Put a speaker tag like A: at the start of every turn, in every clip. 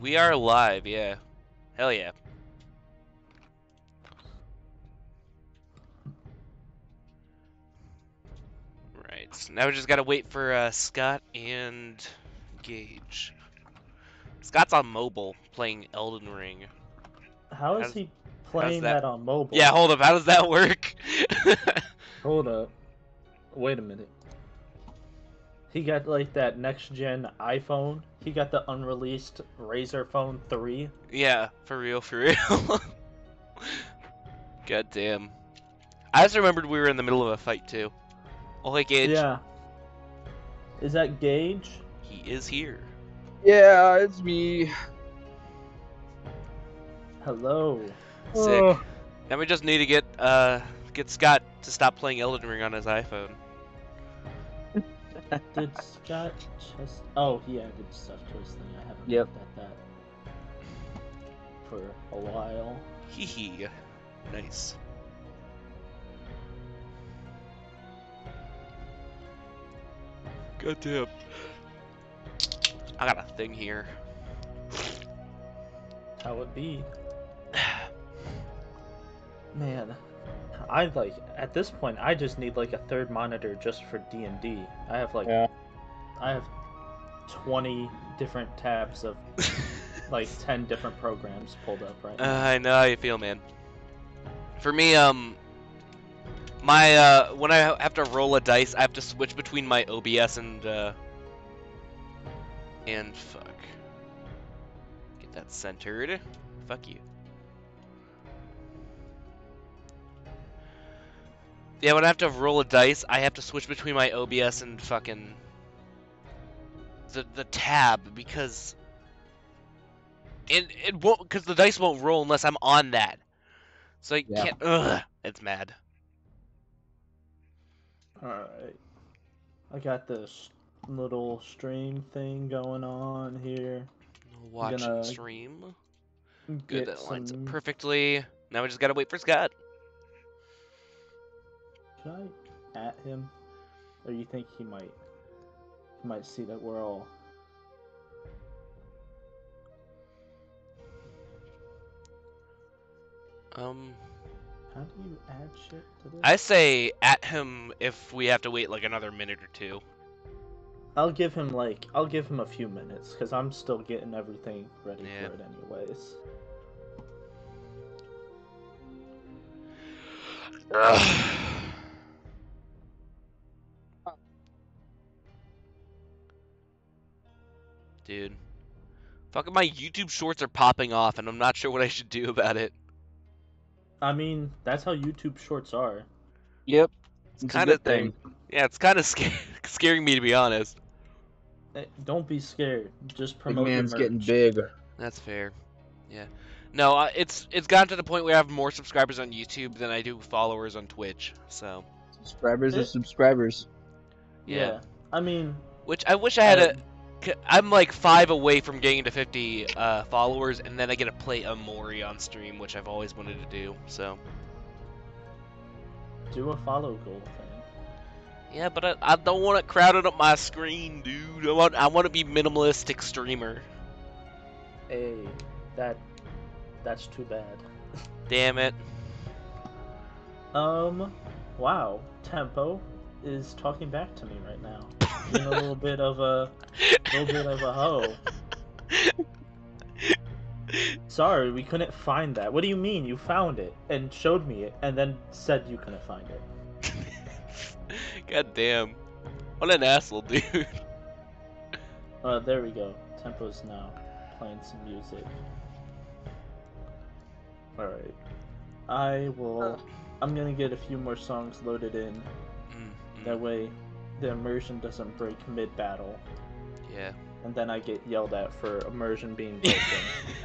A: We are live, yeah. Hell yeah. Right, so now we just gotta wait for uh, Scott and Gage. Scott's on mobile playing Elden Ring.
B: How is
A: How's-
B: he playing
A: that-
B: that... on mobile?
A: Yeah, hold up, how does that work?
B: Hold up. Wait a minute. He got like that next gen iPhone. He got the unreleased Razer Phone 3.
A: yeah, for real, for real. God damn. I just remembered we were in the middle of a fight too. Oh, hey Gage.
B: Yeah. Is that Gage?
A: He is here.
C: Yeah, it's me.
B: Hello.
A: Sick.
C: Oh.
A: Now we just need to get uh get Scott to stop playing Elden Ring on his iPhone.
B: Did Scott just? Oh, yeah, did stuff choice thing. I haven't
C: Yep.
B: looked at that for a while.
A: Hee hee. Nice. God damn. I got a thing here.
B: How it be? Man, I like at this point. I just need like a third monitor just for D and D. I have like,
C: Yeah.
B: I have twenty different tabs of like ten different programs pulled up right
A: Uh,
B: now.
A: I know how you feel, man. For me, um, my uh, when I have to roll a dice, I have to switch between my OBS and uh, and fuck. Get that centered. Fuck you. Yeah, when I have to roll a dice, I have to switch between my OBS and fucking the the tab because it it won't because the dice won't roll unless I'm on that. So I
C: Yeah.
A: can't. Ugh, it's mad.
B: All right, I got this little stream thing going on here.
A: Watch
B: gonna
A: stream. Good, that lines up perfectly. Now we just gotta wait for Scott.
B: Should I at him, or you think he might? He might see that we're all.
A: Um,
B: How do you add shit to this?
A: I say at him if we have to wait like another minute or two.
B: I'll give him like I'll give him a few minutes because I'm still getting everything ready
A: Yeah.
B: for it anyways.
A: Dude. Fucking my YouTube shorts are popping off and I'm not sure what I should do about it.
B: I mean, that's how YouTube Shorts are.
C: Yep. It's a
A: kinda
C: good thing.
A: Yeah, it's kind of sca- scaring me to be honest.
B: Eh, Don't be scared. Just
C: Big
B: promote your
C: man's getting
B: merch.
C: big.
A: That's fair. Yeah. No, uh, it's it's gotten to the point where I have more subscribers on YouTube than I do followers on Twitch. So,
C: Subscribers
B: Eh.
C: are subscribers.
A: yeah.
B: I mean,
A: Which I wish I had a
B: um,
A: C- I'm like five away from getting to 50 uh, followers, and then I get to play Omori on stream, which I've always wanted to do. So
B: do a follow goal thing.
A: yeah, but I, I don't want it crowded up my screen, dude. I want I want to be minimalistic streamer.
B: Hey, that that's too bad.
A: Damn it.
B: Um, wow, Tempo is talking back to me right now. Being a little bit of a little bit of a hoe. Sorry, we couldn't find that. What do you mean? You found it and showed me it, and then said you couldn't find it.
A: God damn. What an asshole, dude.
B: Uh, there we go. Tempo's now playing some music. Alright. I will. I'm gonna get a few more songs loaded in.
A: Mm, mm,
B: That way, the immersion doesn't break mid battle,
A: yeah.
B: and then I get yelled at for immersion being broken.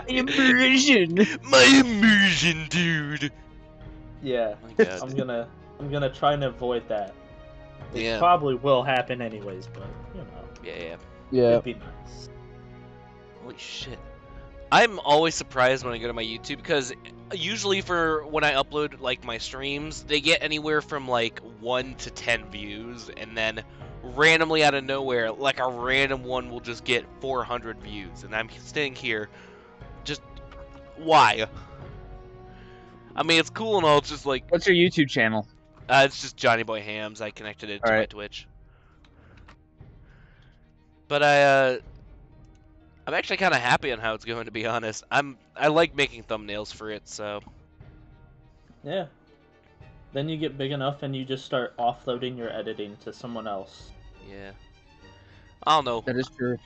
C: Immersion.
A: My immersion, dude.
B: yeah,
A: My
B: I'm gonna. I'm gonna try and avoid that. It
A: Yeah.
B: probably will happen anyways, but you know,
A: Yeah, yeah.
C: Yeah.
B: it'd be nice.
A: Holy shit. I'm always surprised when I go to my YouTube because usually for when I upload like my streams, they get anywhere from like 1 to 10 views and then randomly out of nowhere, like a random one will just get 400 views, and I'm sitting here, just why? I mean, it's cool and all. It's just like
C: What's your YouTube channel?
A: uh, it's just Jonny Boy Hams. I connected it to my Twitch. But I, uh, I'm actually kind of happy on how it's going. To be honest, I'm I like making thumbnails for it. So
B: Yeah. Then you get big enough and you just start offloading your editing to someone else.
A: yeah, I don't know.
C: That is true.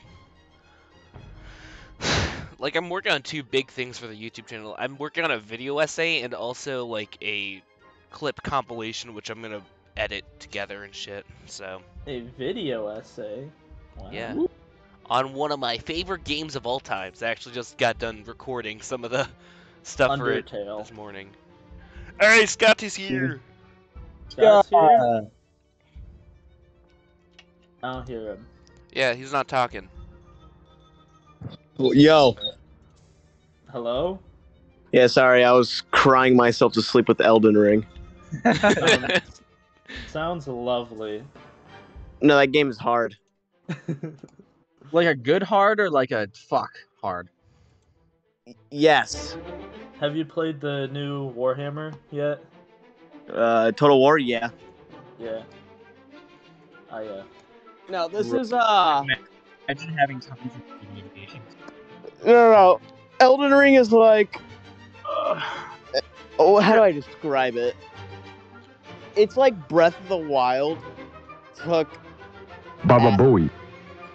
A: like I'm working on two big things for the YouTube channel. I'm working on a video essay and also like a clip compilation, which I'm gonna edit together and shit. So
B: A video essay. Wow.
A: yeah, on one of my favorite games of all times. I actually just got done recording some of the stuff for it
B: Undertale.
A: this morning. Hey, Scott is here.
B: Scott's here?
C: Uh,
B: I don't hear him.
A: Yeah, he's not talking.
D: Yo.
B: Hello?
D: Yeah, sorry, I was crying myself to sleep with Elden Ring.
B: Um, sounds lovely.
D: No, that game is hard.
C: like a good hard or like a fuck hard?
D: Yes.
B: Have you played the new Warhammer yet?
D: Uh, Total War, yeah.
B: Yeah. I uh
D: No, this is uh.
C: Imagine having tons of communications.
D: No, no, no. Elden Ring is like. uh, oh, how do I describe it? It's like Breath of the Wild took.
E: Baba Booey.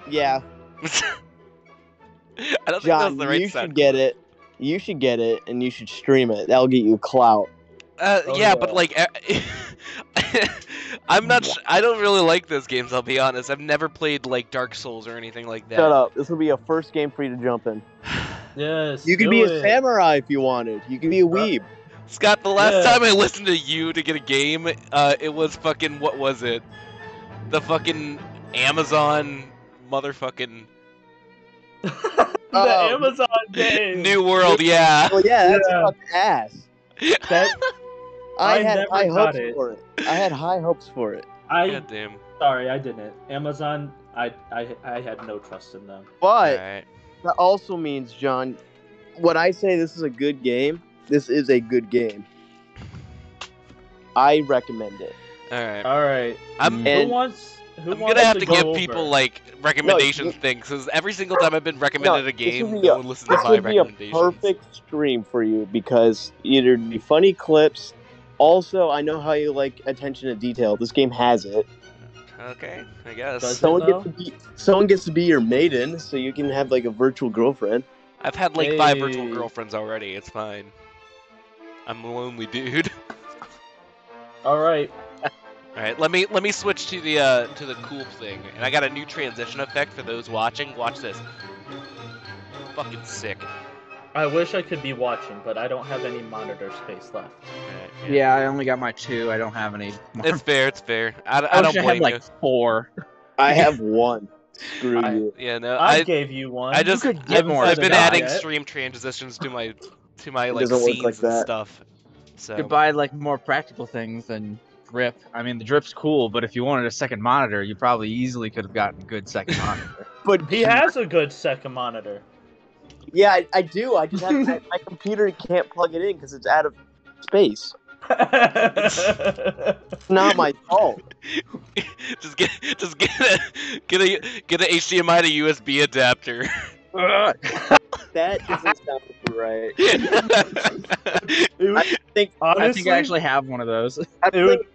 D: Yeah,
A: I don't think
D: John,
A: that's the right
D: you
A: sound.
D: should get it. You should get it, and you should stream it. That'll get you clout.
A: Uh,
B: Oh,
A: yeah, but like, I'm not. Sh- I don't really like those games. I'll be honest. I've never played like Dark Souls or anything like that.
D: Shut up. This will be a first game for you to jump in.
B: Yes.
D: You could
B: do
D: be a samurai if you wanted. You could be a
B: Bro-
D: weeb.
A: Scott, the last
B: Yeah.
A: time I listened to you to get a game, uh, it was fucking what was it? The fucking Amazon motherfucking
B: the
D: Oh.
B: Amazon game.
A: New World. Yeah.
D: Well, yeah, that's
B: Yeah.
D: fucking ass.
B: That,
D: I,
B: I
D: had
B: never
D: high hopes
B: it.
D: for it. I had high hopes for it.
B: I
A: God damn.
B: sorry, I didn't. Amazon, I I I had no trust in them.
D: But
A: Alright.
D: that also means, John, when I say this is a good game, this is a good game. I recommend it.
A: Alright.
B: All right.
A: I'm.
B: Who wants? Who
A: I'm gonna have to
B: go
A: give
B: over?
A: people like recommendations
D: you-
A: things because every single time I've been recommended a game, no one listens to
D: This
A: my
D: would be a
A: recommendations.
D: perfect stream for you because either it'd be funny clips. Also, I know how you like attention to detail. This game has it.
A: Okay, I guess.
B: Does-
D: Someone gets to be someone gets to be your maiden, so you can have like a virtual girlfriend.
A: I've had like five virtual girlfriends already. It's fine. I'm a lonely dude.
B: All right.
A: All right, let me let me switch to the uh, to the cool thing, and I got a new transition effect for those watching. Watch this. Fucking sick.
B: I wish I could be watching, but I don't have any monitor space left.
A: Alright,
C: Yeah, I only got my two. I don't have any. More.
A: It's fair. It's fair. I, I,
C: I,
A: don't
C: wish I
A: blame
C: had like four.
D: I have one. Screw
B: I-
D: you.
A: you. Yeah, no.
B: I,
A: I
B: gave you one.
A: I just
C: could get
A: I've,
C: more
A: I've been adding
B: Yet.
A: stream transitions to my to my
D: It
A: like scenes
D: like
A: and stuff. So
C: could buy like more practical things than drip. I mean, the drip's cool, but if you wanted a second monitor, you probably easily could have gotten a good second monitor.
D: But
B: He has a good second monitor.
D: yeah, I, I do. I just have my, my computer can't plug it in because it's out of space. It's not my fault.
A: just get just get a get a get a HDMI to USB adapter.
D: That doesn't sound right. I think
B: honestly, I
C: think I actually have one of those.
D: I
B: It would-
D: think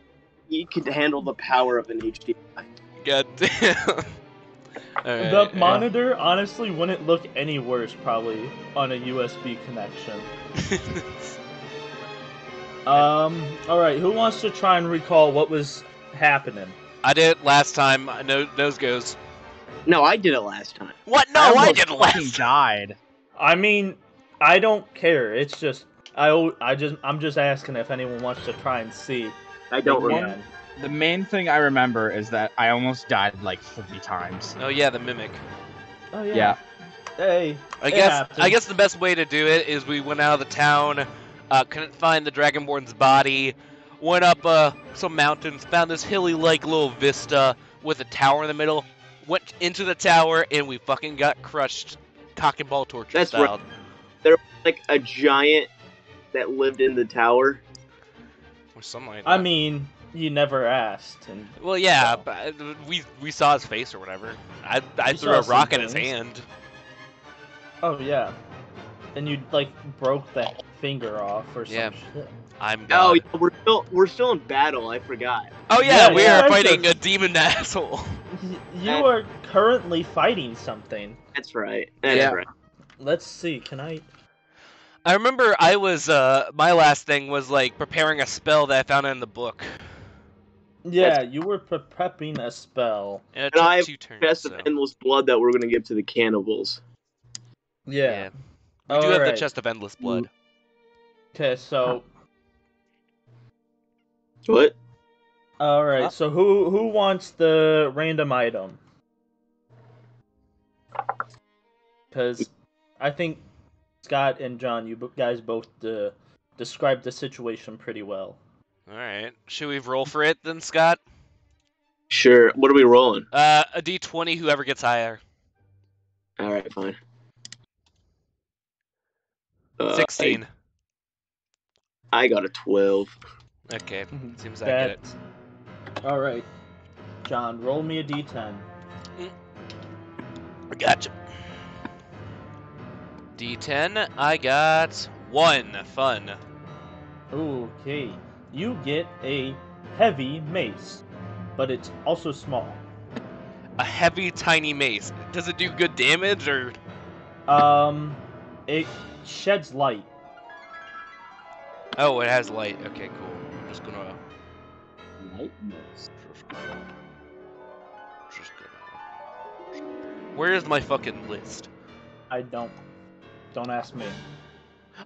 D: he could handle the power of an HDMI.
A: God damn. Alright,
B: the
A: yeah.
B: monitor honestly wouldn't look any worse probably on a USB connection. Um. All right. Who wants to try and recall what was happening?
A: I did it last time. I know nose goes.
D: No, I did it last time.
A: What? No, I,
C: almost
A: did
C: fucking
A: last. time.
C: died.
B: I mean, I don't care. It's just I. I just. I'm just asking if anyone wants to try and see.
D: I don't
B: Again.
D: remember.
C: The main thing I remember is that I almost died like 50 times.
A: Oh yeah, the mimic.
B: Oh yeah.
C: Yeah.
B: Hey.
A: I guess
B: happens.
A: I guess the best way to do it is we went out of the town, uh, couldn't find the Dragonborn's body, went up uh, some mountains, found this hilly like little vista, with a tower in the middle. Went into the tower and we fucking got crushed, cock and ball torture
D: That's
A: style. That's style.
D: Like a giant that lived in the tower.
A: Or something like
B: I mean, you never asked, and
A: well, yeah,
B: so-
A: but uh, we we saw his face or whatever. I I
B: You
A: threw a rock
B: some
A: at his hand.
B: oh yeah, and you like broke that finger off or some
A: Yeah.
B: shit.
A: I'm
D: Oh, yeah, we're still we're still in battle. I forgot.
A: Oh yeah,
B: Yeah,
A: we
B: yeah.
A: are fighting a demon asshole.
B: You are currently fighting something.
D: That's right. That's
C: Yeah.
D: right.
B: Let's see. Can I?
A: I remember I was uh my last thing was like preparing a spell that I found in the book.
B: Yeah, you were pre- prepping a spell.
A: And it
D: And I have
A: two turns.
D: Chest
A: so-
D: of endless blood that we're gonna give to the cannibals.
B: Yeah.
A: We do have the chest of endless blood.
B: Okay, so
D: What?
B: all right.
C: Huh?
B: So who who wants the random item? Because I think Scott and John, you guys both uh, described the situation pretty well.
A: All right. Should we roll for it then, Scott?
D: Sure. What are we rolling?
A: Uh, a d20. Whoever gets higher.
D: All right, fine. Uh,
A: Sixteen.
D: I, I got a twelve.
A: Okay. Seems I get it.
B: All right, John, roll me a d10.
A: Gotcha. D10. I got one. Fun.
B: Okay, you get a heavy mace, but it's also small.
A: A heavy, tiny mace. Does it do good damage or?
B: Um, it sheds light.
A: Oh, it has light. Okay, cool. I'm just gonna. Just gonna. Just gonna. Where is my fucking list?
B: I don't. Don't ask me.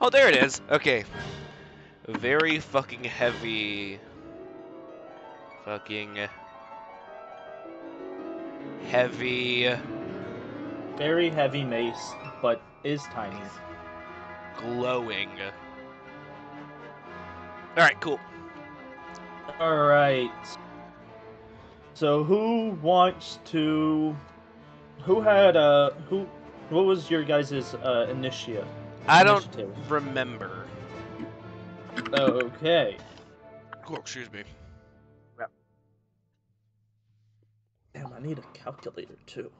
A: Oh, there it is. Okay. Very fucking heavy. Fucking. Heavy.
B: Very heavy mace, but is tiny.
A: Glowing. Alright, cool.
B: All right. So who wants to? Who had uh? Who? What was your guys' uh initiative?
A: I don't
B: Initiative?
A: remember.
B: Okay.
A: Oh, excuse me.
B: Damn, I need a calculator too.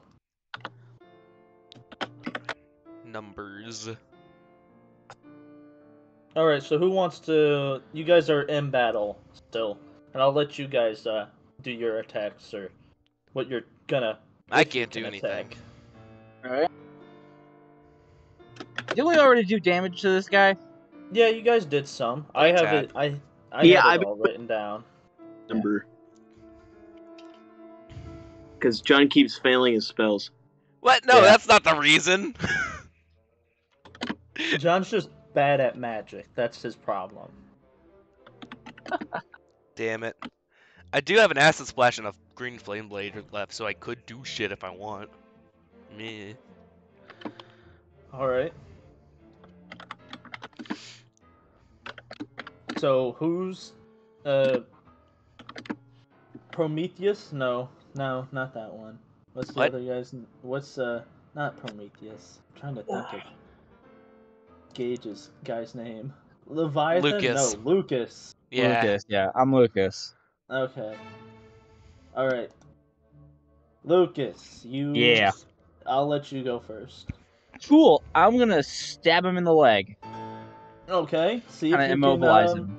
A: Numbers.
B: All right. So who wants to? You guys are in battle still, and I'll let you guys uh do your attacks or what you're gonna.
A: I can't do anything.
B: attack.
C: Alright. Did we already do damage to this guy?
B: Yeah, you guys did some. I have
A: Attack.
B: it. I I
D: Yeah,
B: have it
D: I've-
B: all written down.
D: Number. Because John keeps failing his spells.
A: What? No,
B: Yeah.
A: that's not the reason.
B: John's just bad at magic. That's his problem.
A: Damn it. I do have an acid splash and a green flame blade left, so I could do shit if I want. Me.
B: All So who's uh Prometheus? No, no, not that one. What's the
A: What?
B: other guy's? What's uh not Prometheus? I'm trying to think of Gage's guy's name. Leviathan?
A: Lucas.
B: No, Lucas.
A: Yeah.
C: Lucas, yeah. I'm Lucas.
B: Okay. All right. Lucas, you.
C: Yeah.
B: I'll let you go first.
C: Cool. I'm gonna stab him in the leg.
B: Okay. See if
C: Kind
B: you
C: of immobilize
B: can. Um,
C: him.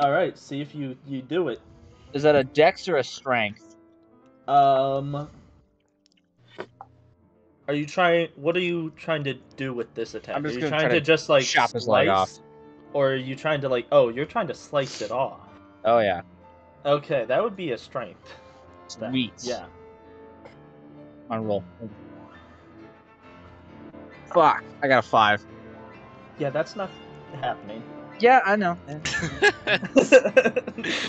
B: all right. See if you you do it.
C: Is that a dex or a strength?
B: Um. Are you trying? What are you trying to do with this attack?
C: I'm just
B: are you trying
C: try
B: to
C: to
B: just like
C: chop his leg off.
B: or are you trying to like? Oh, you're trying to slice it off.
C: Oh yeah.
B: Okay, that would be a strength.
C: Sweet.
B: Yeah.
C: On roll. Fuck. I got a five.
B: Yeah, that's not happening.
C: Yeah, I know.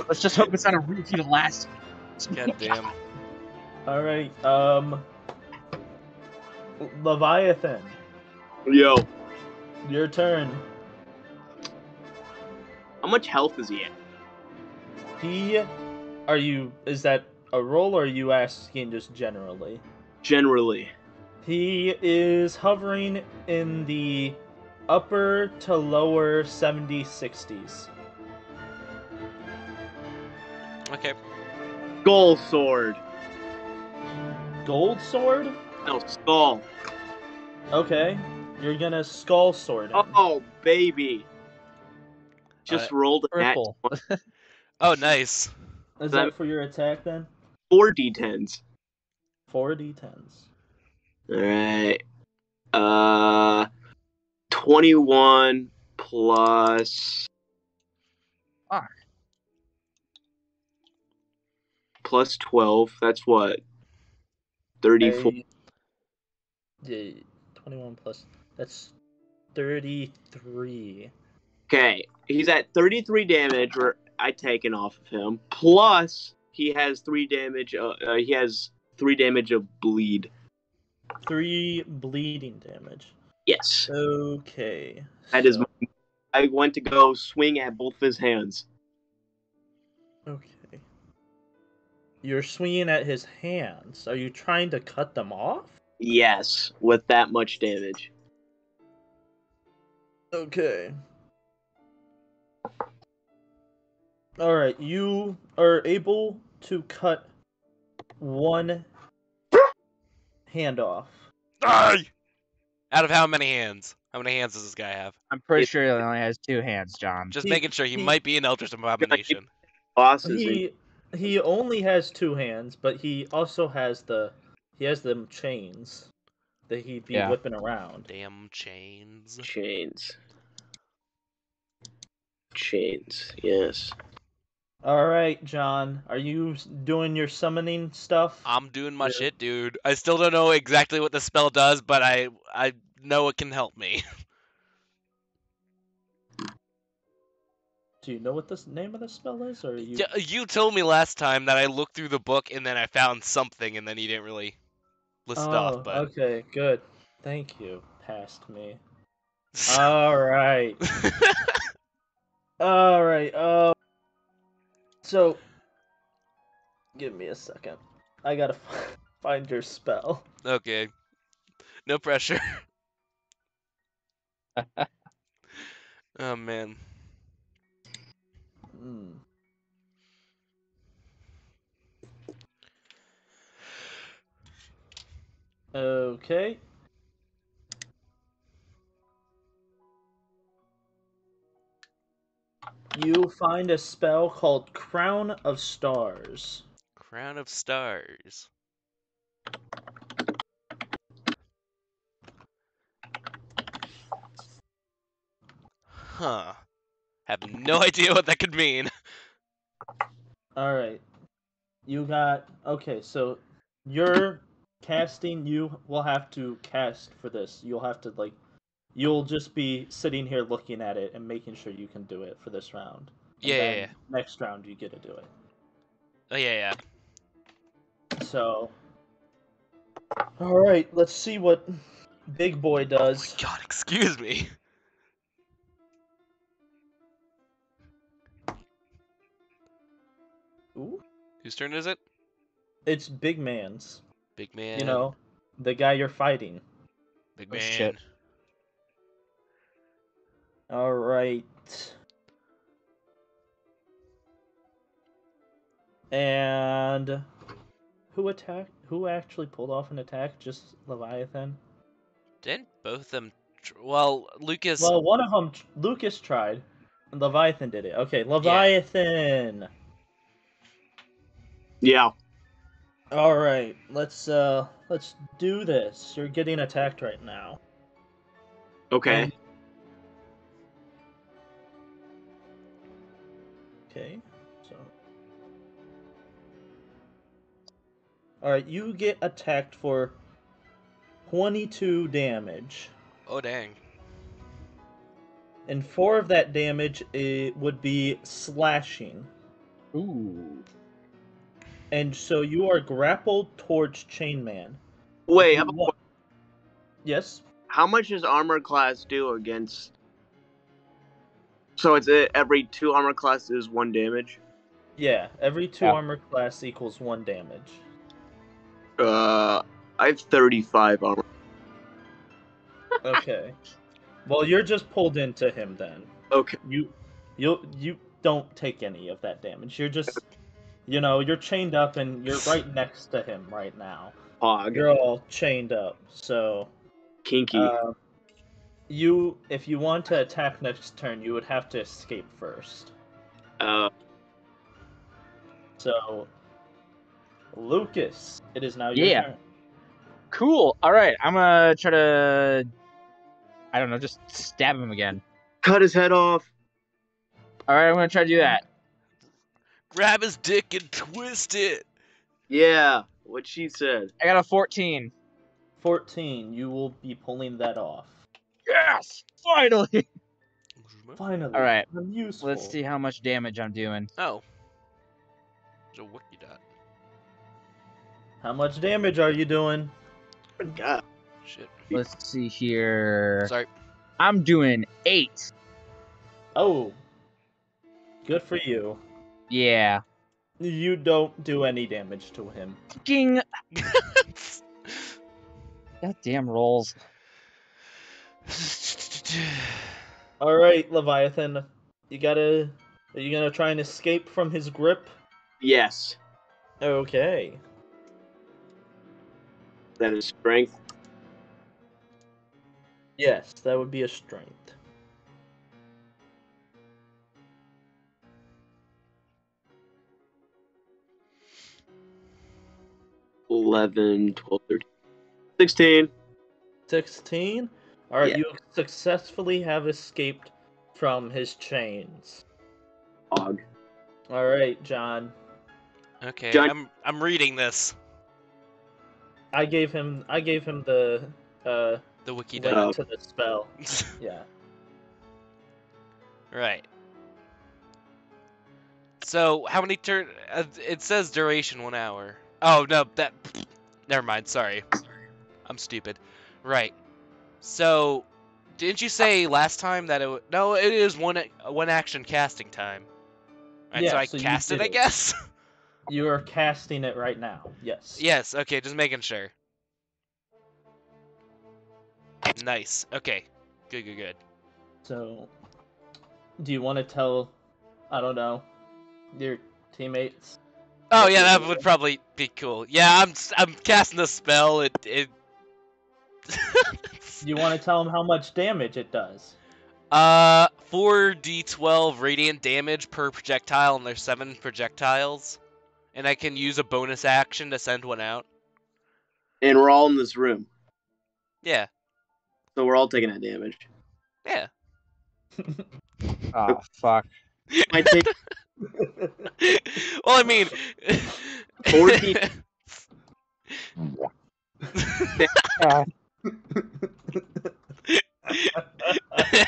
C: Let's just hope it's not a repeat of last.
A: God damn.
B: All right. Um. Leviathan,
D: Yo,
B: your turn.
D: how much health is he at?
B: He, are you? Is that a roll, or are you asking just generally?
D: Generally.
B: He is hovering in the upper to lower 70 60s.
A: Okay.
D: Gold sword.
B: Gold sword?
D: No, skull.
B: Okay. You're gonna skull sword him.
D: Oh, baby. Just rolled a nat
A: Oh, nice.
B: Is
D: that-
B: that for your attack then?
D: four d10s.
B: Four d10s.
D: Alright. Uh, 21 plus.
C: Fuck.
D: Plus 12. That's what? 34.
B: Hey, Yeah, 21 plus. That's 33.
D: Okay, he's at 33 damage, where I taken off of him. Plus, he has three damage. Uh, uh, he has three damage of bleed.
B: Three bleeding damage.
D: Yes,
B: Okay.
D: that is.
B: so-
D: My, I went to go swing at both his hands.
B: Okay. You're swinging at his hands. Are you trying to cut them off?
D: Yes, with that much damage.
B: Okay. Alright, you are able to cut one hand off.
A: Die! Out of how many hands? How many hands does this guy have?
C: I'm pretty sure he only has two hands, John.
A: Just
B: He-
A: making sure he
B: he-
A: might be an Eldritch Abomination.
D: Bosses.
B: He he only has two hands, but he also has the he has them chains that he'd be
C: Yeah.
B: whipping around.
A: Damn chains.
D: chains. Chains. Yes.
B: All right, John, are you doing your summoning stuff?
A: I'm doing my
B: Yeah.
A: shit, dude. I still don't know exactly what the spell does, but I I know it can help me.
B: Do you know what the name of the spell is, or you?
A: You told me last time that I looked through the book and then I found something, and then you didn't really list it
B: oh,
A: off. But
B: okay, good. Thank you. Past me. All right. All right. Uh, so, give me a second. I gotta f- find your spell.
A: okay, no pressure. oh man.
B: Hmm. Okay. You find a spell called Crown of Stars.
A: Crown of Stars. Huh. Have no idea what that could mean.
B: All right. You got okay, so you're casting you will have to cast for this. You'll have to like you'll just be sitting here looking at it and making sure you can do it for this round. And
A: Yeah, yeah,
B: then
A: yeah.
B: Next round you get to do it.
A: Oh yeah, yeah.
B: So All right, let's see what Big Boy
A: Oh
B: does.
A: my god, excuse me.
B: Ooh.
A: Whose turn is it?
B: It's Big Man's.
A: Big man.
B: You know, the guy you're fighting.
A: Big
C: Oh,
A: man.
C: shit.
B: All right. And who attacked? Who actually pulled off an attack? Just Leviathan.
A: Didn't both of them? Tr- well, Lucas.
B: Well, one of them, Lucas tried. and Leviathan did it. Okay, Leviathan.
D: Yeah.
B: All right, let's uh, let's do this. You're getting attacked right now.
D: Okay.
B: Okay, Alright, you get attacked for 22 damage.
A: oh dang.
B: And 4 of that damage it would be slashing.
C: Ooh.
B: And so you are grappled towards Chainman.
D: Wait,
B: You
D: how,
B: wa- Yes?
D: how much does armor class do against? So it's every two armor classes is one damage.
B: Yeah, every two
C: Yeah.
B: armor class equals one damage.
D: Uh, I have 35 armor.
B: Okay. well, you're just pulled into him then.
D: Okay.
B: You, you, you don't take any of that damage. You're just, you know, you're chained up and you're right next to him right now.
D: Hog.
B: You're all chained up. So,
D: Kinky.
B: uh, you, if you want to attack next turn, you would have to escape first.
D: Uh,
B: So, Lucas, it is now your
C: Yeah.
B: turn.
C: Cool. All right, I'm gonna try to. I don't know, just stab him again.
D: cut his head off.
C: All right, I'm gonna try to do that.
A: Grab his dick and twist it.
D: Yeah, what she said.
C: I got a 14.
B: 14, you will be pulling that off.
C: Yes, finally.
B: Finally.
C: All right,
B: I'm useful.
C: Let's see how much damage I'm doing.
A: Oh. There's a wiki dot.
B: How much damage are you doing?
D: God.
A: Shit.
C: Let's see here.
A: Sorry.
C: I'm doing eight.
B: Oh. Good for you.
C: Yeah.
B: You don't do any damage to him.
C: Fucking goddamn rolls.
B: All right, Leviathan. You gotta. Are you gonna try and escape from his grip?
D: Yes.
B: Okay.
D: That is strength.
B: Yes, that would be a strength.
D: Eleven, twelve, thirteen, sixteen.
B: 16? Alright,
D: Yeah.
B: you successfully have escaped from his chains.
D: Hog.
B: Alright, John.
A: Okay,
D: John-
A: I'm I'm reading this.
B: I gave him I gave him the uh
A: The wiki
B: link to the spell. Yeah.
A: right. So how many turn? Uh, it says duration one hour. Oh no, that. Never mind. Sorry, I'm stupid. Right. So, didn't you say last time that it? w- No, it is one one action casting time. Right,
B: Yeah,
A: so I
B: so
A: cast it,
B: did
A: I guess.
B: You are casting it right now. Yes.
A: yes. Okay, just making sure. Nice. Okay. Good. Good. Good.
B: So, do you want to tell, I don't know, your teammates?
A: Oh yeah, that would probably be cool. Yeah, I'm I'm casting the spell. It it.
B: You want to tell them how much damage it does?
A: uh, four d12 radiant damage per projectile, and there's seven projectiles, and I can use a bonus action to send one out.
D: And we're all in this room,
A: Yeah,
D: so we're all taking that damage.
A: yeah.
C: Oh fuck.
D: Might take
A: well, I mean,
D: 14.
C: Ah,
B: Alright.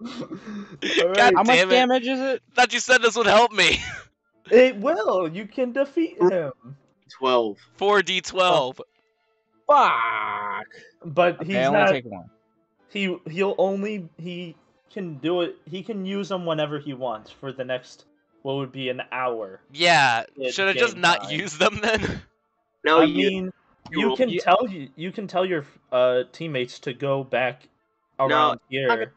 A: God
C: how much
A: it.
C: damage is it?
A: Thought you said this would help me.
B: It will. You can defeat him.
D: twelve.
A: Four d12.
C: Fuck.
B: But
C: Okay,
B: he's
C: I only
B: not.
C: take one.
B: He he'll only he can do it. He can use them whenever he wants for the next what would be an hour.
A: Yeah, should I just
B: game
A: not
B: time.
A: use them then?
D: No,
B: I
D: you.
B: mean,
D: you
B: you can
C: you-
B: tell you you can tell your uh teammates to go back around here.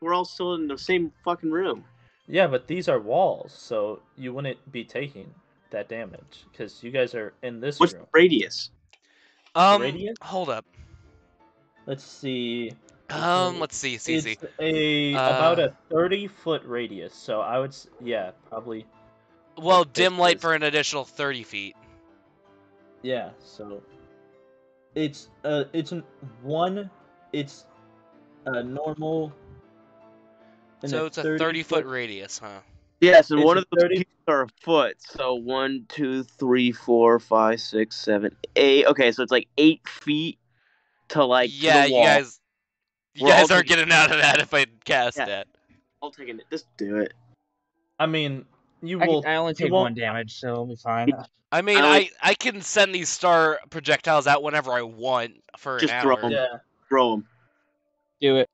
D: we're all still in the same fucking room.
B: Yeah, but these are walls, so you wouldn't be taking that damage because you guys are in this
D: What's
B: room.
D: the radius?
A: Um,
B: Radiant?
A: hold up.
B: Let's see.
A: Um, let's see, see,
B: It's
A: see.
B: a
A: Uh,
B: about a thirty foot radius, so I would yeah probably
A: Well, dim light
B: is-
A: for an additional 30 feet.
B: yeah. So it's uh it's an one it's a normal. And
A: So it's a 30 foot radius, huh?
D: Yes, and
B: It's
D: one of those
B: 30
D: pieces are a foot. So one, two, three, four, five, six, seven, eight. Okay, so it's like eight feet to like to the
A: yeah, you guys, you
D: We're
A: guys aren't
D: taking-
A: getting out of that if I cast
D: Yeah.
A: that.
D: I'll take it. Just do it.
B: I mean, you
C: I,
B: will.
C: I only take one damage, so it'll be fine.
A: I mean,
D: I
A: I, I can send these star projectiles out whenever I want for
D: Just
A: an
D: throw
A: hour.
D: 'em.
B: Yeah.
D: Throw them.
C: Do it.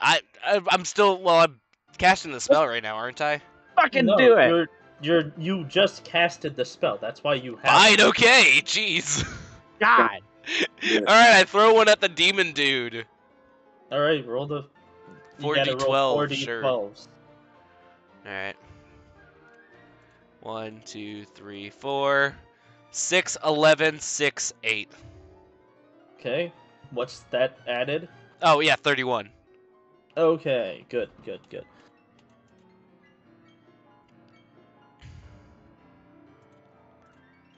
A: I, I I'm still well. I'm casting the spell right now, aren't I?
C: Fucking
B: No,
C: do it.
B: You're you're you just casted the spell. That's why you have.
A: Fine, okay, jeez.
C: God.
A: Alright, I throw one at the demon dude.
B: All right, roll the. You
A: 4d12,
B: gotta roll four
A: sure.
B: d12s.
A: Alright. One, two, three, four, six, eleven, six, eight.
B: Okay, what's that added?
A: Oh yeah, thirty-one.
B: Okay, good, good, good.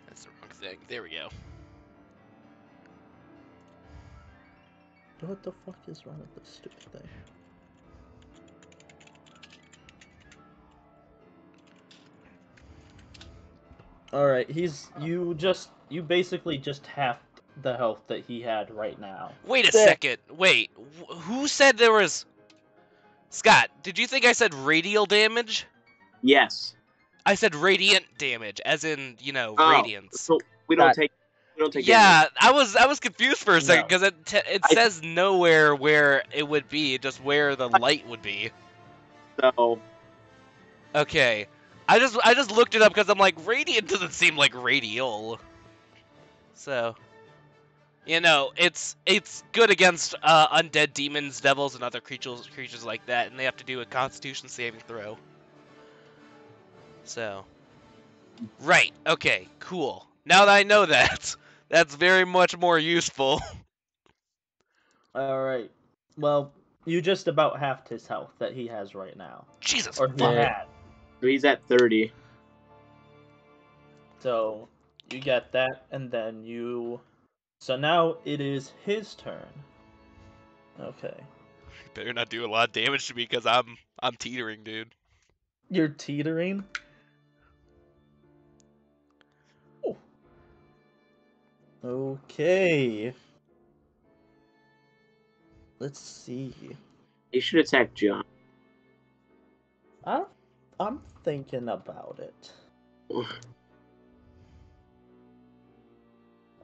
A: That's the wrong thing. There we go.
B: What the fuck is wrong with this stupid thing? All right, he's you just you basically just halved the health that he had right now.
A: Wait a
F: Sick.
A: second. Wait. wh- Who said there was? Scott, did you think I said radial damage?
D: Yes.
A: I said radiant damage, as in you know
D: Oh,
A: radiance.
D: So we don't
C: Got-
D: take. We don't take.
A: Yeah, I was I was confused for a second
B: No.
A: because it t- it
D: I-
A: says nowhere where it would be, just where the light would be.
D: So
A: Okay, I just I just looked it up because I'm like radiant doesn't seem like radial. So, you know, it's it's good against uh, undead demons, devils, and other creatures creatures like that, and they have to do a Constitution saving throw. So, right, okay, cool. Now that I know that, that's very much more useful.
B: All right. Well, you just about halved his health that he has right now,
A: Jesus
B: or he
A: fuck.
B: had.
D: he's at thirty.
B: So you get that, and then you. So now it is his turn. Okay.
A: Better not do a lot of damage to me because I'm I'm teetering, dude.
B: You're teetering. Oh. Okay. Let's see.
D: He should attack John.
B: I'm I'm thinking about it.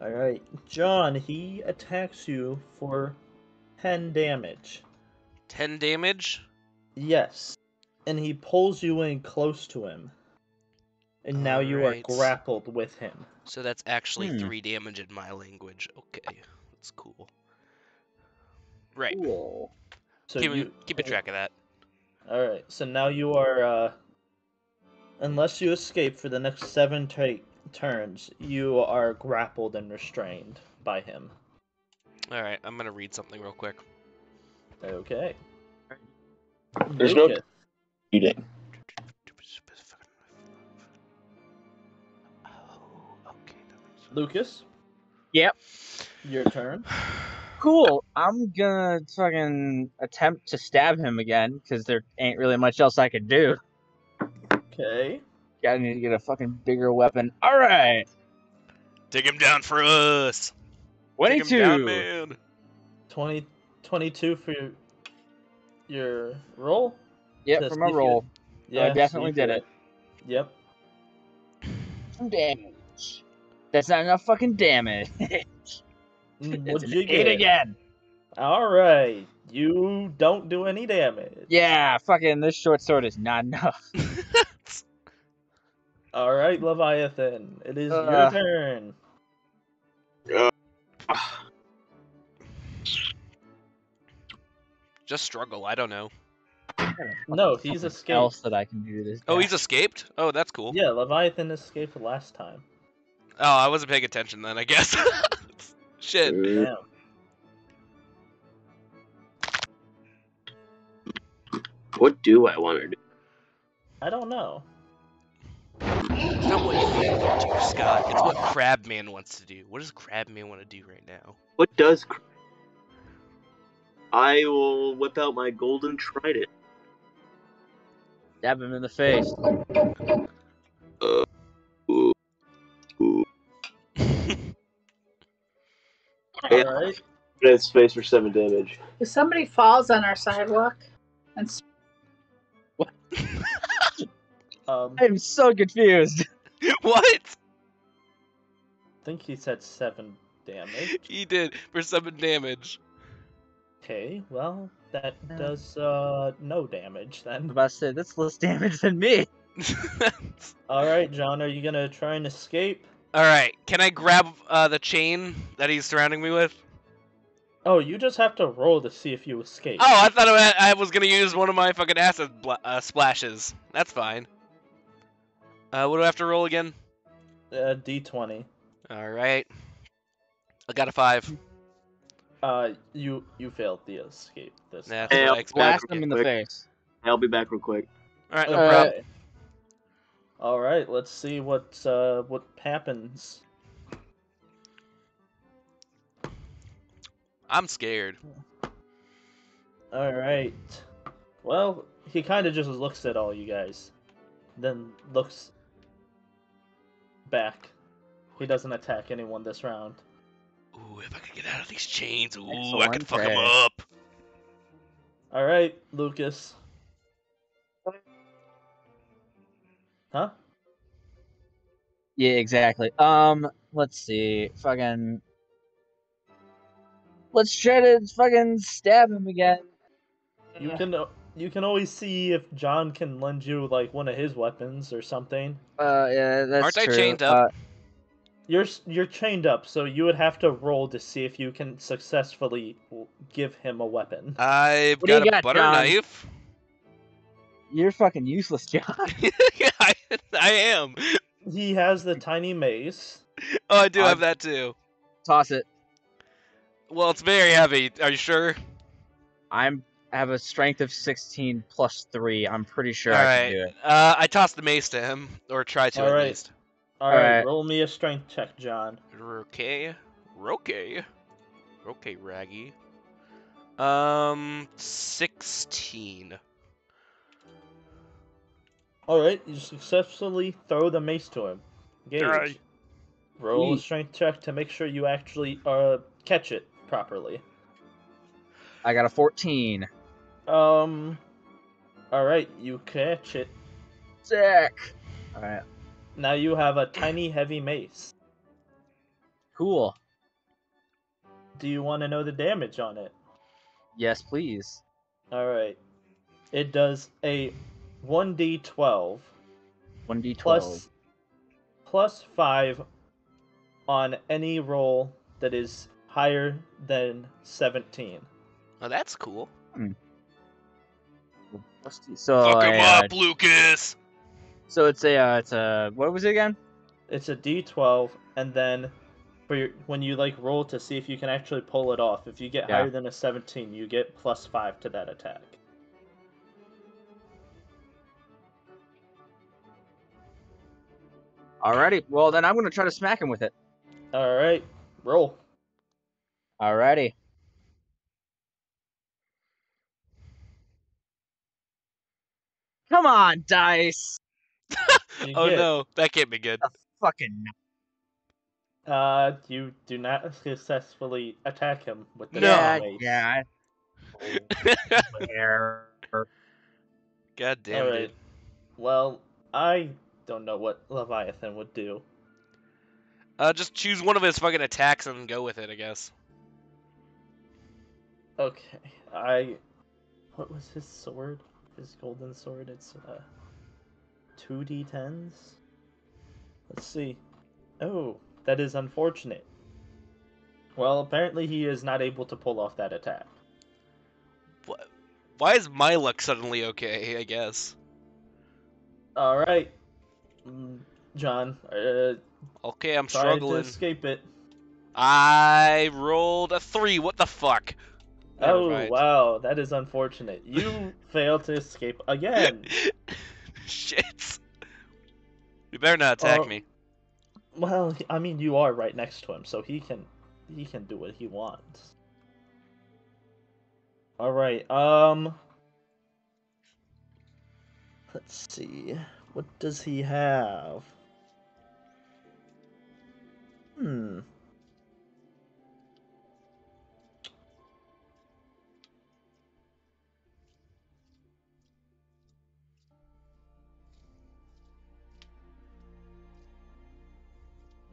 B: All right, John. He attacks you for ten damage.
A: Ten damage.
B: Yes, and he pulls you in close to him, and now you are grappled with him.
A: So that's actually
C: Hmm.
A: three damage in my language. Okay, that's cool. Right.
B: Cool. So
A: keep,
B: you
A: keep a track of that.
B: All right. So now you are, uh, unless you escape for the next seven ta- turns, you are grappled and restrained by him.
A: All right, I'm gonna read something real quick.
B: Okay.
D: There's no-
B: Lucas,
D: Eating.
A: Oh, okay. that makes sense.
B: Lucas.
C: Yep.
B: Your turn.
C: Cool. I'm gonna fucking attempt to stab him again because there ain't really much else I could do.
B: Okay.
C: Gotta need to get a fucking bigger weapon. All right.
A: Take him down for us. Take him
C: Twenty-two.
A: down, man.
B: 20, 22 for your, your roll.
C: Yep, for my
B: if
C: roll.
B: Yeah,
C: I definitely did
B: you-
C: it.
B: Yep.
C: Some damage. That's not enough fucking damage.
B: Mm, What'd
C: an
B: you
C: eight
B: get?
C: again.
B: All right. You don't do any damage.
C: Yeah, fucking this short sword is not enough.
B: All right, Leviathan. It is your
C: Uh.
B: turn.
A: Just struggle. I don't know.
B: No, he's escaped.
C: else that I can do this.
A: Oh, he's escaped. Oh, that's cool.
B: Yeah, Leviathan escaped last time.
A: Oh, I wasn't paying attention then. I guess. Shit.
B: Damn.
D: What do I want to do?
B: I don't know.
A: It's not what you want to do, Scott. It's what Crabman wants to do. What does Crabman want to do right now?
D: What does? cr- I will whip out my golden trident.
C: Stab him in the face.
D: Ooh. Ooh.
B: All right.
D: Hit its face for seven damage.
G: If somebody falls on our sidewalk and s-
B: Um,
C: I'm so confused.
A: what?
B: I think he said seven damage.
A: He did for seven damage.
B: Okay, well that does uh no damage
C: I'm
B: then.
C: about to say that's less damage than me.
B: All right, John, are you gonna try and escape?
A: All right, can I grab uh, the chain that he's surrounding me with?
B: Oh, you just have to roll to see if you escape.
A: Oh, I thought I I was gonna use one of my fucking acid bla- uh, splashes. That's fine. Uh, what do I have to roll again?
B: Uh, D20.
A: All right. I got a five.
B: Uh, you you failed the escape this.
A: Nah,
D: Hey,
A: what I
D: I'll
A: expected.
C: Blast him in the
D: quick.
C: face.
D: I'll be back real quick.
A: All right, no
B: Okay.
A: problem.
B: All right, let's see what uh what happens.
A: I'm scared.
B: All right. Well, he kind of just looks at all you guys, then looks back. He doesn't attack anyone this round.
A: Ooh, if I could get out of these chains, ooh, I
C: Excellent
A: could fuck him up.
B: All right, Lucas. Huh?
C: Yeah, exactly. Um, let's see. Fucking. Let's try to fucking stab him again.
B: You can you can always see if John can lend you like one of his weapons or something.
C: Uh, yeah, that's
A: Aren't I chained up?
C: Uh,
B: You're you're chained up, so you would have to roll to see if you can successfully give him a weapon.
A: I've
C: What
A: got a
C: got,
A: butter
C: John?
A: knife.
C: you're fucking useless, John.
A: I, I am.
B: He has the tiny mace.
A: Oh, I do
C: I've-
A: have that too.
C: Toss it.
A: Well, it's very heavy. Are you sure?
C: I'm I have a strength of 16 plus three. I'm pretty sure
A: All
C: I
A: right.
C: can do it.
A: Uh, I tossed the mace to him, or try to
B: All
A: at
B: right.
A: least.
B: All right,
C: Alright.
B: roll me a strength check, John.
A: Okay, okay, okay, Raggy. Um, sixteen.
B: All right, you successfully throw the mace to him. Gage.
A: Alright.
B: Roll a strength check to make sure you actually uh catch it properly.
C: I got a 14.
B: Um. All right, you catch it.
C: Sick. All right.
B: Now you have a tiny, heavy mace.
C: Cool.
B: Do you want to know the damage on it?
C: Yes, please.
B: All right. It does a 1d12
C: 1d12.
B: plus plus 5 on any roll that is higher than 17.
A: Oh, that's cool.
C: So,
A: Fuck him
C: I, uh,
A: up, Lucas.
C: so it's a uh, it's a what was it again?
B: It's a d12 and then for your, when you like roll to see if you can actually pull it off, if you get
C: Yeah.
B: higher than a 17, you get plus 5 to that attack.
C: Alrighty. Well, then I'm gonna try to smack him with it.
B: All right. Roll.
C: Alrighty. Come on, dice.
A: Oh
B: get-
A: no, that can't be good.
C: Fucking
B: Uh, you do not successfully attack him with the
A: No.
C: yeah, yeah. I-
A: God damn
B: Alright.
A: it.
B: Well, I don't know what Leviathan would do.
A: Uh, just choose one of his fucking attacks and go with it, I guess.
B: Okay, I. What was his sword? His golden sword? It's uh. 2d10s? Let's see. Oh, that is unfortunate. Well, apparently he is not able to pull off that attack.
A: What? Why is my luck suddenly okay? I guess.
B: Alright. Mm, John, uh,
A: Okay, I'm struggling.
B: to escape it.
A: I rolled a three. What the fuck? Never
B: oh,
A: mind.
B: wow, that is unfortunate. You failed to escape again.
A: Shit. You better not attack
B: Oh.
A: me.
B: Well, I mean, you are right next to him, so he can he can do what he wants. All right. Um. Let's see. What does he have? Hmm.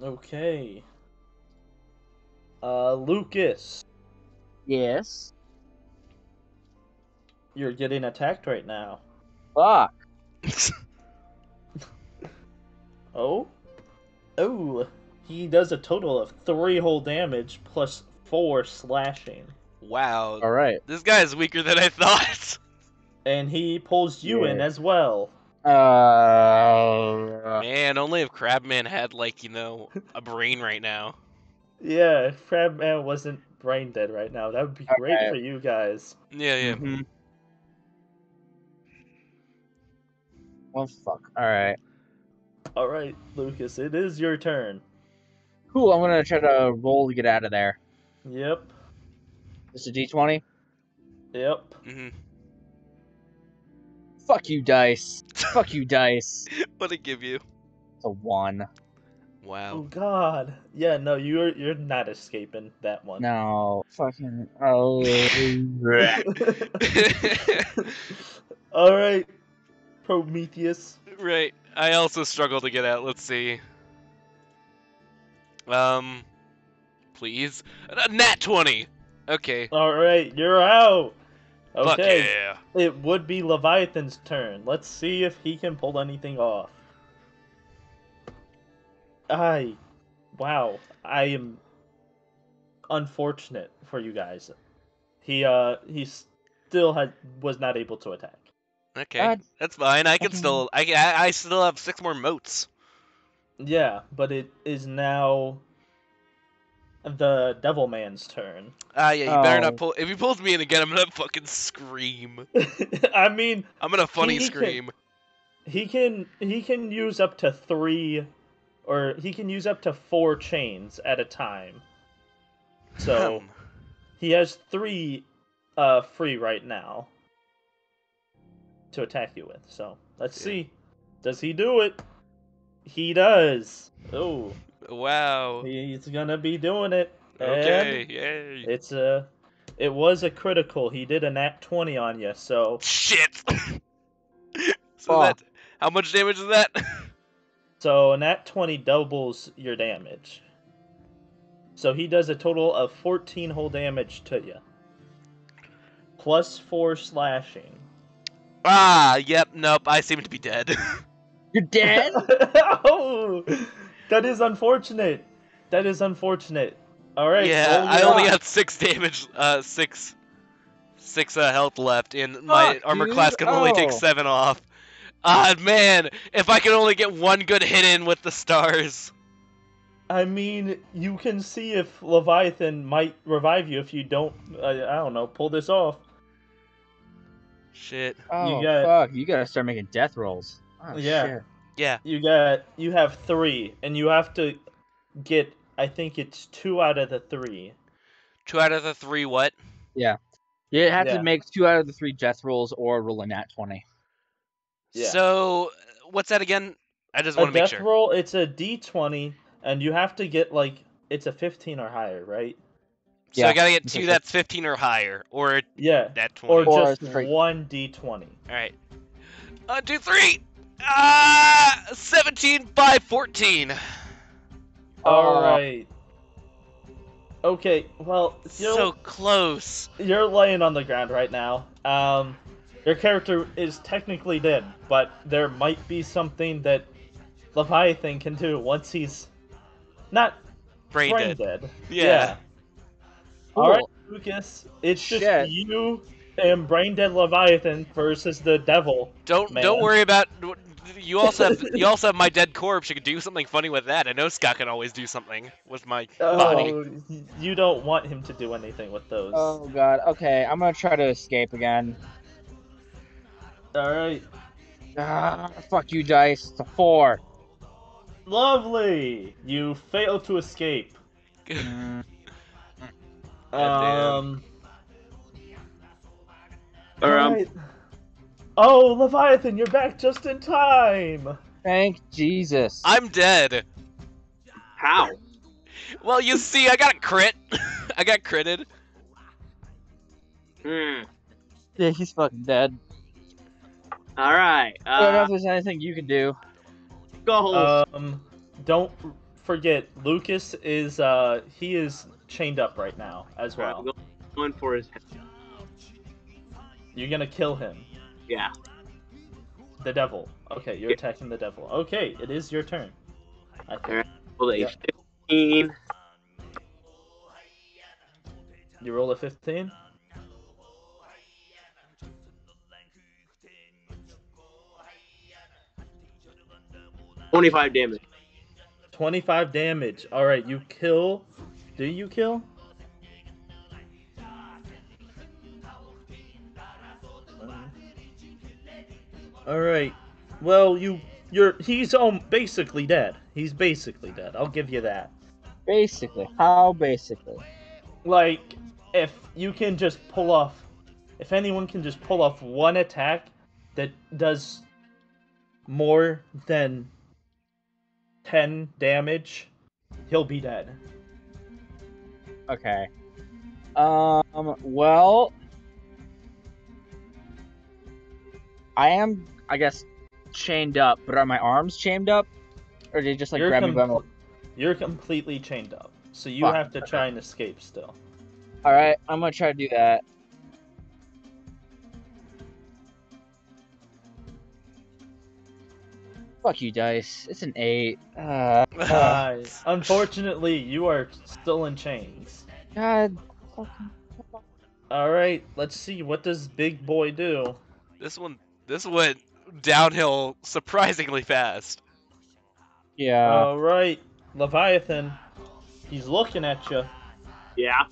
B: Okay. Uh, Lucas,
C: Yes.
B: you're getting attacked right now.
C: Fuck.
B: Oh, oh, he does a total of three whole damage plus four slashing,
A: Wow.
C: All right.
A: This guy is weaker than I thought.
B: and he pulls you in as well.
C: Uh,
A: Man, only if Crabman had like you know a brain right now.
B: Yeah, if Crabman wasn't brain dead right now. That would be great for you guys.
A: Yeah, yeah.
C: mhm. Well, fuck. All right.
B: All right, Lucas, it is your turn.
C: Cool. I'm gonna try to roll to get out of there.
B: Yep,
C: Just a d20.
B: yep.
A: hmm
C: Fuck you, dice. Fuck you, dice.
A: What'd it give you?
C: It's a one.
A: Wow.
B: Oh God. Yeah, no, you're you're not escaping that one.
C: No. Fucking. Oh.
B: All right, Prometheus.
A: right. I also struggle to get out. Let's see. Um, please. A nat twenty. Okay.
B: All right, you're out.
A: Fuck
B: Okay,
A: yeah.
B: it would be Leviathan's turn. Let's see if he can pull anything off. I, wow, I am unfortunate for you guys. He uh he still had was not able to attack.
A: Okay,
C: God.
A: that's fine. I can
C: Fucking-
A: still. I, I I still have six more moats.
B: Yeah, but it is now the Devil Man's turn.
A: Ah, yeah. You better
C: Oh.
A: not pull. If he pulls me in again, I'm gonna fucking scream.
B: I mean,
A: I'm gonna funny
B: He can-
A: scream.
B: he can he can use up to three or he can use up to four chains at a time so he has three uh free right now to attack you with so let's
A: Yeah.
B: see does he do it he does oh
A: Wow.
B: he's gonna be doing it
A: Okay.
B: And
A: Yay.
B: it's a it was a critical he did a nat 20 on you so
A: Shit. so
C: Fuck.
A: that. How much damage is that?
B: So a nat 20 doubles your damage. So he does a total of 14 whole damage to you. Plus 4 slashing.
A: ah. Yep. Nope. I seem to be dead.
C: You're dead.
B: oh! That is unfortunate. That is unfortunate. Alright.
A: yeah.
B: roll
A: I only
B: rock.
A: got six damage. Uh, six. Six uh, health left, and my
C: Fuck,
A: armor
C: dude.
A: class can only take
C: Oh.
A: seven off. Ah, man! If I could only get one good hit in with the stars.
B: I mean, you can see if Leviathan might revive you if you don't, uh, I don't know, pull this off.
A: Shit.
C: Oh
B: got-
C: fuck! You gotta start making death rolls. Oh,
B: Yeah.
C: shit.
A: Yeah.
B: You got, you have 3, and you have to get, I think it's 2 out of the 3.
A: Two out of the three. What? Yeah.
C: You have
B: Yeah.
C: to make two out of the three death rolls or roll a nat twenty.
B: Yeah.
A: So, what's that again? I just want to make
B: death
A: sure.
B: roll it's a d20 and you have to get like it's a 15 or higher right
A: So I gotta get two that's 15 or higher, or
B: yeah
A: that 20.
B: or
C: Or
B: just
C: three.
B: one d20
A: Alright. One, uh, two, three! Ah! 17 by 14.
B: all right okay well you're,
A: So close.
B: you're laying on the ground right now um your character is technically dead but there might be something that leviathan can do once he's not
A: Brain,
B: brain
A: dead.
B: dead
A: Yeah.
B: all right
C: Cool.
B: lucas it's just
C: Shit.
B: you and brain dead leviathan versus the devil
A: Don't
B: Man.
A: don't worry about. You also have you also have my dead corpse. You could do something funny with that. I know Scott can always do something with my body.
B: Oh, y- you don't want him to do anything with those.
C: Oh god. Okay, I'm gonna try to escape again.
B: All right,
C: Ah, fuck you, dice. It's a four.
B: lovely. You fail to escape.
C: Mm,
A: Goddamn.
B: Um.
D: Or um,
B: alright. Oh, Leviathan, you're back just in time.
C: Thank Jesus.
A: I'm dead.
D: how?
A: Well, you see, I got a crit. I got critted.
D: Hmm.
C: Yeah, he's fucking dead.
D: All right.
C: I don't know
D: Uh,
C: if there's anything you can do.
D: go.
B: Um, don't forget, Lucas is uh he is chained up right now as well.
D: Alright, going for his.
B: You're gonna kill him.
D: Yeah.
B: The devil. Okay, you're
D: Yeah.
B: attacking the devil. Okay, it is your turn. I think.
D: Alright. Rolled a
B: Yep.
D: 15.
B: You roll a 15?
D: Twenty-five damage.
B: 25 damage. Alright, you kill. Do you kill? Alright. Well, you. You're. He's um, basically dead. He's basically dead. I'll give you that.
C: Basically, how basically?
B: Like, if you can just pull off. If anyone can just pull off one attack that does more than 10 damage, he'll be dead.
C: Okay. Um. Well, I am, I guess, chained up. But are my arms chained up, or did they just like
B: You're
C: grab me by my?
B: You're completely chained up, so you
C: Fuck,
B: have to try and escape still.
C: All right, I'm gonna try to do that. Fuck you, dice. It's an eight. Uh,
B: Uh, unfortunately, you are still in chains.
C: God.
B: All right, let's see. What does Big Boy do?
A: This one, this went downhill surprisingly fast.
C: Yeah.
B: All right, Leviathan. He's looking at you.
D: Yeah.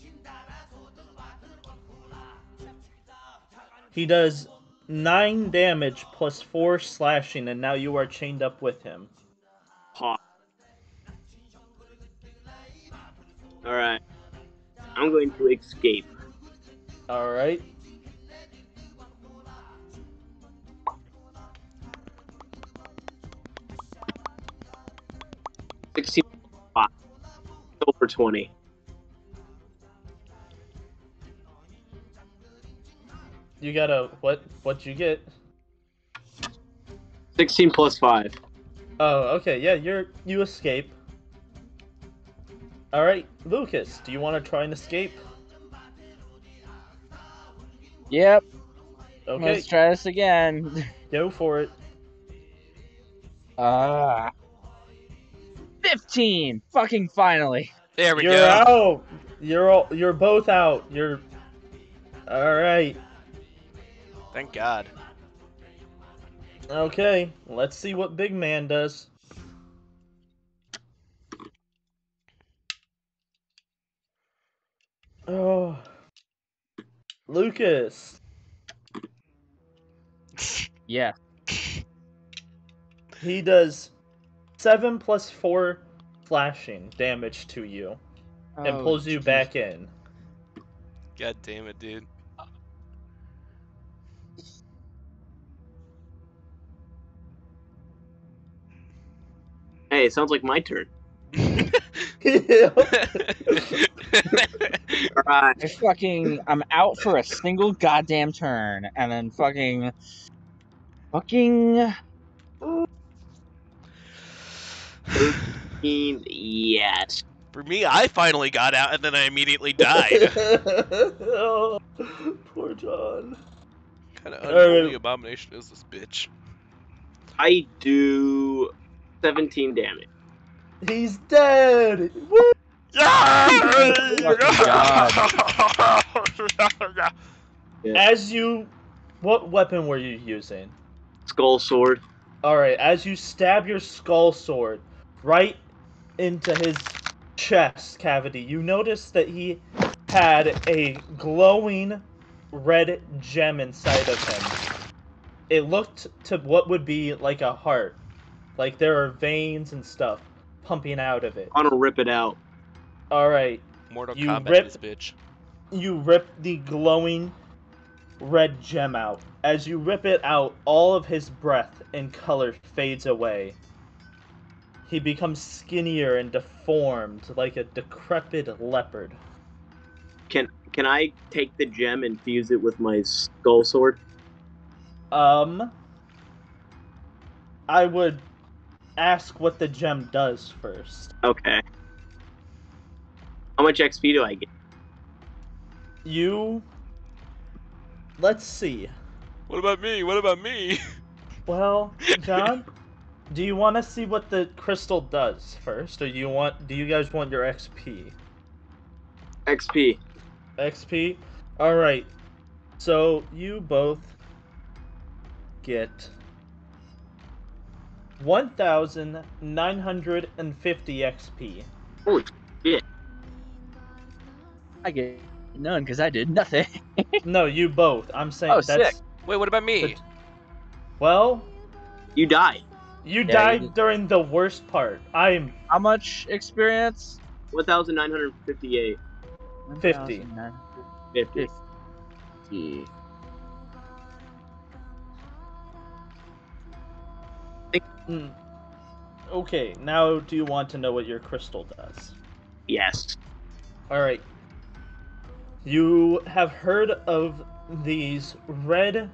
B: He does nine damage plus four slashing, and now you are chained up with him.
D: Hot. Alright. I'm going to escape.
B: All right.
D: Over twenty.
B: You got a what? What'd you get?
D: Sixteen plus five.
B: Oh, okay. Yeah, you're you escape. All right, Lucas. Do you want to try and escape?
C: Yep.
B: Okay,
C: Let's try this again.
B: go for it.
C: Ah. Fifteen. Fucking finally.
A: There we
B: You're
A: go.
B: out. You're all, you're both out. You're all right.
A: Thank God.
B: Okay, let's see what Big Man does. Oh, Lucas.
C: Yeah.
B: He does seven plus four slashing damage to you and
C: Oh,
B: pulls you
C: jeez.
B: back in.
A: God damn it, dude.
D: Hey, it sounds like my turn. Alright.
C: I fucking I'm out for a single goddamn turn and then fucking fucking
D: Yes.
A: For me, I finally got out and then I immediately died.
B: oh, poor John.
A: kind of
B: Alright.
A: unholy abomination is this bitch?
D: I do 17 damage.
B: He's dead. Woo! As you, what weapon were you using?
D: Skull sword.
B: All right, as you stab your skull sword right into his chest cavity, you notice that he had a glowing red gem inside of him. It looked to what would be like a heart. Like there are veins and stuff pumping out of it.
D: I'm gonna rip it out.
B: All right,
A: Mortal
B: You
A: Kombat
B: rip-
A: this bitch.
B: you rip the glowing red gem out. As you rip it out, all of his breath and color fades away. He becomes skinnier and deformed like a decrepit leopard.
D: Can can I take the gem and fuse it with my skull sword?
B: Um, I would ask what the gem does first.
D: Okay. How much XP do I get?
B: You. Let's see.
A: What about me? What about me?
B: Well, John, Do you want to see what the crystal does first, or you want? Do you guys want your XP?
D: XP.
B: XP. All right. So you both get one thousand nine hundred and fifty XP.
D: Holy shit.
C: I get none because I did nothing.
B: No, you both. I'm saying
C: Oh,
B: that's
C: sick.
A: Wait, what about me?
B: But- well.
D: You died.
B: You
C: you
B: died
C: did.
B: during the worst part. I'm
C: How much experience?
D: 1,958.
B: 50.
D: 50.
C: 50.
B: mm, okay. Now, do you want to know what your crystal does?
D: Yes.
B: All right. You have heard of these red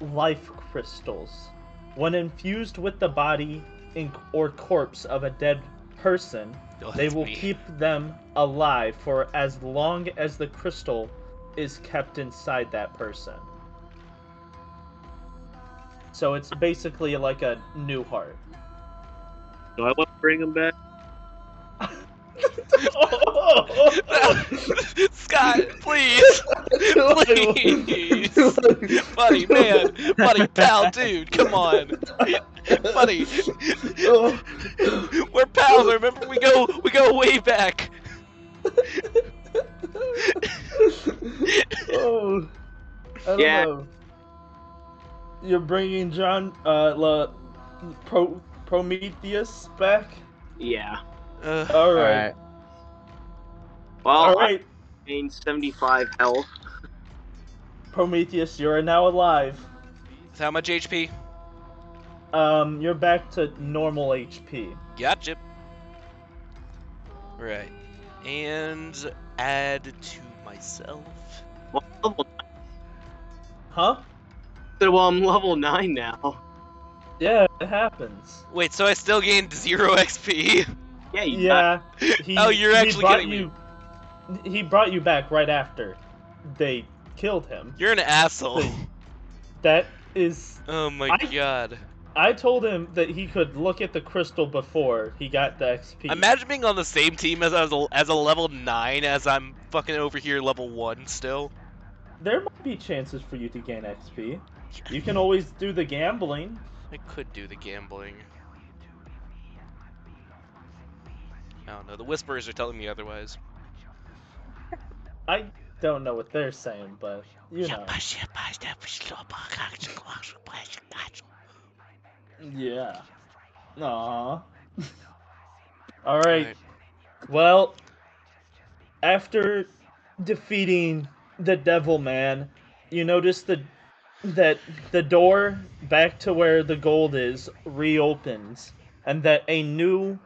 B: life crystals. When infused with the body in, or corpse of a dead person,
A: Oh,
B: they will
A: me.
B: keep them alive for as long as the crystal is kept inside that person. So it's basically like a new heart.
D: Do I want to bring him back?
A: Scott, please, please, buddy, man, buddy, pal, dude, come on, buddy, we're pals. Remember, we go, we go way back.
B: oh, I don't
D: Yeah.
B: know. You're bringing John, uh, La, Pro, Prometheus back.
D: Yeah.
A: Uh,
B: All
C: All
B: right,
C: right.
D: Well,
B: all
D: I gained 75 health.
B: Prometheus, you are now alive.
A: so how much HP?
B: Um, you're back to normal HP.
A: Gotcha. Right, and add to myself.
D: Well, level,
B: Huh?
D: well, I'm level 9 now.
B: Yeah, it happens.
A: Wait, so I still gained zero XP?
D: Yeah, you
B: Yeah. He,
A: Oh, you're actually
B: brought
A: kidding me.
B: you. He brought you back right after they killed him.
A: You're an asshole.
B: That is.
A: Oh my
B: I-
A: god.
B: I told him that he could look at the crystal before he got the XP.
A: Imagine being on the same team as as a, as a level nine as I'm fucking over here level one still.
B: There might be chances for you to gain XP. You can always do the gambling.
A: I could do the gambling. I don't know. The whispers are telling me otherwise.
B: I don't know what they're saying, but you know. Yeah. Aww. All right. Well, after defeating the Devil Man, you notice the that the door back to where the gold is reopens, and that a new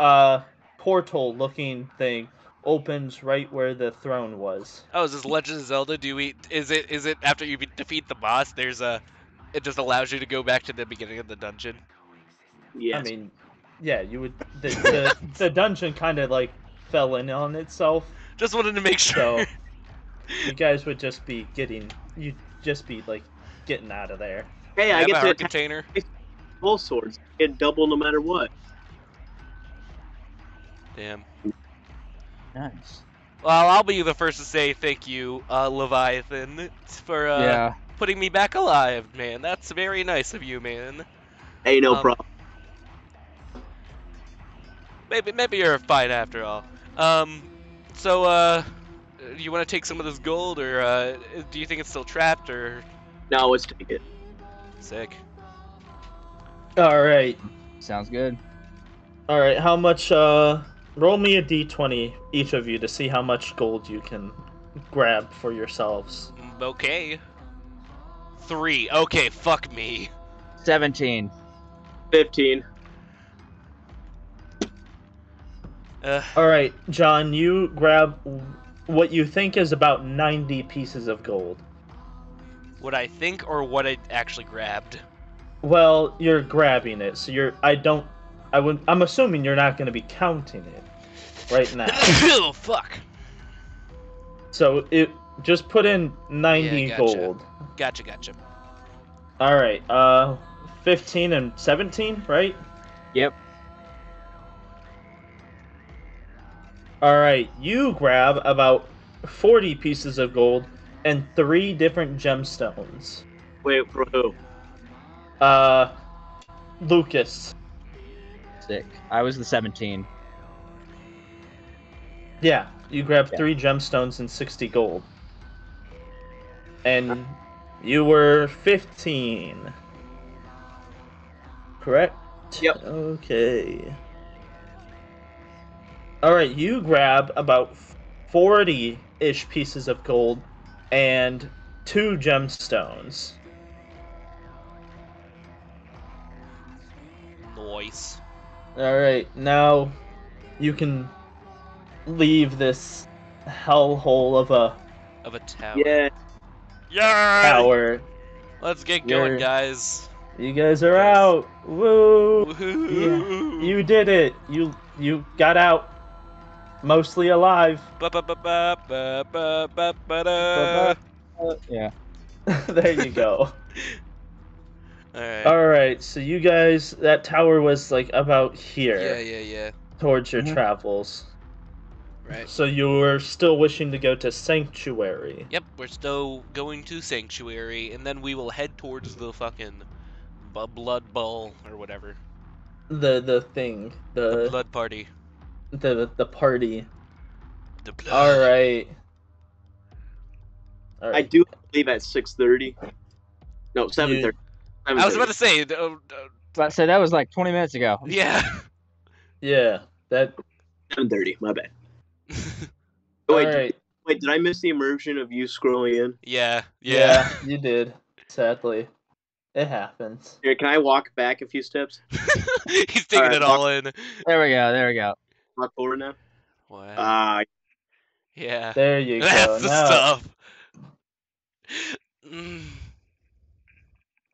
B: uh portal-looking thing opens right where the throne was.
A: Oh, is this Legend of Zelda? Do we? Is it? Is it after you defeat the boss? There's a. It just allows you to go back to the beginning of the dungeon.
D: Yeah.
B: I mean, yeah, you would. The the, the dungeon kind of like fell in on itself.
A: Just wanted to make sure.
B: So you guys would just be getting you'd just be like getting out of there.
D: hey, I
A: have a
D: get to
A: container.
D: full swords. Get double no matter what.
A: Damn.
C: Nice.
A: Well, I'll be the first to say thank you, uh, Leviathan, for uh,
C: yeah.
A: putting me back alive, man. That's very nice of you, man.
D: Hey, no
A: Um,
D: problem.
A: Maybe maybe you're a fight after all. Um, so uh, do you want to take some of this gold, or uh, do you think it's still trapped, or
D: No, let's take it.
A: sick?
B: All right,
C: Sounds good.
B: all right. How much? Uh, roll me a d20 each of you to see how much gold you can grab for yourselves.
A: Mm, Okay. Three. Okay, fuck me.
C: 17.
D: 15.
A: Uh,
B: All right, John, you grab what you think is about 90 pieces of gold.
A: what I think or what I actually grabbed.
B: Well, you're grabbing it, so you're. I don't. I would. I'm assuming you're not going to be counting it right now.
A: oh fuck.
B: So it just put in 90
A: Yeah, gotcha.
B: gold.
A: Gotcha, gotcha.
B: All right. Uh, 15 and 17, right?
C: Yep.
B: All right, you grab about 40 pieces of gold and three different gemstones.
D: Wait for who?
B: Uh, Lucas.
C: Sick. I was the 17.
B: Yeah, you grab
C: Yeah.
B: three gemstones and 60 gold. And you were 15. Correct?
D: Yep.
B: Okay. Alright, you grab about 40 ish pieces of gold and two gemstones.
A: Noise.
B: Alright, now you can leave this hellhole of a
A: Of a tower.
D: Yeah.
A: Yeah.
B: tower.
A: Let's get going,
B: You're-
A: guys.
B: You guys are
A: Yes.
B: out. Woo!
A: Woohoo!
B: You did it. You you got out. Mostly alive.
C: Yeah.
B: there you go.
A: Alright.
B: All right. So you guys, that tower was like about here
A: Yeah, yeah, yeah.
B: towards your
C: Mhm.
B: travels.
A: Right.
B: So you were still wishing to go to Sanctuary.
A: Yep, we're still going to Sanctuary, and then we will head towards the fucking bu- Blood Bowl or whatever.
B: The the thing.
A: The
B: The
A: Blood Party.
B: the the party.
A: The blood.
B: All right. All
D: I do leave at 6:30. No, 7:30.
A: I was about to say. uh, uh,
C: But I said that was like 20 minutes ago.
A: yeah.
B: Yeah. That.
D: 7:30. My bad. Oh, wait,
B: all right.
D: wait, did I miss the immersion of you scrolling in?
A: yeah.
B: Yeah.
A: Yeah.
B: you did. Sadly, it happens.
D: Here, can I walk back a few steps?
A: He's taking
D: Alright,
A: it all in.
C: There we go. There we go.
D: Walk forward now.
A: Wow.
D: Ah,
A: yeah.
B: There you go.
A: That's the
B: now,
A: stuff. Mm.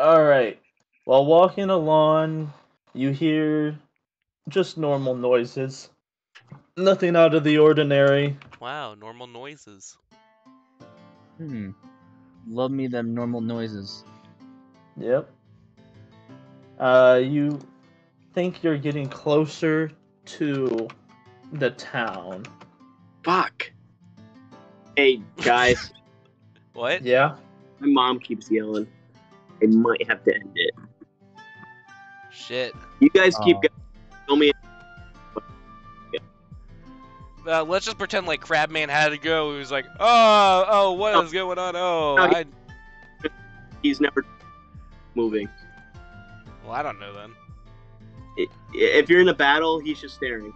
B: All right. While walking along, you hear just normal noises. Nothing out of the ordinary.
A: Wow, normal noises.
C: Hmm. Love me them normal noises.
B: Yep. Uh, you think you're getting closer to the town.
D: fuck. Hey guys,
A: What?
B: Yeah.
D: my mom keeps yelling. I might have to end it.
A: Shit.
D: You guys keep
C: Aw.
D: going. Tell me.
A: Uh, let's just pretend like Crabman had to go. He was like, oh, oh, what what is going on? Oh,
D: No, he-
A: I,
D: He's never moving.
A: well, I don't know then.
D: If you're in a battle, he's just staring.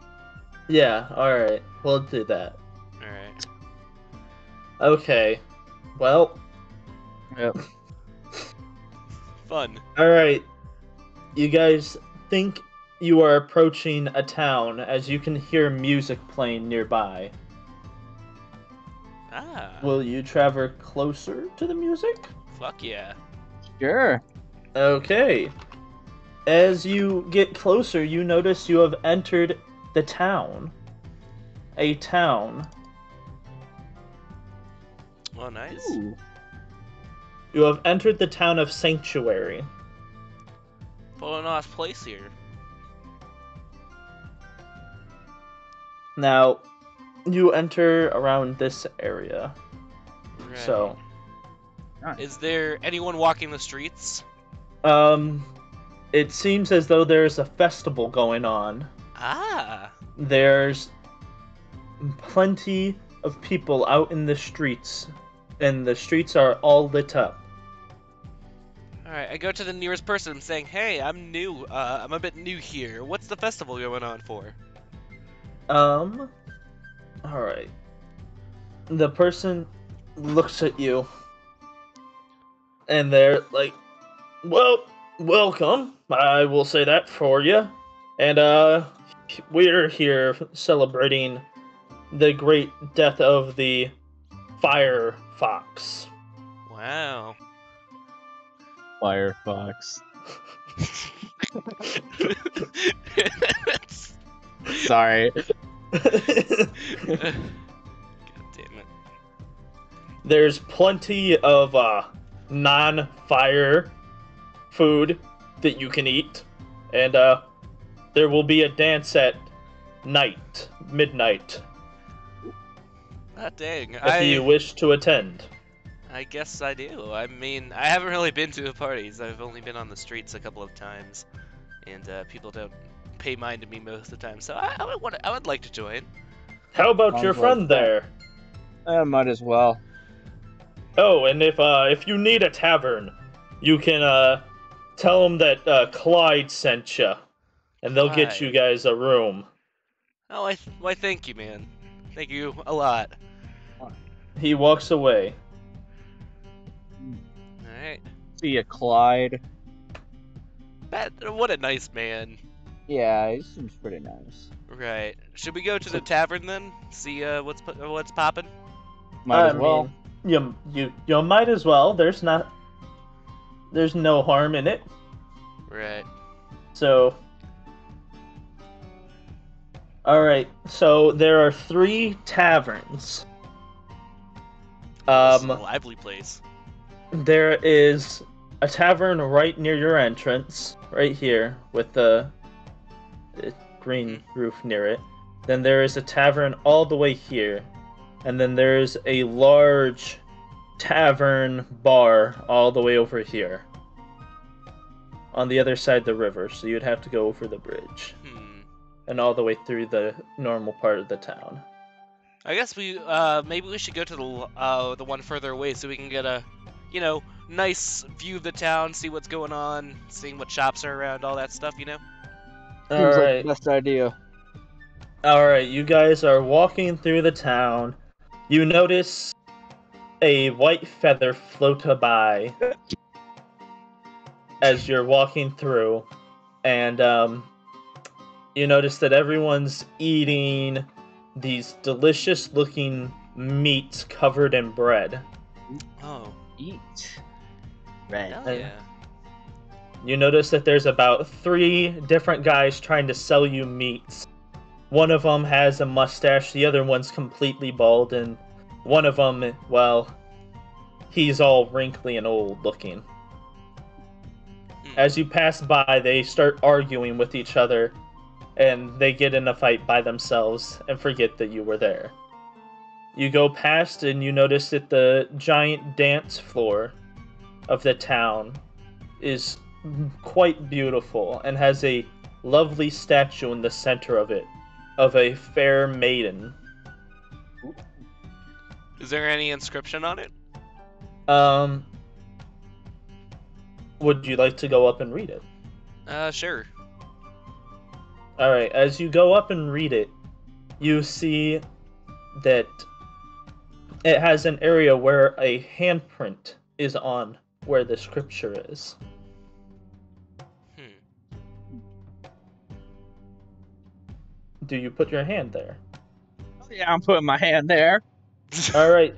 B: Yeah. All right. We'll do that.
A: All right.
B: Okay. Well.
C: Yep.
A: Fun.
B: All right. You guys think you are approaching a town as you can hear music playing nearby.
A: Ah.
B: Will you travel closer to the music?
A: Fuck yeah.
C: Sure.
B: Okay. As you get closer, you notice you have entered the town. A town.
A: Well, nice.
C: Ooh.
B: You have entered the town of Sanctuary.
A: What a nice place here.
B: Now, you enter around this area.
A: Right.
B: So,
A: Is there anyone walking the streets?
B: um, it seems as though there's a festival going on.
A: Ah.
B: There's plenty of people out in the streets, and the streets are all lit up.
A: All right. I go to the nearest person, and saying, "Hey, I'm new. Uh, I'm a bit new here. What's the festival going on for?"
B: Um, alright. The person looks at you, and they're like, Well, welcome. I will say that for you. And, uh, we're here celebrating the great death of the Fire Fox.
A: Wow.
C: Firefox. Sorry.
A: God damn it.
B: There's plenty of uh, non-fire food that you can eat, and uh, there will be a dance at night, midnight,
A: Ah, dang.
B: if
A: I,
B: you wish to attend.
A: I guess I do. I mean, I haven't really been to parties. I've only been on the streets a couple of times, and uh, people don't pay mind to me most of the time. So I, I would want. I would like to join.
B: How about
F: Sounds
B: your
F: like
B: friend
F: that.
B: there?
C: I might as well.
B: Oh, and if uh, if you need a tavern, you can uh, tell them that uh, Clyde sent you, and they'll get you guys a room.
A: Oh, I. Th- why, thank you, man. Thank you a lot.
B: He walks away.
A: All right.
C: See ya, Clyde.
A: That. What a nice man.
C: Yeah, he seems pretty nice.
A: Right. Should we go to the tavern then? See uh, what's pu- what's popping?
C: Might
B: I
C: as well.
B: mean, you you you might as well. There's not. There's no harm in it.
A: Right.
B: So. All right. So there are three taverns.
A: This is
B: Um.
A: a lively place.
B: There is a tavern right near your entrance, right here, with the green roof near it. Then there is a tavern all the way here. And then there's a large tavern bar all the way over here. On the other side of the river, so you'd have to go over the bridge.
A: Hmm.
B: And all the way through the normal part of the town.
A: I guess we uh maybe we should go to the uh the one further away so we can get a you know nice view of the town, see what's going on, seeing what shops are around, all that stuff. You know.
C: Seems
B: All
C: like
B: right.
C: the best idea.
B: All right, you guys are walking through the town. You notice a white feather float by as you're walking through, and um, you notice that everyone's eating these delicious-looking meats covered in bread.
A: Oh.
C: Eat. Right.
A: Hell yeah.
B: You notice that there's about three different guys trying to sell you meats. One of them has a mustache, the other one's completely bald, and one of them, well, he's all wrinkly and old looking.
A: Hmm.
B: As you pass by, they start arguing with each other, and they get in a fight by themselves and forget that you were there. You go past, and you notice that the giant dance floor of the town is quite beautiful and has a lovely statue in the center of it of a fair maiden.
A: Is there any inscription on it?
B: Um, would you like to go up and read it?
A: Uh, sure.
B: All right, as you go up and read it, you see that it has an area where a handprint is on where the scripture is.
A: Hmm.
B: Do you put your hand there?
C: Yeah, I'm putting my hand there.
B: All right.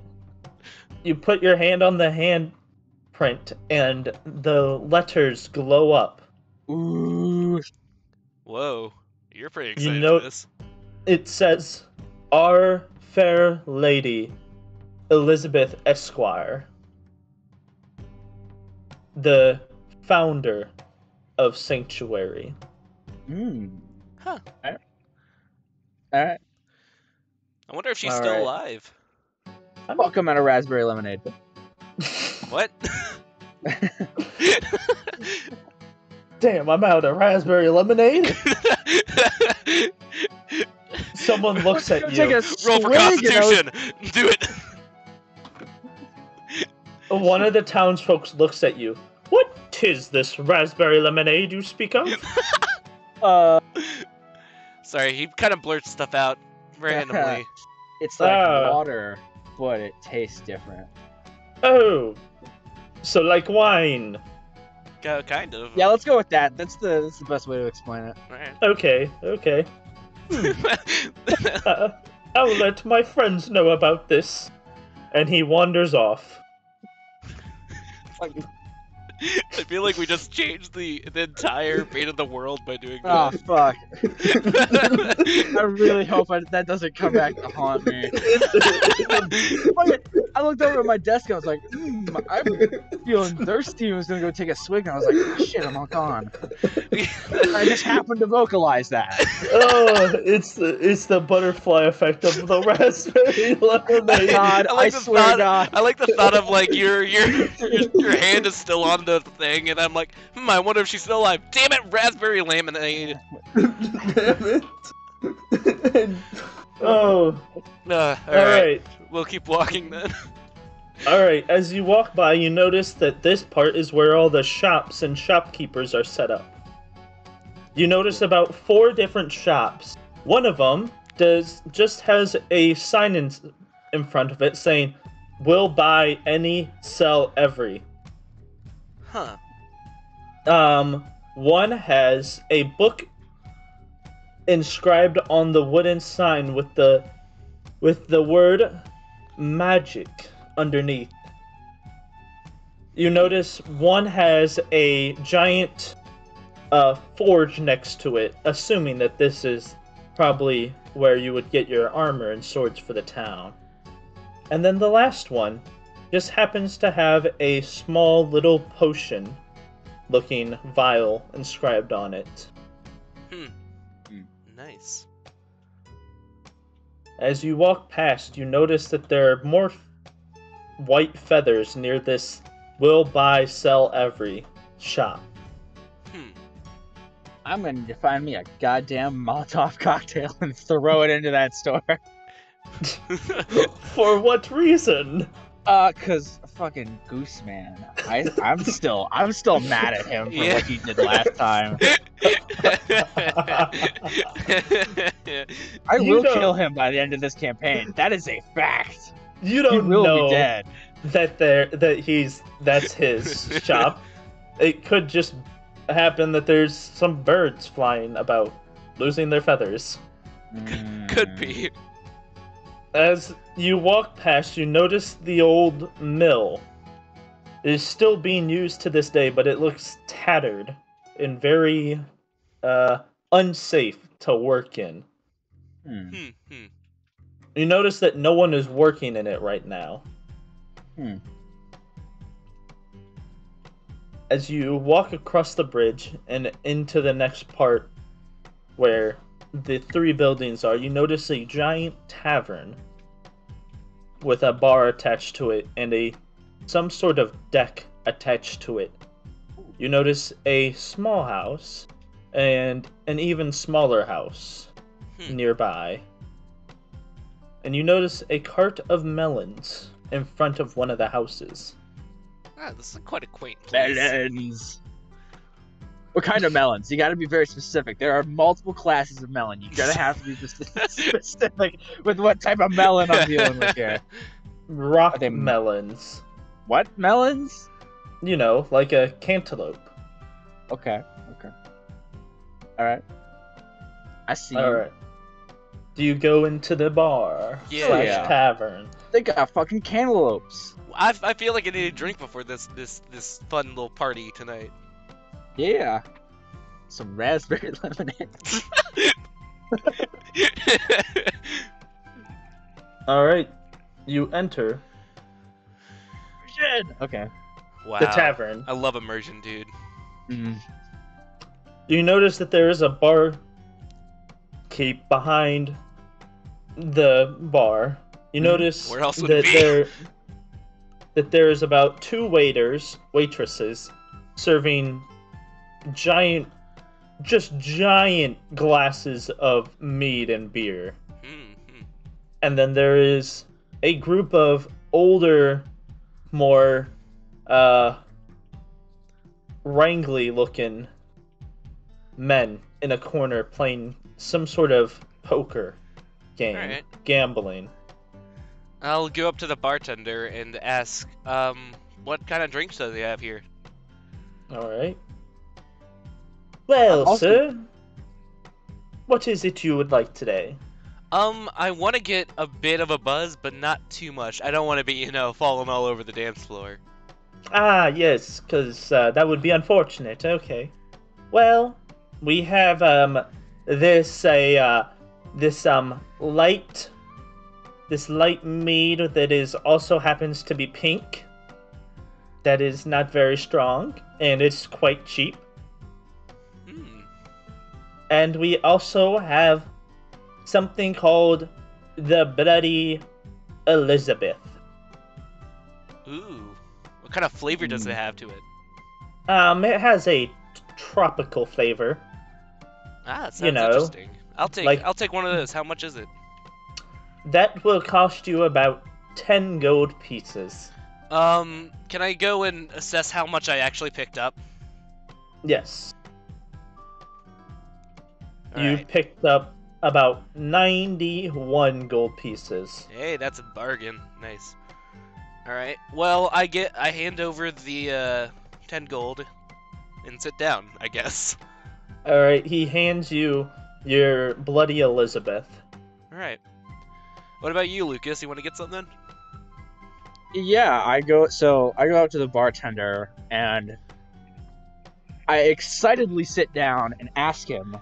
B: You put your hand on the hand print and the letters glow up.
C: Ooh.
A: Whoa. You're pretty
B: You
A: excited
B: know-
A: for this.
B: It says, Our fair lady, Elizabeth Esquire, the founder of Sanctuary.
C: Mm.
A: Huh.
C: All right.
A: I wonder if she's
B: All
A: still
B: right.
A: alive.
B: I'm
C: Welcome out of raspberry lemonade.
A: What?
B: damn, I'm out of raspberry lemonade. Someone looks at
C: Take
B: you.
C: a
A: Roll for
C: swig, you
A: Constitution. Do it.
B: One of the townsfolk looks at you. What tis this raspberry lemonade you speak of?
C: Uh,
A: Sorry, he kind of blurts stuff out randomly.
C: it's like
B: Ah.
C: water, but it tastes different.
B: Oh, so like wine.
A: Ki- kind of.
C: Yeah, let's go with that. That's the that's the best way to explain it.
A: Alright.
B: Okay, okay. Uh, I'll let my friends know about this. And he wanders off.
C: Like,
A: I feel like we just changed the the entire fate of the world by doing that.
C: Oh fuck! I really hope I, that doesn't come back to haunt me. I looked over at my desk and I was like, mm, I'm feeling thirsty. and was gonna go take a swig, and I was like, "Oh, shit, I'm all gone. I just happened to vocalize that.
B: oh, it's the it's the butterfly effect of the raspberry lemonade.
C: God,
A: I
C: I,
A: like the
C: swear
A: thought-
C: to God.
A: I like the thought of like your your your, your hand is still on the thing, and I'm like, hmm, I wonder if she's still alive. Damn it, raspberry lemonade.
B: Damn it. oh,
A: Uh, all
B: all
A: right.
B: right.
A: we'll keep walking then.
B: All right, as you walk by, you notice that this part is where all the shops and shopkeepers are set up. You notice about four different shops. One of them does just has a sign in, in front of it saying, "Will buy any, sell every."
A: Huh.
B: Um, one has a book inscribed on the wooden sign with the with the word magic underneath. You notice one has a giant uh, forge next to it, assuming that this is probably where you would get your armor and swords for the town. And then the last one just happens to have a small little potion looking vial inscribed on it. Hmm.
A: Nice.
B: As you walk past, you notice that there are more f- white feathers near this will buy, sell every shop.
A: Hmm.
C: I'm gonna to find me a goddamn Molotov cocktail and throw it into that store.
B: For what reason?
C: Uh, cause fucking Goose Man. I I'm still I'm still mad at him for
A: Yeah.
C: what he did last time. I
B: You
C: will kill him by the end of this campaign. That is a fact.
B: You don't
C: will
B: know
C: be dead.
B: that there that he's that's his shop. It could just happen that there's some birds flying about, losing their feathers.
A: Could be.
B: As you walk past, you notice the old mill. It is still being used to this day, but it looks tattered and very uh, unsafe to work in.
C: Hmm.
A: Hmm, hmm.
B: You notice that no one is working in it right now.
C: Hmm.
B: As you walk across the bridge and into the next part where the three buildings are, you notice a giant tavern with a bar attached to it and a some sort of deck attached to it. You notice a small house and an even smaller house
A: Hmm.
B: nearby. And you notice a cart of melons in front of one of the houses.
A: Ah, this is quite a quaint place.
C: Melons. What kind of melons? You got to be very specific. There are multiple classes of melon. You gotta have to be specific with what type of melon I'm dealing with here.
B: Rock
C: they-
B: melons.
C: What melons?
B: You know, like a cantaloupe.
C: Okay. Okay. All right. I see.
B: All right. Do you go into the bar
A: Yeah.
B: slash
C: Yeah.
B: tavern?
C: They got fucking cantaloupes.
A: I, I feel like I need a drink before this this this fun little party tonight.
C: Yeah. Some raspberry lemonade.
B: All right. You enter Immersion.
C: Okay.
A: wow.
B: the tavern.
A: I love immersion, dude.
C: Mm.
B: You notice that there is a bar keep behind the bar. You
C: Mhm.
B: notice
A: Where else would
B: that
A: it be?
B: there that there is about two waiters, waitresses, serving giant, just giant glasses of mead and beer.
A: Hmm, hmm.
B: and then there is a group of older, more uh, wrangly looking men in a corner playing some sort of poker game,
A: Alright.
B: gambling.
A: I'll go up to the bartender and ask, um, what kind of drinks do they have here?
B: All right. Well,
C: Also-
B: sir, what is it you would like today?
A: Um, I want to get a bit of a buzz, but not too much. I don't want to be, you know, falling all over the dance floor.
B: Ah, yes, because uh, that would be unfortunate. Okay. Well, we have um this a uh, this um light this light mead that is also happens to be pink. That is not very strong, and it's quite cheap. And we also have something called the Bloody Elizabeth.
A: Ooh. What kind of flavor does it have to it?
B: Um, it has a t- tropical flavor.
A: Ah, that sounds
B: You know,
A: interesting. I'll take
B: like-
A: I'll take one of those. How much is it?
B: That will cost you about 10 gold pieces.
A: Um, can I go and assess how much I actually picked up?
B: Yes. You
A: Alright.
B: picked up about 91 gold pieces.
A: Hey, that's a bargain. Nice. All right. Well, I get I hand over the uh, ten gold and sit down. I guess.
B: Alright, he hands you your Bloody Elizabeth.
A: All right. What about you, Lucas? You want to get something?
C: Yeah, I go. So I go out to the bartender and I excitedly sit down and ask him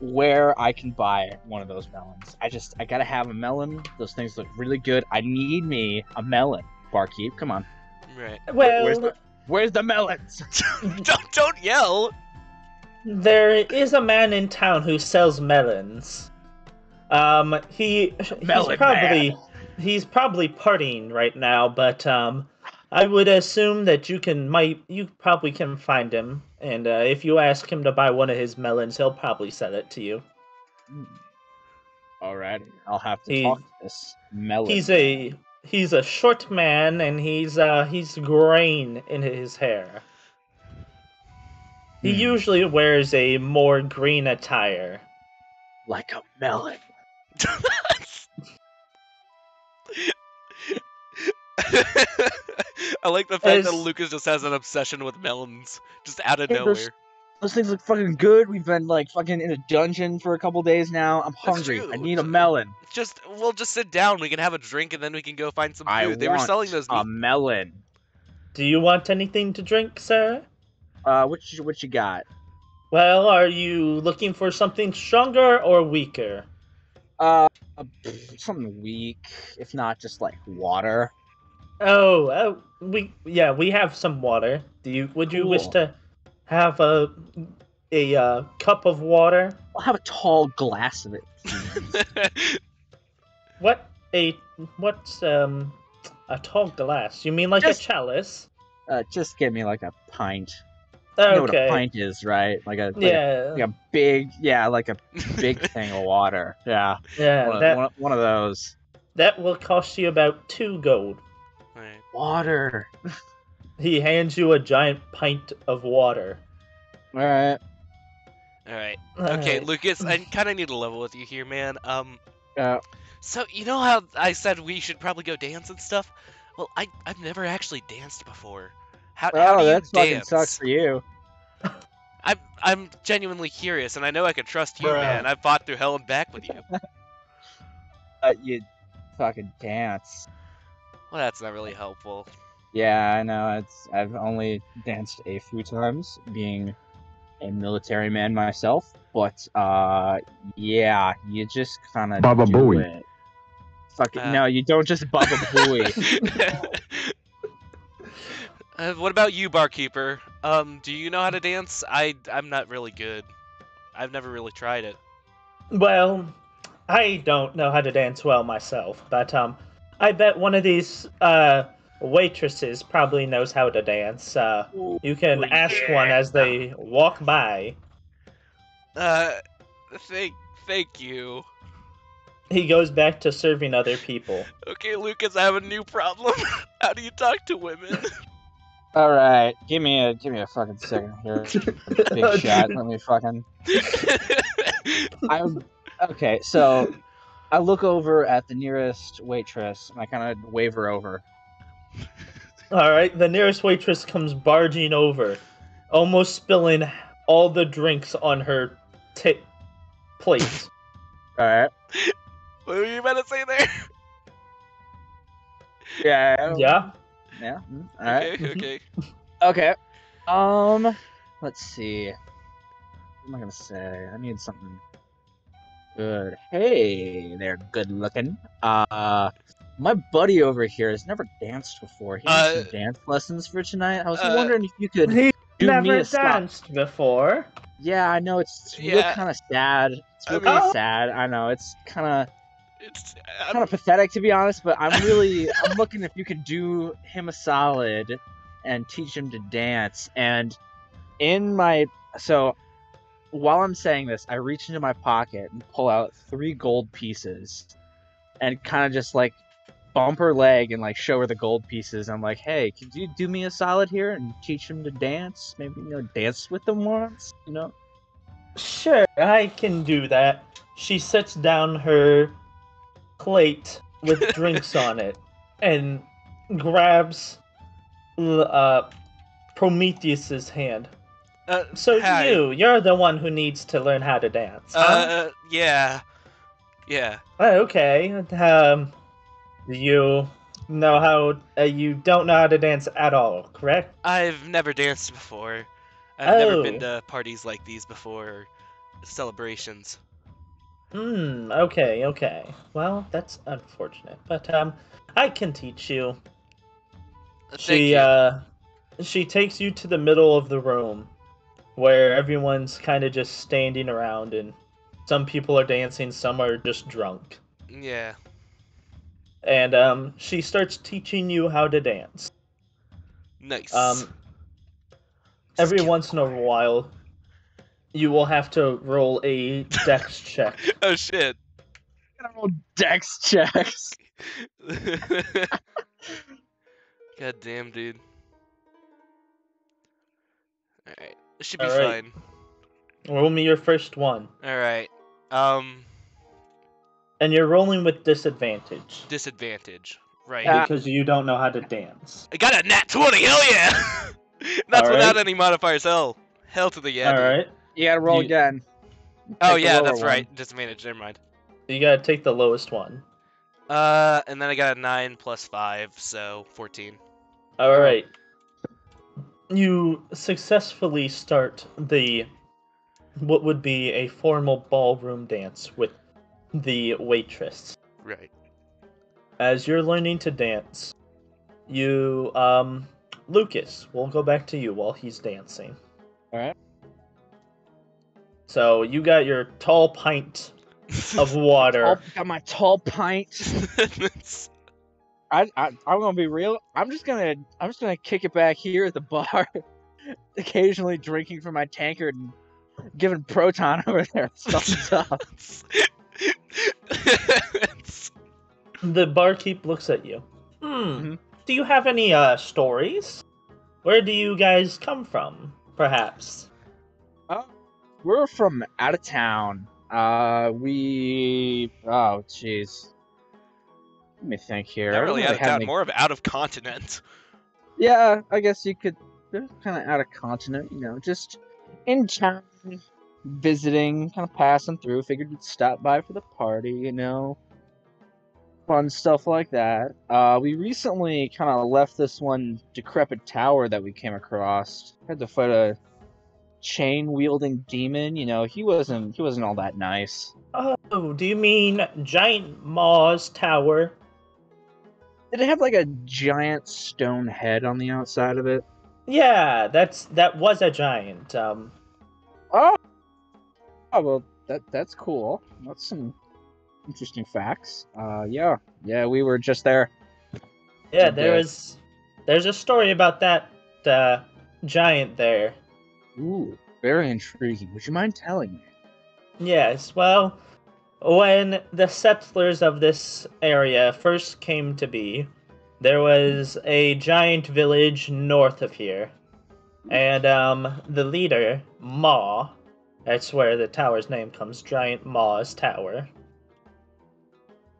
C: where I can buy one of those melons. I just I gotta have a melon. Those things look really good. I need me a melon. Barkeep, come on.
A: Right.
B: Well,
C: where's the Where's the melons?
A: don't don't yell.
B: there is a man in town who sells melons. Um, he
C: Melon
B: he's probably
C: man.
B: he's probably partying right now, but um, I would assume that you can might you probably can find him, and uh, if you ask him to buy one of his melons, he'll probably sell it to you.
C: Alrighty, I'll have to
B: He-
C: talk to this melon.
B: He's a he's a short man, and he's uh he's graying in his hair. He
C: Hmm.
B: usually wears a more green attire.
C: like a melon.
A: I like the fact that Lucas just has an obsession with melons, just out of nowhere.
C: Those things look fucking good. We've been like fucking in a dungeon for a couple days now. I'm hungry. I need a melon.
A: Just we'll just sit down. We can have a drink and then we can go find some food.
C: I
A: they were selling those.
C: a
A: meat-
C: melon.
B: Do you want anything to drink, sir?
C: Uh, what you, what you got?
B: Well, are you looking for something stronger or weaker?
C: Uh, something weak. If not, just like water.
B: Oh, oh, we yeah, we have some water. Do you would you wish to have a a uh, cup of water?
C: I'll have a tall glass of it.
B: What a what's um a tall glass? You mean like
C: Just-
B: a chalice?
C: uh, just give me like a pint. You know what a pint is, right? Like a like a,
B: yeah,
C: like a big, yeah, like a big thing of water. Yeah,
B: yeah.
C: one,
B: that
C: one, one of those.
B: that will cost you about two gold.
A: Alright.
C: Water.
B: He hands you a giant pint of water.
C: All right.
A: Alright. Okay,
B: Alright.
A: Lucas, I kind of need to level with you here, man. Um,
C: Uh,
A: so you know how I said we should probably go dance and stuff? Well, I I've never actually danced before. How, how
C: oh,
A: do you
C: that fucking
A: dance?
C: sucks for you.
A: I'm I'm genuinely curious, and I know I can trust you,
B: Bruh.
A: man. I've fought through hell and back with you.
C: Uh, you fucking dance.
A: Well, that's not really helpful.
C: Yeah, I know. It's I've only danced a few times, being a military man myself. But uh, yeah, you just kind of
E: Baba
C: do
E: Booey.
C: it. Fucking
A: Uh.
C: no, you don't just Baba Booey.
A: uh, what about you, barkeeper? Um, do you know how to dance? I I'm not really good. I've never really tried it.
B: Well, I don't know how to dance well myself, but um, I bet one of these uh waitresses probably knows how to dance. Uh, you can ask one as they walk by.
A: Uh, thank thank you.
B: He goes back to serving other people.
A: Okay, Lucas, I have a new problem. how do you talk to women?
C: All right, give me a give me a fucking second here. Big shot. Let me fucking. I'm okay. So I look over at the nearest waitress and I kind of wave her over.
B: All right, the nearest waitress comes barging over, almost spilling all the drinks on her t- plate.
C: All right.
A: what were you about to say there?
C: Yeah.
B: Yeah.
C: Yeah. mm, All right.
A: Okay, okay.
C: Okay. Um, let's see. What am I gonna say? I need something good. Hey, they're good looking. Uh, my buddy over here has never danced before. He needs
A: Uh,
C: some dance lessons for tonight. I was
A: uh,
C: wondering if you could
B: He
C: do me
B: never
C: a stop.
B: danced before.
C: Yeah, I know it's, it's real
A: Yeah.
C: kind of sad. It's
A: I mean-
C: kind of sad. I know it's kind of
A: It's
C: kind of pathetic to be honest, but I'm really I'm looking if you could do him a solid and teach him to dance. And in my so while I'm saying this, I reach into my pocket and pull out three gold pieces and kind of just like bump her leg and like show her the gold pieces. I'm like, hey, could you do me a solid here and teach him to dance? Maybe you know, dance with them once, you know?
B: Sure, I can do that. She sets down her plate with drinks on it and grabs uh, Prometheus's hand.
A: Uh,
B: So
A: hi.
B: you, you're the one who needs to learn how to dance. huh?
A: Uh, yeah, yeah.
B: Oh, okay. Um, you know how uh, you don't know how to dance at all, correct?
A: I've never danced before. I've never been
B: Oh.
A: to parties like these before, or celebrations.
B: Hmm. Okay. Okay. Well, that's unfortunate, but um, I can teach you.
A: Uh, Thank
B: she
A: you.
B: uh she takes you to the middle of the room where everyone's kind of just standing around and some people are dancing some are just drunk
A: Yeah.
B: and um she starts teaching you how to dance
A: Nice.
B: um every
A: Skill
B: once in a
A: point.
B: while you will have to roll a dex check
A: oh shit.
C: Dex checks.
A: God damn, dude. Alright. This should be
B: Alright.
A: fine.
B: roll me your first one
A: Alright. Um,
B: and you're rolling with disadvantage
A: disadvantage. Right.
C: Yeah.
B: because you don't know how to dance
A: I got a nat 20, hell yeah! That's
B: Alright.
A: without any modifiers, hell. Hell to the yeah.
B: all
A: dude.
B: right
C: You gotta roll
B: You-
C: again.
A: Oh
C: Take
A: yeah, that's
C: one.
A: right. Disadvantage, never mind.
B: you gotta take the lowest one
A: Uh, and then I got a 9 plus 5, so 14.
B: All right. You successfully start the what would be a formal ballroom dance with the waitress.
A: Right.
B: As you're learning to dance, you um Lucas, we'll go back to you while he's dancing.
C: Alright.
B: So you got your tall pint of water.
C: Tall, got my tall pint.
A: It's-
C: I, I I'm gonna be real. I'm just gonna I'm just gonna kick it back here at the bar, occasionally drinking from my tankard and giving proton over there. Thumbs up.
B: The barkeep looks at you. Hmm.
C: Mhm.
B: Do you have any uh stories? Where do you guys come from? Perhaps.
C: We're from out of town. Uh, we oh jeez. Let me think here.
A: Not
C: I don't
A: really out of town,
C: any-
A: more of out of continent.
C: Yeah, I guess you could. They're kind of out of continent, you know, just in town, visiting, kind of passing through. Figured you'd stop by for the party, you know. Fun stuff like that. Uh, we recently kind of left this one decrepit tower that we came across. Had to fight a chain wielding demon. You know, he wasn't he wasn't all that nice.
B: Oh, do you mean Giant Maw's Tower?
C: Did it have like a giant stone head on the outside of it?
B: Yeah, that's that was a giant. Um,
C: Oh, oh well, that that's cool. That's some interesting facts. Uh, yeah, yeah, we were just there.
B: yeah, there is. There's a story about that uh, giant there.
C: Ooh, very intriguing. Would you mind telling me?
B: Yes, well, when the settlers of this area first came to be, there was a giant village north of here. And um the leader, Ma, that's where the tower's name comes, Giant Ma's Tower.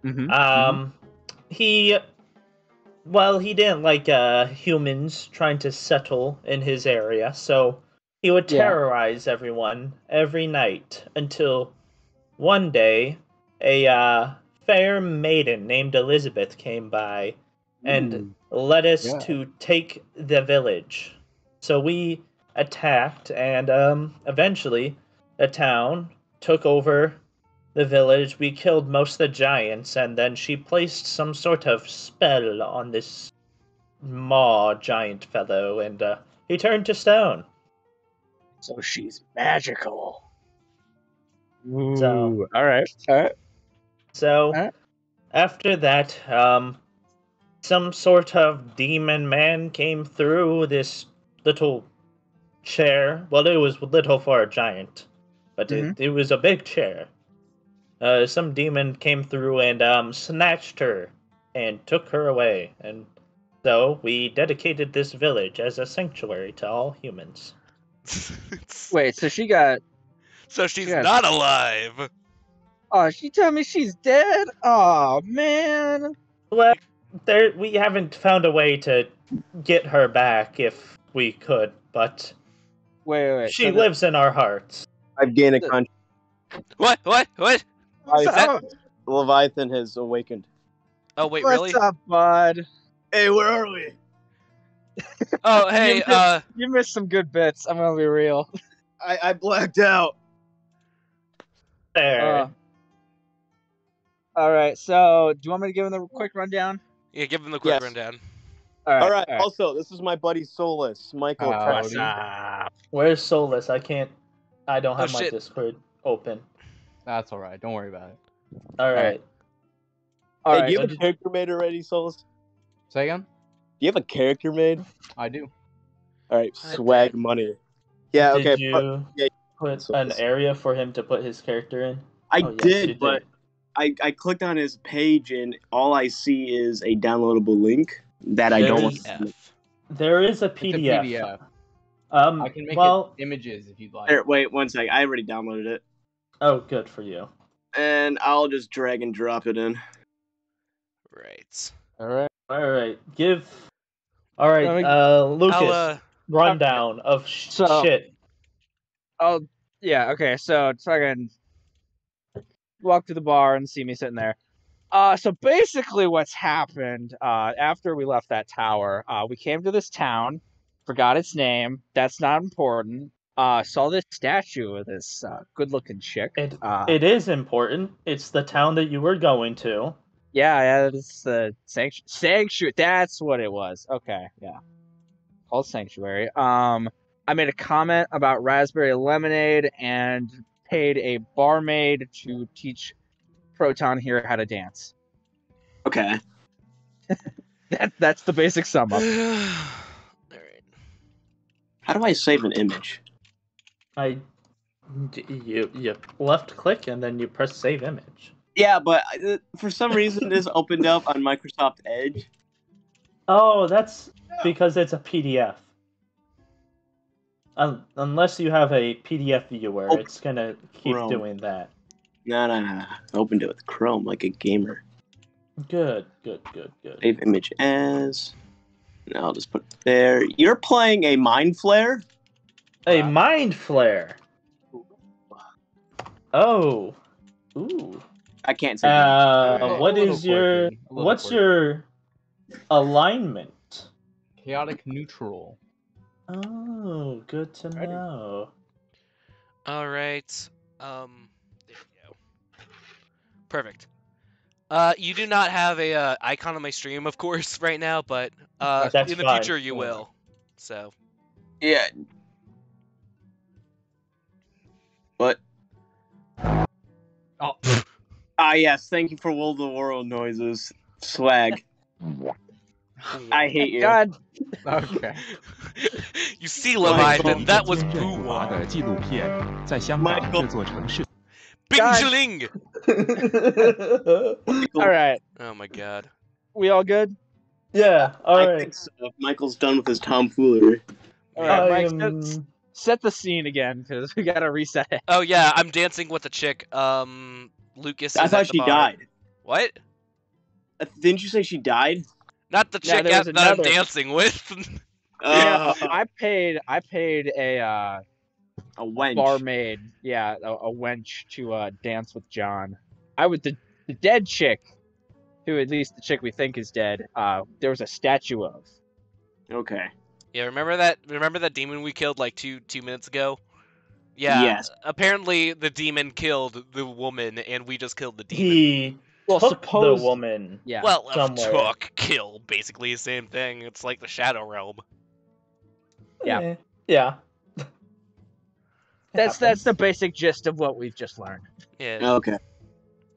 C: Mm-hmm.
B: Um he well, he didn't like uh humans trying to settle in his area, so he would
C: Yeah.
B: terrorize everyone every night until one day a uh fair maiden named Elizabeth came by and led us
F: Yeah.
B: to take the village. So we attacked, and um, eventually, the town took over the village. We killed most of the giants, and then she placed some sort of spell on this maw giant fellow, and uh, he turned to stone.
C: So she's magical. Ooh,
B: So-
C: all right, all right.
B: So
C: Alright.
B: after that, um, some sort of demon man came through this little chair. Well, it was little for a giant, but it, it was a big chair. Uh, some demon came through and um, snatched her and took her away, and so we dedicated this village as a sanctuary to all humans.
C: Wait, so she got?
A: So she's
C: Yes.
A: not alive.
C: Oh, she tell me she's dead. Oh man.
B: Well, there we haven't found a way to get her back if we could, but
C: Wait, wait. wait.
B: she
C: so the-
B: lives in our hearts.
F: I've gained a con.
A: What? What? What?
F: I-
A: that-
F: Leviathan has awakened.
A: Oh wait,
C: What's
A: really?
C: up, bud?
F: Hey, where are we?
A: Oh hey,
C: missed-
A: uh,
C: You missed some good bits. I'm gonna be real.
F: I, I blacked out.
B: There.
C: Uh, all right. So, do you want me to give him the quick rundown?
A: yeah, give him the quick
F: Yes.
A: rundown.
C: All right.
F: All right. Also, this is my buddy Solus, Michael. Trent.
C: What's up?
B: Where's Solus? I can't. I don't
A: Oh,
B: have my
A: shit.
B: Discord open.
E: That's all right. Don't worry about it.
B: All right.
C: right. All
F: hey,
C: right.
F: do you have
B: what
F: a
B: did-
F: character made already, Solus?
E: Say again.
F: Do you have a character made?
E: I do.
F: All right, swag money. Yeah.
B: Did
F: Okay.
B: you
F: but- yeah,
B: put
F: Solus.
B: an area for him to put his character in?
D: I
B: Oh, yes,
D: did,
B: you
D: but I, I clicked on his page and all I see is a downloadable link that I don't want.
B: There's-
D: to
A: F.
B: There is a
E: It's a
B: PDF.
E: PDF.
B: Um.
E: I can make
B: well.
E: it images if you'd like.
D: Here, wait one sec. I already downloaded it,
B: Oh, good for you.
D: and I'll just drag and drop it in.
A: Right.
C: All right.
B: All right. Give. All right. Uh, Lucas.
A: I'll uh,
B: rundown of sh-
C: So-
B: shit.
C: Oh, yeah. Okay. So, fucking walk to the bar and see me sitting there. Uh, so basically, what's happened uh, after we left that tower, uh, we came to this town, forgot its name. That's not important. Uh, saw this statue of this uh, good-looking chick.
B: It
C: Uh,
B: it is important. It's the town that you were going to.
C: yeah, yeah, it's the sanctuary. Sanctuary. That's what it was. Okay, yeah, called sanctuary. Um, I made a comment about raspberry lemonade and paid a barmaid to teach Proton here how to dance.
D: Okay.
C: That that's the basic sum up.
A: all right.
D: How do I save an image?
B: I You you left click and then you press save image.
D: Yeah, but uh, for some reason this opened up on Microsoft Edge.
B: Oh, that's because it's a PDF. Un- unless you have a PDF viewer,
D: Oh,
B: it's gonna keep
D: Chrome.
B: doing that.
D: No, no, no. no. I opened it with Chrome like a gamer.
B: Good, good, good, good.
D: Save image as. No, I'll just put it there. You're playing a Mind Flare?
B: A mind flare. Oh, ooh.
D: I can't say.
B: Uh,
E: A
B: what
E: little
B: is your
E: quirky, a little
B: what's
E: quirky.
B: your alignment?
E: Chaotic neutral.
B: Oh, good to
C: Righty.
B: know.
A: All right. Um, there we go. Perfect. Uh, you do not have a uh, icon on my stream, of course, right now, but uh,
B: That's
A: in the
B: fine.
A: future you
B: Yeah.
A: will. So,
D: yeah. What?
E: Oh,
D: Ah, yes. Thank you for Will of the World noises. Swag. I hate you.
C: God,
E: okay.
A: you see, Leviathan, that was
E: 华
A: Boo
E: 的纪录片在香港
D: Michael
E: 这座城市
A: Bingling.
C: all right,
A: Oh my god.
C: we all good?
B: yeah. All
D: I
B: right.
D: think so. Michael's done with his tomfoolery.
C: All right,
B: I
C: Mike,
B: am-
C: set, set the scene again because we gotta reset it.
A: Oh yeah, I'm dancing with a chick. Um, Lucas.
D: I
A: is
D: thought
A: at the
D: she
A: bar.
D: died.
A: What?
D: Uh, Didn't you say she died?
A: Not the
C: Yeah,
A: chick
C: there
A: that
C: was
A: that I'm dancing with.
C: yeah,
D: Uh,
C: I paid. I paid a uh,
D: a wench.
C: barmaid, yeah, a, a wench to uh, dance with John. I was the the dead chick who at least the chick we think is dead, uh, there was a statue of.
D: Okay.
A: Yeah, remember that? Remember that demon we killed like two two minutes ago? Yeah.
D: Yes.
A: Apparently, the demon killed the woman, and we just killed the demon.
B: He
C: Well,
B: took
C: suppose.
B: the woman.
C: Yeah.
A: well,
B: somewhere.
A: took, kill, basically the same thing. It's like the Shadow Realm.
C: Yeah.
B: Eh, yeah.
C: that's that's the basic gist of what we've just learned.
A: Yeah.
D: Okay.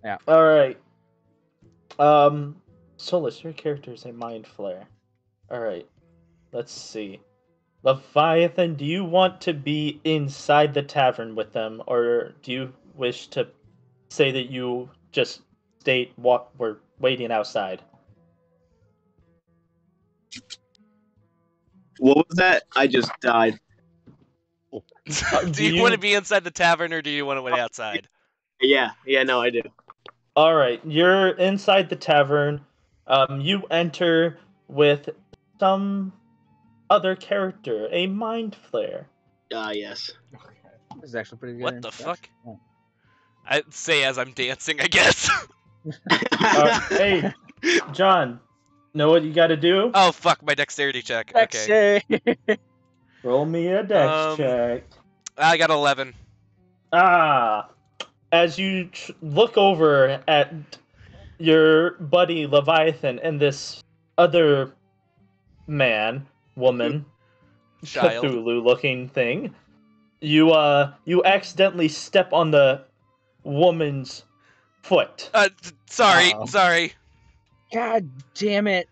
D: Yeah.
B: All right. Um, Solus, your character is a mind flare. All right. Let's see. Leviathan, do you want to be inside the tavern with them, or do you wish to say that you just state what we're waiting outside?
D: What was that? I just died.
A: do,
B: do
A: you, want to be inside the tavern, or do you want to wait outside?
D: Yeah. Yeah. No, I do.
B: All right, you're inside the tavern. Um, you enter with some other character, a mind flare.
D: Ah, yes.
C: This is actually pretty good.
A: What the fuck?
C: Oh.
A: I say as I'm dancing, I guess.
B: Uh, hey, John, know what you got to do?
A: oh fuck, my dexterity check. Okay.
C: Sexy.
B: Roll me a dex
A: Um,
B: check.
A: I got 11.
B: Ah, as you tr- look over at your buddy Leviathan and this other man, woman,
A: Child.
B: Cthulhu-looking thing, you uh, you accidentally step on the woman's foot.
A: Uh, t- sorry,
C: Uh-oh.
A: sorry.
C: God damn it.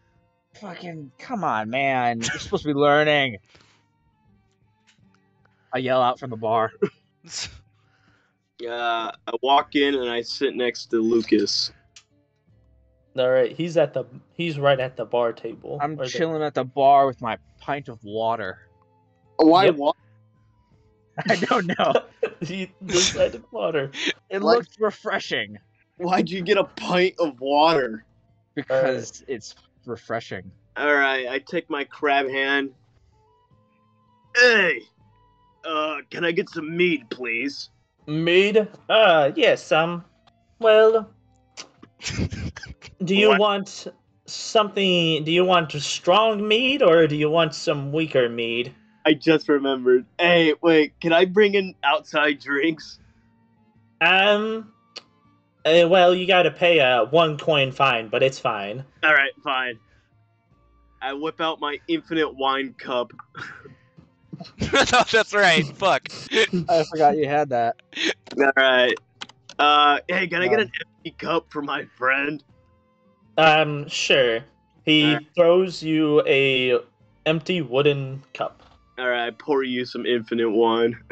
C: Fucking come on, man. You're supposed to be learning. I yell out from the bar.
D: Uh, I walk in and I sit next to Lucas.
B: All right, he's at the he's right at the bar table.
C: I'm
B: or the-
C: chilling at the bar with my pint of water.
D: Why?
B: Yep.
D: What?
C: I don't know.
B: he decided water.
C: It
D: What?
C: looked refreshing
D: Why'd you get a pint of water?
C: because it's refreshing.
D: All right, I take my crab hand. Hey, uh, can I get some mead, please?
B: Mead? Uh, yes, um, well, do you
D: What?
B: want something, do you want a strong mead or do you want some weaker mead?
D: I just remembered. Hey, wait, can I bring in outside drinks?
B: Um, uh, well, you gotta pay a one coin fine, but it's fine.
D: All right, fine. I whip out my infinite wine cup.
A: no, that's right. Fuck.
C: I forgot you had that.
D: All right. Uh, hey, can I get
C: Um,
D: an empty cup for my friend?
B: Um, sure. He
D: Alright.
B: throws you a empty wooden cup.
D: All right, I pour you some infinite wine.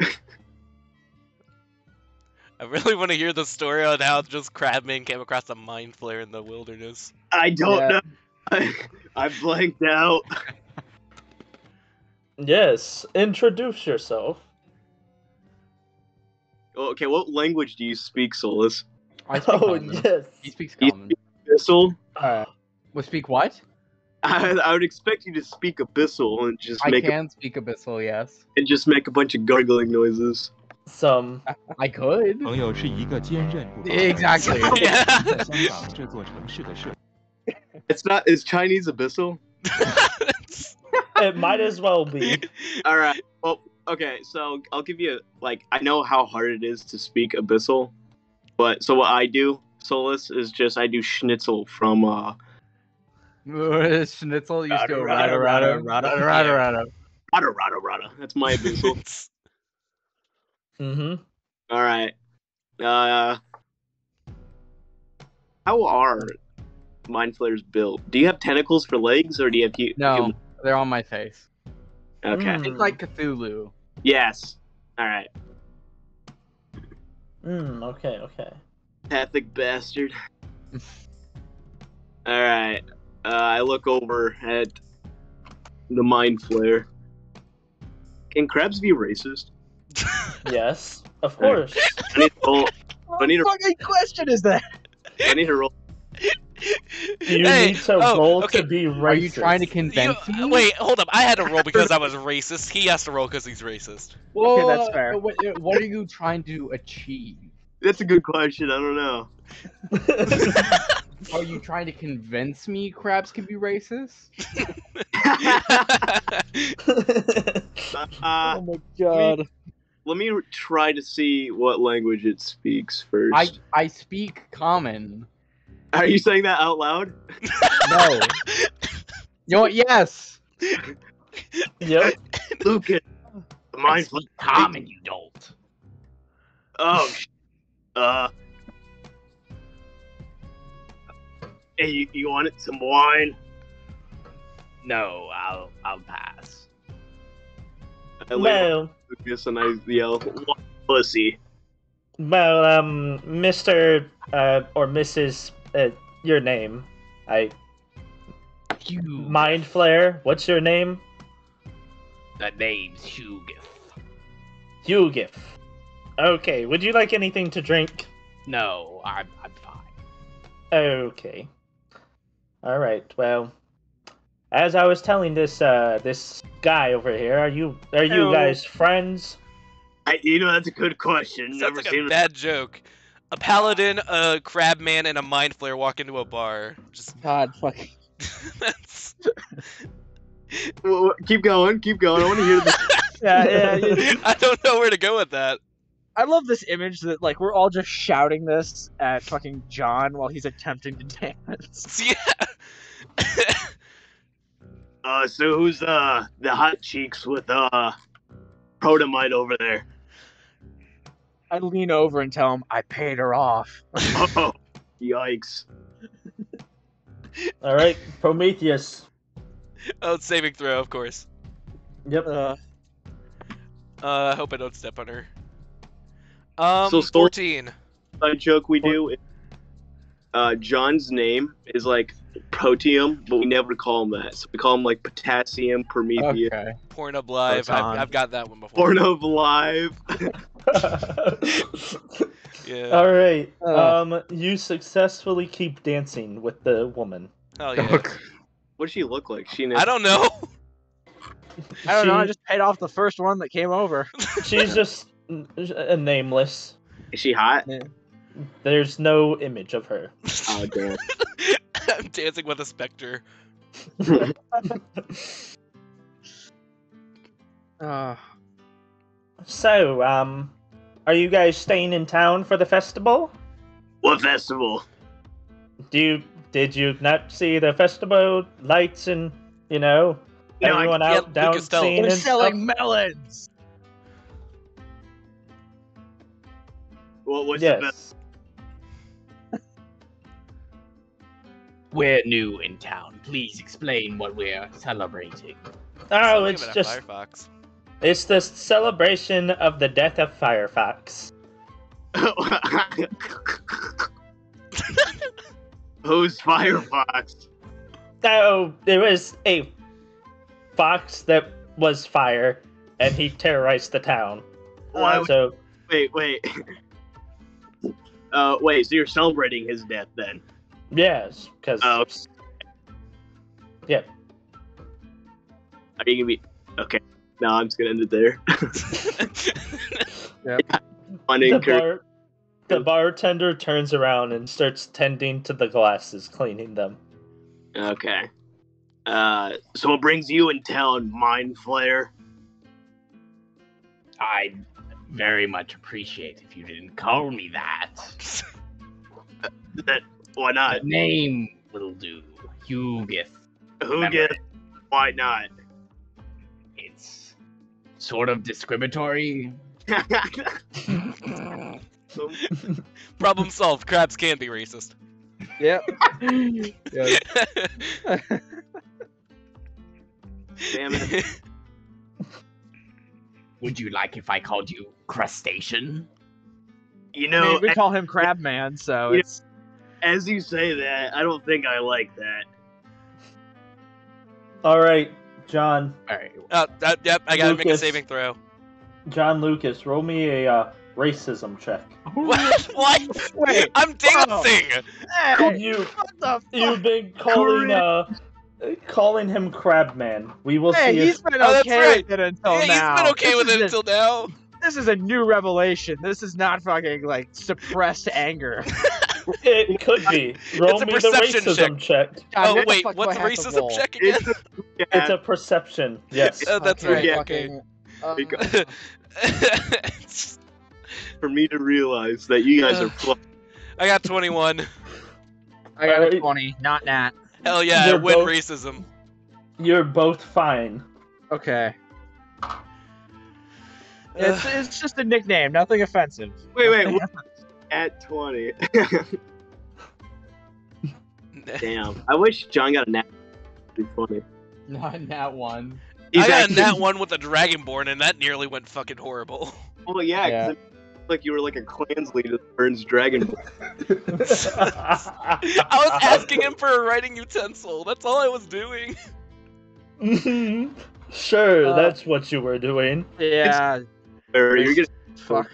A: I really want to hear the story on how just Crabman came across a mind flare in the wilderness.
D: I don't
C: Yeah.
D: know. I, I blanked out.
B: Yes, introduce yourself.
D: Oh, okay, what language do you speak, Solus?
E: I speak
B: Oh,
E: common.
B: yes.
E: He speaks
D: You
E: common.
D: speak Abyssal?
C: Alright.
E: Uh, well, speak what?
D: I, I would expect you to speak Abyssal and just
E: I
D: make a,
E: can speak Abyssal, yes.
D: and just make a bunch of gargling noises
B: Some
E: I could.
H: 朋友是一个坚韧不拔的
E: Exactly.
H: 在香港这座城市的社
D: It's not. Is Chinese Abyssal?
B: it might as well be.
D: All right. Well, okay. So I'll give you like I know how hard it is to speak Abyssal, but so what I do, Solus, is just I do Schnitzel from uh
E: Schnitzel used to go
D: Rada,
E: rada
D: rada,
E: rada
D: rada.
E: rada rada rada.
D: Rada Rada Rada. That's my Abyssal.
B: Mm-hmm.
D: All right. Uh, how are mind flares built? Do you have tentacles for legs, or do you have hu-
E: No,
D: human-
E: they're on my face.
D: Okay.
B: Mm.
E: It's like Cthulhu.
D: Yes. All right.
B: Mm, okay, okay.
D: Pathic bastard. All right. Uh, I look over at the mind flare. Can crabs be racist?
B: Yes, of course.
D: I need to roll. I need to.
C: What fucking question is that?
D: I need to roll.
B: You
A: Hey,
B: need to
A: oh,
B: roll
A: okay.
B: to be racist.
E: Are you trying to
A: You-
E: convince me?
A: wait, hold up. I had to roll because I was racist. He has to roll because he's racist.
C: Okay, that's fair.
E: Uh, what, uh, what are you trying to achieve?
D: That's a good question. I don't know.
E: Are you trying to convince me crabs can be racist?
D: Uh, uh,
F: oh my god.
D: Let me try to see what language it speaks first.
E: I I speak common.
D: Are you saying that out loud?
E: No. you know what? Yes.
B: yep.
D: Lucas,
E: I
D: mine's
E: speak common. You don't.
D: Oh, sh- uh. Hey, you, you want it some wine?
E: No, I'll I'll pass.
D: I
B: Well,
D: Lucas and I yell, "What pussy.
B: well, um, Mister uh, or Mrs. Uh, your name? I
E: Hugh.
B: Mind Flare. What's your name?
E: The name's Hugith.
B: Hugif. Okay. Would you like anything to drink?
E: No, I'm I'm fine.
B: Okay. All right. Well, as I was telling this uh this guy over here, are you are you
D: Hello.
B: guys friends?
D: I, you know, that's a good question.
A: Sounds
D: Never
A: like
D: seen
A: a bad joke. A paladin, a crab man, and a mind flare walk into a bar. Just
F: God fucking.
A: that's
D: Well, well, keep going, keep going. I want to hear this.
C: Yeah, yeah. yeah.
A: I don't know where to go with that.
C: I love this image that like we're all just shouting this at fucking John while he's attempting to dance.
A: Yeah.
D: Uh, so who's uh the hot cheeks with uh Protomite over there?
C: I lean over and tell him I paid her off.
D: Oh, yikes!
B: All right, Prometheus.
A: oh, saving throw, of course.
B: Yep.
C: Uh,
A: Uh, I hope I don't step on her. Um,
D: So Soul-
A: 14.
D: Side joke we do. Uh, John's name is like Proteum, but we never call them that. So we call them like Potassium Prometheus.
E: Okay.
A: Pornhub Live. I've, I've got that one before.
D: Born of Live.
A: Yeah.
B: All right.
C: Uh.
B: Um, you successfully keep dancing with the woman.
A: Hell yeah.
D: What does she look like? She
A: I don't know.
C: I don't know. I just paid off the first one that came over.
B: She's just a nameless.
D: Is she hot?
B: There's no image of her.
D: Oh damn.
A: I'm dancing with a specter.
C: Uh,
B: so, um, are you guys staying in town for the festival?
D: what festival?
B: Do you did you not see the festival lights and you know
D: No, I-
B: everyone
A: yeah,
B: out down
A: Lucas, tell 'em.
B: seeing
C: they're selling
B: stuff?
C: melons.
D: What was the best?
E: We're new in town. Please explain what we're celebrating.
B: Oh,
A: Sound
B: it's
A: I'm in a
B: just
A: Firefox.
B: it's the celebration of the death of Firefox.
D: Who's Firefox?
B: Oh, there was a fox that was fire, and he terrorized the town.
D: Why-
B: So
D: Wait, wait. Uh, wait. So you're celebrating his death then?
B: Yes, because
D: Oh.
B: yeah.
D: Are you gonna be okay? No, I'm just gonna end it there. Funny,
B: the, bar, the bartender turns around and starts tending to the glasses, cleaning them.
D: Okay. Uh, so what brings you in town, Mind Flare?
E: I'd very much appreciate if you didn't call me that.
D: That why not?
E: The name will do. Hugith.
D: Who
E: Remember,
D: gets? Why not?
E: It's sort of discriminatory.
A: Problem solved. Crabs can't be racist.
C: Yep. Yeah.
D: Damn it.
E: Would you like if I called you crustacean?
D: You
C: I
D: know,
C: mean, we call him Crab Man, so it's
D: as you say that, I don't think I like that.
B: All right, John.
E: All right.
A: Uh, uh, yep, I gotta make a saving throw.
B: John Lucas, roll me a uh, racism check.
A: What? what?
C: Wait,
A: I'm dancing.
C: hey,
B: You
C: what the
B: you've been calling uh calling him Crabman. We will
C: Hey,
B: see
C: he's
B: if
C: been
A: Oh,
C: okay
A: right.
C: with it until
A: yeah,
C: now.
A: he's been okay
C: This
A: with
C: is
A: it
C: a-
A: until now.
C: This is a new revelation. This is not fucking like suppressed anger.
B: It could be. Roll
A: It's a
B: me the racism check.
C: God,
A: oh
C: what the
A: wait, what's
C: I
A: racism check again?
D: It's a,
B: It's a perception. Yes.
A: Oh, that's
C: Okay,
A: right.
D: Yeah.
C: fucking,
A: It's-
D: for me to realize that you guys are fl-
A: I got 21.
C: I got a 20, not nat.
A: Hell yeah, I
B: They're
A: win
B: both-
A: racism.
B: You're both fine.
C: Okay. It's, it's just a nickname, nothing offensive.
D: Wait, wait. what- At 20. Damn. I wish John got a nap. It'd be funny.
E: Not nat one.
D: He's
A: I got
D: actually-
A: a nat one with a dragonborn, and that nearly went fucking horrible.
D: Well, yeah, 'cause
C: Yeah.
D: it looked like you were like a clans leader that burns dragonborn.
A: I was asking him for a writing utensil. That's all I was doing.
B: sure,
C: Uh,
B: that's what you were doing.
C: Yeah,
D: or you're gonna
C: fuck.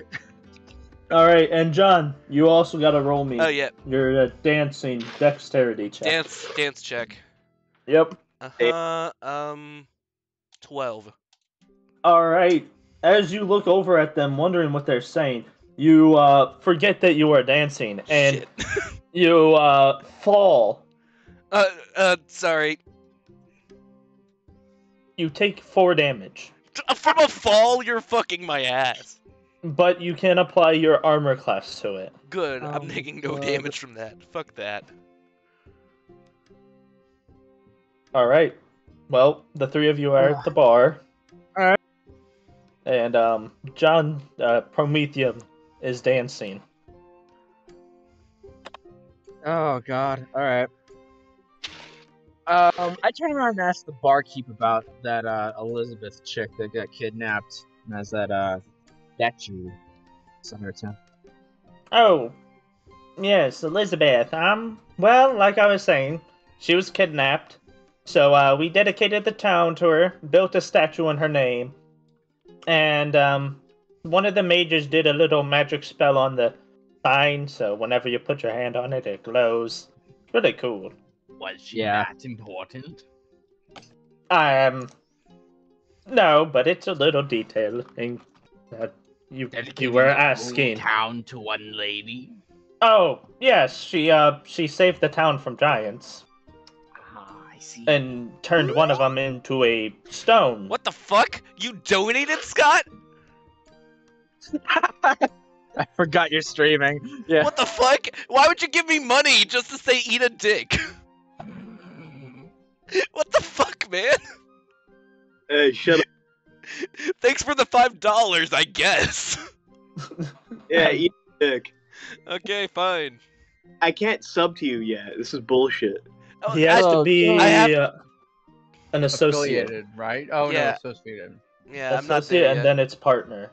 B: All right, and John, you also got to roll me.
A: Oh yeah,
B: Your uh, dancing dexterity check.
A: dance, dance check.
B: Yep.
A: Uh huh. Um, twelve.
B: All right. As you look over at them, wondering what they're saying, you uh, forget that you are dancing, and you uh, fall.
A: Uh, uh, sorry.
B: You take four damage,
A: From a fall, you're fucking my ass.
B: But you can apply your armor class to it.
A: Good.
C: Oh
A: I'm
C: my
A: taking no
C: God.
A: damage from that. Fuck that.
B: All right. Well, the three of you are at the bar.
C: All right.
B: And um, John uh, Prometheum is dancing.
C: Oh god. All right. Um, I turn around and ask the barkeep about that uh, Elizabeth chick that got kidnapped and has that uh statue center town.
B: Oh, yes, Elizabeth. Um, well, like I was saying, she was kidnapped. So uh, we dedicated the town to her, built a statue in her name, and um, one of the mages did a little magic spell on the sign. So whenever you put your hand on it, it glows. Really cool.
E: Was she
C: Yeah.
E: that important?
B: Um, no, but it's a little detail in that you you
E: Dedicating
B: were
E: the
B: asking.
E: town to one lady.
B: Oh, yes, she uh she saved the town from giants
E: Ah, I see.
B: and turned one of them into a stone.
A: What the fuck? You donated, Scott?
C: I forgot you're streaming. Yeah.
A: What the fuck? Why would you give me money just to say eat a dick? what the fuck, man?
D: Hey, shut up.
A: Thanks for the five dollars, I guess.
D: Yeah, eat dick.
A: okay, fine.
D: I can't sub to you yet. This is bullshit.
A: Oh,
B: he has
A: I-
B: to be
A: I have-
B: uh, an associate,
E: Affiliated, right? Oh
A: Yeah.
E: no, associated.
A: yeah, I'm not
B: associate,
A: there
B: and
A: yet.
B: then it's partner.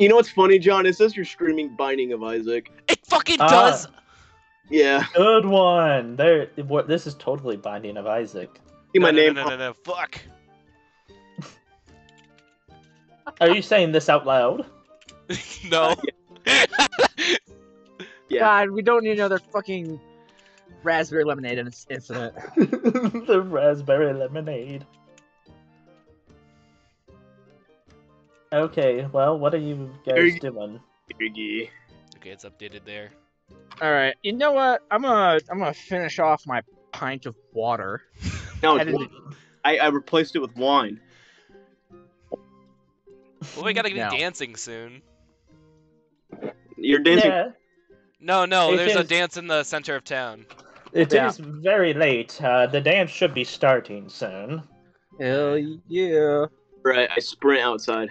D: You know what's funny, John? It says you're streaming Binding of Isaac.
A: It fucking
B: Ah.
A: does.
D: Yeah.
B: Good one. There. What? This is totally Binding of Isaac.
D: See my
A: no, no,
D: name.
A: No, no, no, no, fuck.
B: Are you saying this out loud?
A: no.
D: Yeah.
C: God, we don't need another fucking raspberry lemonade in- incident.
B: the raspberry lemonade. Okay, well, what are you guys doing?
A: Okay, it's updated there.
C: All right. You know what? I'm gonna I'm gonna finish off my pint of water.
D: No,
C: I
D: I, I replaced it with wine.
A: Well, we gotta get
C: No.
A: dancing soon.
D: You're dancing.
B: Yeah,
A: No, no,
B: It
A: there's a
B: is-
A: dance in the center of town.
B: it is
C: Yeah.
B: very late. Uh, the dance should be starting soon.
C: Hell yeah.
D: Right. I sprint outside.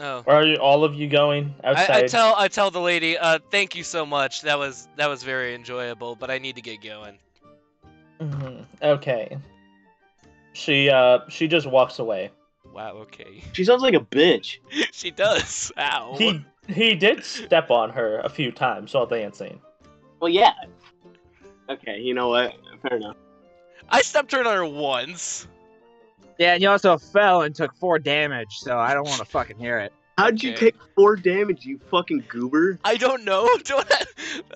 A: Oh.
B: Are you, all of you going
A: I,
B: outside?
A: I tell I tell the lady, uh, thank you so much. That was that was very enjoyable, but I need to get going.
B: Mhm, Okay. She uh she just walks away.
A: Wow, okay.
D: She sounds like a bitch.
A: she does. Ow.
B: He he did step on her a few times while dancing.
D: Well, yeah. Okay, you know what? Fair enough.
A: I stepped on her once.
C: Yeah, and you also fell and took four damage, so I don't want to fucking hear it.
D: How'd you take four damage, you fucking goober?
A: I don't know. Don't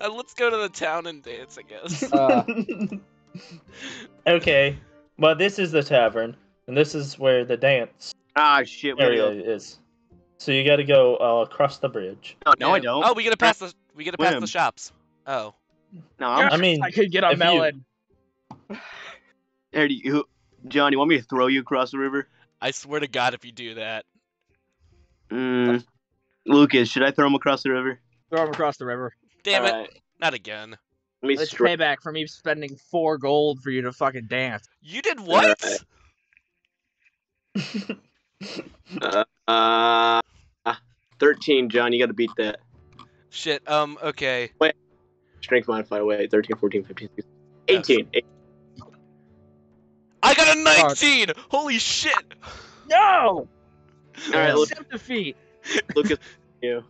A: uh, let's go to the town and dance, I guess.
C: Uh.
B: okay. Well, this is the tavern, and this is where the dance
D: Ah, shit. we
B: area is. So you got to go uh, across the bridge.
D: No, no, I don't.
A: Oh, we gotta pass the We get to pass
D: Swim.
A: the shops. Oh.
D: No, I'm
B: I mean,
C: I could get a
B: if you-
C: melon.
D: Here, do you, John, you want me to throw you across the river?
A: I swear to God, if you do that.
D: Mm. Lucas, should I throw him across the river?
C: Throw him across the river.
A: Damn it.
D: Alright,
A: Not again.
D: Let me
C: It's
D: strike.
C: payback for me spending four gold for you to fucking dance.
A: You did what?
D: Uh, uh, 13, John. You got to beat that.
A: Shit. Um. Okay.
D: Strength modifier. Wait, 13, 14, 15, 16, 18. Eight-
A: I got a 19. Holy shit.
C: No!
D: All right, look,
C: Accept defeat.
D: Lucas, you.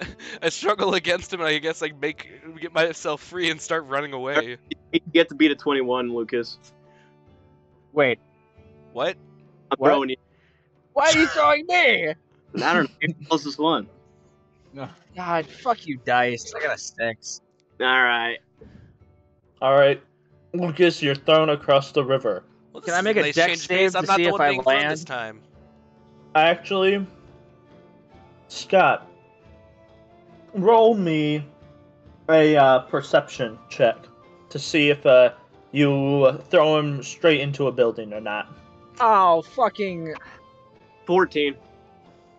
A: I struggle against him, and I guess I make get myself free and start running away.
D: You get to beat a 21, Lucas.
C: Wait,
A: What?
D: I'm
C: What?
D: throwing you.
C: why are you throwing me?
D: I don't know. You're the closest one.
C: God, fuck you, dice. I got a six.
D: All right.
B: All right, Lucas, you're thrown across the river.
A: Well,
C: Can I make a
A: nice
C: dex
A: change
C: save
A: pace. I'm
C: to
A: not
C: see
A: the
C: if
A: one
C: I
A: being thrown this time.
B: Actually, Scott, roll me a uh, perception check to see if uh, you throw him straight into a building or not.
C: Oh, fucking.
D: 14.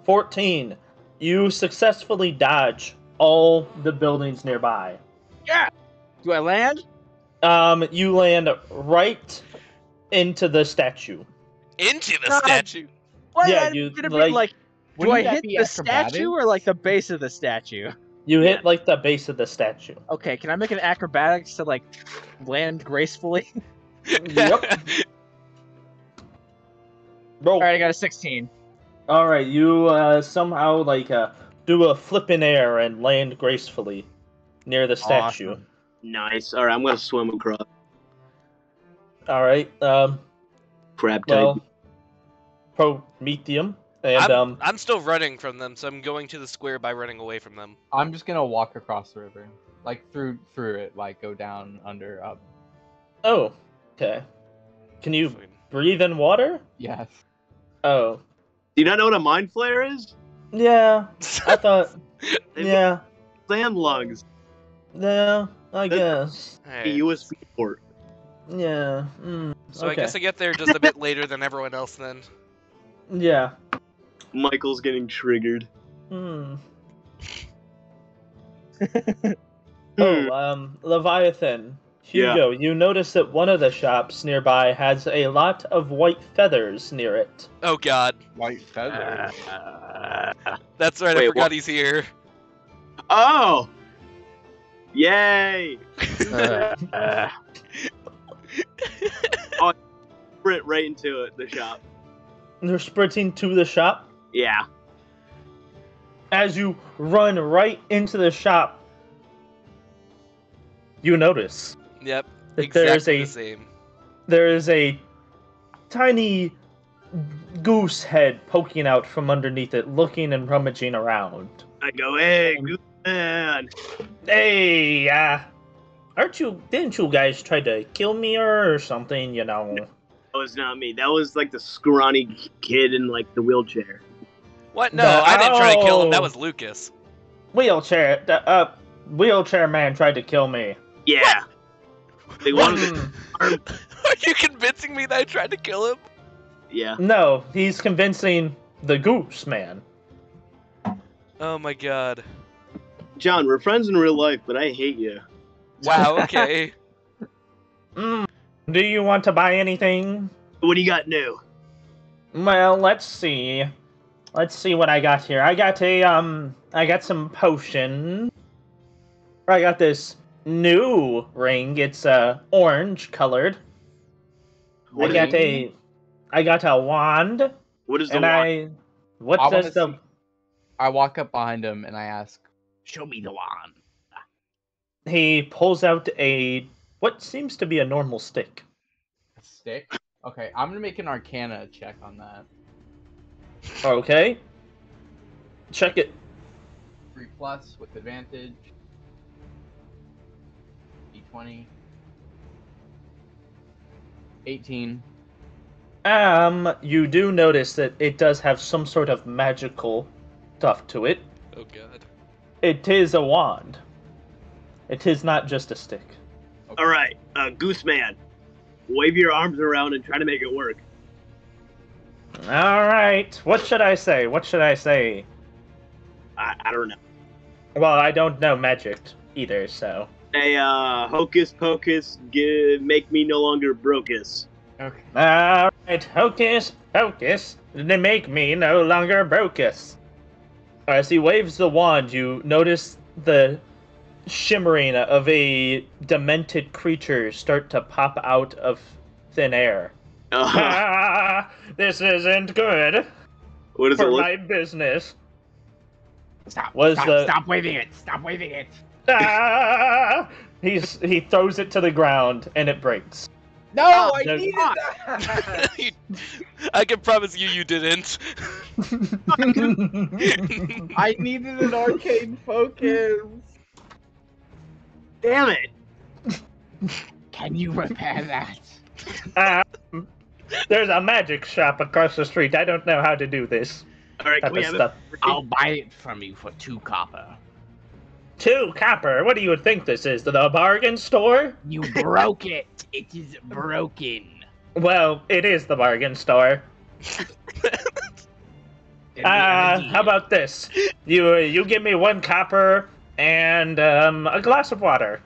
B: 14. You successfully dodge all the buildings nearby.
C: Yeah! Do I land?
B: Um, you land right into the statue.
A: Into the
C: God.
A: statue.
C: What?
B: Yeah,
C: I-
B: you,
C: did it be,
B: like-
C: like, do I hit the
H: acrobatic?
C: statue or like the base of the statue?
B: You hit like the base of the statue.
C: Okay, can I make an acrobatics to like land gracefully?
B: Yep. Roll.
C: All right, I got a 16.
B: All right, you uh, somehow like uh, do a flip in air and land gracefully near the statue.
C: Awesome.
D: Nice. All right, I'm going to swim across.
B: All right. Um.
D: Crab type.
B: Well, Prometheum and
A: I'm,
B: um.
A: I'm still running from them, so I'm going to the square by running away from them.
H: I'm just gonna walk across the river, like through through it, like go down under up.
B: Oh. Okay. Can you
A: Fucking-
B: breathe in water?
H: Yes.
B: Oh.
D: Do you not know what a mind flayer is?
B: Yeah. I thought. Yeah.
D: Sand lugs.
B: Yeah. I guess.
D: A
A: Alright,
D: USB port.
B: Yeah. Mm,
A: So I guess I get there just a bit later than everyone else then.
B: Yeah.
D: Michael's getting triggered.
B: Hmm. Oh, um, Leviathan.
D: Yeah.
B: Hugo, you notice that one of the shops nearby has a lot of white feathers near it.
A: Oh god.
H: White feathers.
A: That's right, I forgot
D: what?
A: he's here.
D: Oh! Yay!
C: Uh,
D: Sprint right into it, the shop.
B: They're sprinting to the shop.
D: Yeah.
B: As you run right into the shop, you notice
A: Yep.
B: that there is
A: Exactly
B: a
A: the same.
B: there is a tiny goose head poking out from underneath it, looking and rummaging around.
D: I go, hey, good man.
B: Hey, uh, aren't you? Didn't you guys try to kill me or something? You know.
D: That was not me. That was like the scrawny kid in like the wheelchair.
A: What? No,
B: No,
A: I didn't try to kill him. That was Lucas.
B: Wheelchair, the, uh, wheelchair man tried to kill me.
D: Yeah. They wanted
B: Hmm.
A: Are you convincing me that I tried to kill him?
D: Yeah.
B: no, he's convincing the goose man.
A: Oh my god.
D: John, we're friends in real life, but I hate you.
A: Wow, okay.
B: Mm. Do you want to buy anything?
D: What do you got new?
B: Well, let's see. Let's see what I got here. I got a um I got some potion. I got this new ring. It's uh orange colored.
D: What
B: I
D: is
B: got
D: it?
B: a I got a wand
D: What is the
B: and
D: wand?
B: I what
H: I
B: does the
H: see- I walk up behind him and I ask,
E: Show me the wand.
B: he pulls out a what seems to be a normal stick.
H: "A stick." Okay, I'm gonna make an Arcana check on that.
B: Okay. Check it.
H: Three plus with advantage. D20. 18.
B: Um, you do notice that it does have some sort of magical stuff to it.
A: Oh god.
B: it is a wand. It is not just a stick.
D: All right, uh, Goose Man, wave your arms around and try to make it work.
B: All right. What should I say? What should I say?
D: I, I don't know.
B: Well, I don't know magic either, so.
D: Hey, uh, hocus pocus, give, make me no longer brocus.
H: Okay.
B: All right, hocus pocus, they make me no longer brocus. As he waves the wand, you notice the shimmering of a demented creature start to pop out of thin air.
D: Uh,
B: ah, this isn't good
D: what does it
B: for
D: look?
B: my business.
E: Stop.
B: Was
E: stop,
B: the-
E: stop waving it. Stop waving it.
B: Ah! He's he throws it to the ground and it breaks.
C: No,
B: Oh,
C: I
B: no.
C: needed that.
A: I can promise you, you didn't.
C: I needed an arcane focus.
D: Damn it!
E: Can you repair that?
B: Um, there's a magic shop across the street. I don't know how to do this
D: All right,
B: type
D: can we have
B: stuff.
D: it?
E: I'll buy it from you for two copper.
B: Two copper. What do you think this is? The bargain store?
E: You broke it. It is broken.
B: Well, it is the bargain store. Uh, how about this? You you give me one copper and um, a glass of water.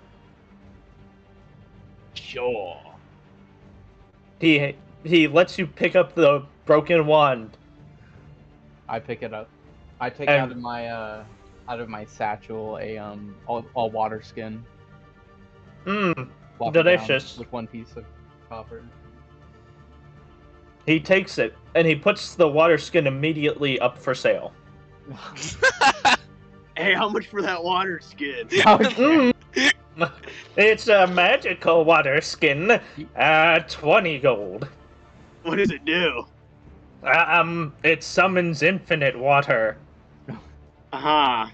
E: Sure.
B: He he lets you pick up the broken wand.
H: I pick it up. I take
B: And-
H: out of my uh out of my satchel a um all, all water skin.
B: Mmm.
H: plop it down
B: Delicious.
H: With one piece of copper.
B: He takes it and he puts the water skin immediately up for sale.
D: Hey, how much for that water skin?
B: Mm. It's a magical water skin. Uh, 20 gold.
D: What does it do?
B: Um, it summons infinite water.
D: Uh huh.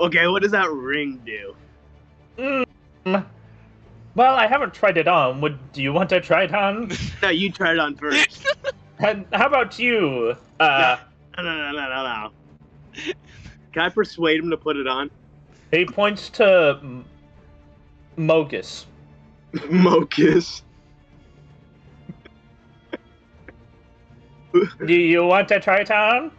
D: Okay, what does that ring do?
B: Mm. Well, I haven't tried it on. Would do you want to try it on?
D: No, you try it on first.
B: And how about you? Uh,
D: No, no, no, no, no, no. Can I persuade him to put it on?
B: he points to M- Mogus.
D: Mocus.
B: Do you want to try it on?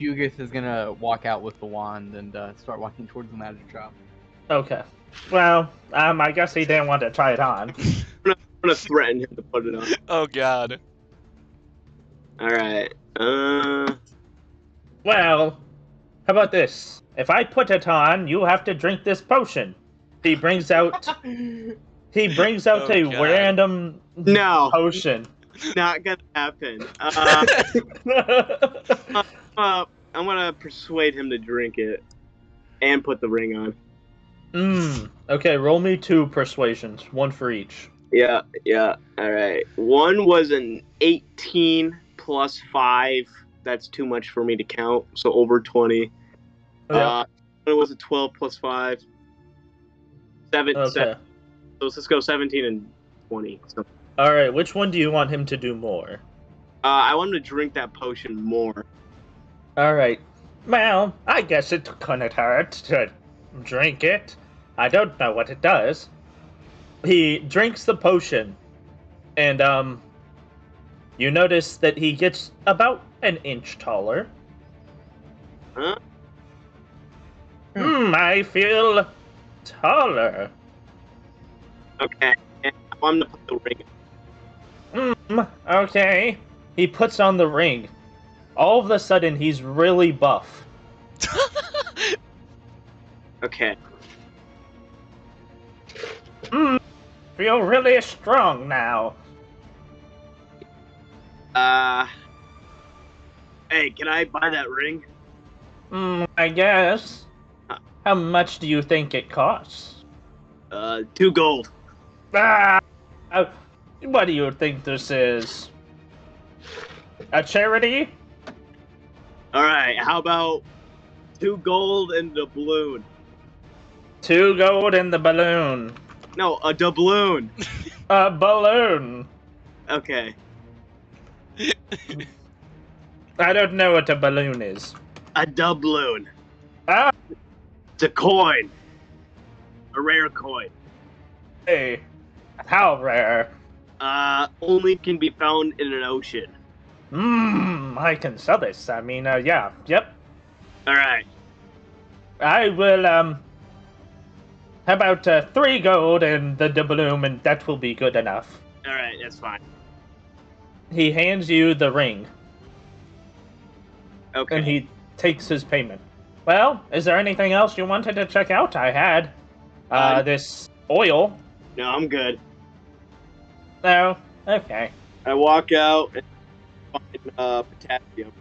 H: Hugis is gonna walk out with the wand and uh, start walking towards the magic shop.
B: Okay. Well, um, I guess he didn't want to try it on.
D: I'm gonna threaten him to put it on.
A: oh god.
D: All right. Uh.
B: Well, how about this? If I put it on, you have to drink this potion. He brings out he brings out
A: Oh,
B: a
A: God.
B: random
D: No,
B: potion.
D: not gonna happen. Uh, uh, I'm gonna persuade him to drink it and put the ring on.
B: mm. Okay, roll me two persuasions, one for each.
D: Yeah, yeah. All right. One was an 18 plus five. That's too much for me to count. So over 20.
B: Yeah.
D: Uh, it was a 12 plus five. Seven.
B: okay.
D: seven. So let's just go 17 and 20. So, uh,
B: All right. Which one do you want him to do more?
D: I want him to drink that potion more.
B: All right. Well, I guess it couldn't hurt to drink it. I don't know what it does. He drinks the potion, and um, you notice that he gets about an inch taller.
D: Huh?
B: Hmm, I feel taller.
D: Okay. I'm gonna put the ring.
B: Hmm, okay. He puts on the ring. All of a sudden, he's really buff.
D: Okay.
B: Hmm, feel really strong now.
D: Uh. Hey, can I buy that ring?
B: Hmm, I guess. How much do you think it costs?
D: Uh, two gold.
B: Ah, uh, what do you think this is? A charity?
D: All right. How about two gold and the balloon?
B: Two gold in the balloon.
D: No, a doubloon.
B: A balloon.
D: Okay.
B: I don't know what a balloon is.
D: A doubloon.
B: Ah,
D: It's a coin. A rare coin.
B: hey, how rare.
D: Uh, only can be found in an ocean.
B: Mmm, I can sell this. I mean, uh, yeah, yep.
D: All right.
B: I will, um. How about uh, three gold and the doubloon, and that will be good enough.
D: All right, that's fine.
B: He hands you the ring,
D: Okay.
B: and he takes his payment. Well, is there anything else you wanted to check out? I had uh,
D: Uh,
B: this oil.
D: No, I'm good.
B: No, okay.
D: I walk out and find uh, potassium.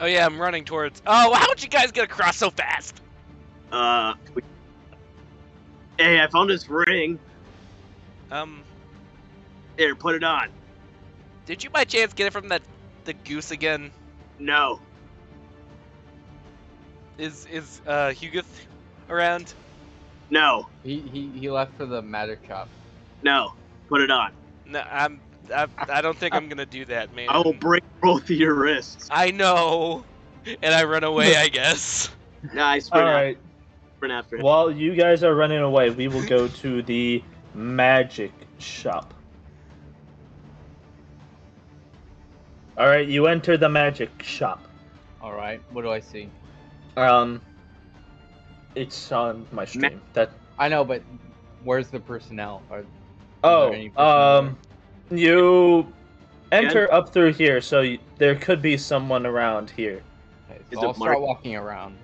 A: Oh yeah, I'm running towards. Oh, how'd you guys get across so fast?
D: Uh, we- hey, I found this ring.
A: Um,
D: Here, put it on.
A: did you by chance get it from that the goose again?
D: No.
A: Is is uh Hugoth around?
D: No.
H: He, he he left for the magic shop.
D: No. Put it on.
A: No, I'm. I, I don't think I'm gonna do that, man.
D: I will break both of your wrists.
A: I know. And I run away, I guess.
D: Nah, I sprint,
B: All
D: after, sprint after him.
B: While you guys are running away, we will go to the magic shop. All right, you enter the magic shop.
H: All right. What do I see?
B: Um, it's on my stream. That
H: I know, but where's the personnel? Are,
B: oh,
H: any personnel
B: um, you enter up through here, so y there could be someone around here.
H: okay, so
D: it
H: I'll start walking around.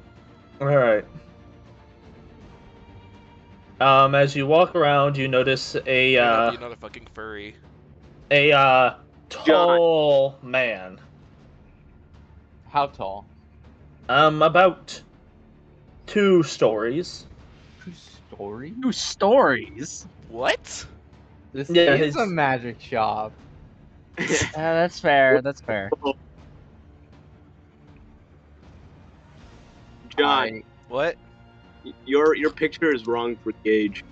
B: All right. Um, as you walk around, you notice a
A: You're
B: uh,
A: not a fucking furry.
B: a uh, tall man.
H: How tall?
B: Um, about two stories.
H: Two stories.
C: Two stories.
A: What?
H: This
B: Yeah,
H: is a magic shop.
C: Yeah, that's fair. That's fair.
D: John,
H: I,
A: What?
D: your your picture is wrong for the age.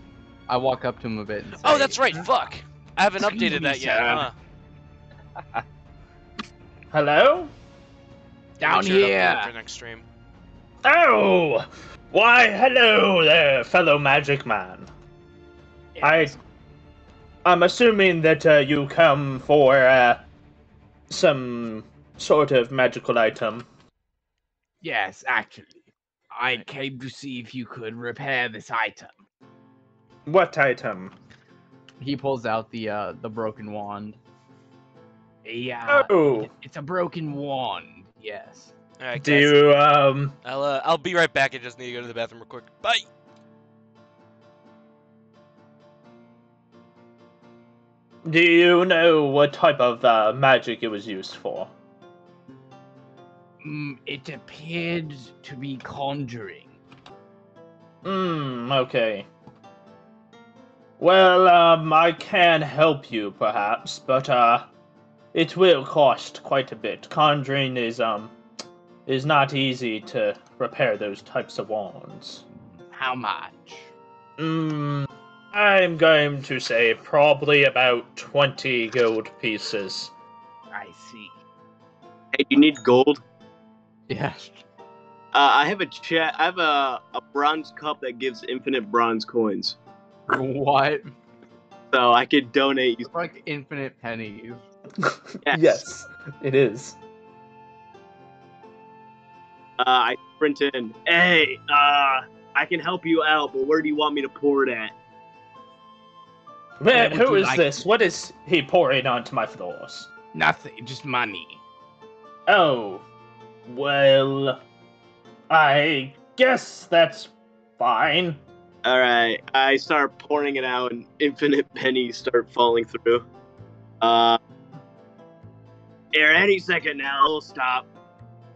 H: I walk up to him a bit. And oh, say,
A: Oh, that's right. Fuck. I haven't
E: Excuse
A: updated that yet. Huh?
B: Hello?
E: Down
A: sure to update it
E: here.
A: For next stream.
B: Oh, why, hello there, fellow magic man. I, I'm assuming that uh, you come for uh, some sort of magical item.
E: Yes, actually. I came to see if you could repair this item.
B: What item?
H: He pulls out the uh the broken wand.
E: Yeah.
B: Oh,
E: It's a broken wand. Yes.
A: All right,
B: do
A: guys.
B: you um?
A: I'll uh, I'll be right back. I just need to go to the bathroom real quick. Bye.
B: Do you know what type of uh, magic it was used for?
E: Mm, it appeared to be conjuring.
B: Hmm, okay. Well, um, I can help you, perhaps, but, uh, it will cost quite a bit. Conjuring is, um, is not easy to repair those types of wands.
E: How much?
B: Hmm, I'm going to say probably about 20 gold pieces.
E: I see.
D: Hey, you need gold?
H: Yeah.
D: Uh, I have a chat. I have a, a bronze cup that gives infinite bronze coins,
H: what?
D: so I could donate you.
H: It's like infinite pennies.
D: Yes.
B: it is.
D: Uh, I sprint in. Hey, uh, I can help you out, but where do you want me to pour it at?
B: Where,
E: would
B: who
E: you
B: is
E: like-
B: this? What is he pouring onto my floors?
E: Nothing, just money.
B: Oh, well, I guess that's fine.
D: All right, I start pouring it out, and infinite pennies start falling through. Uh, here, any second now, I'll stop.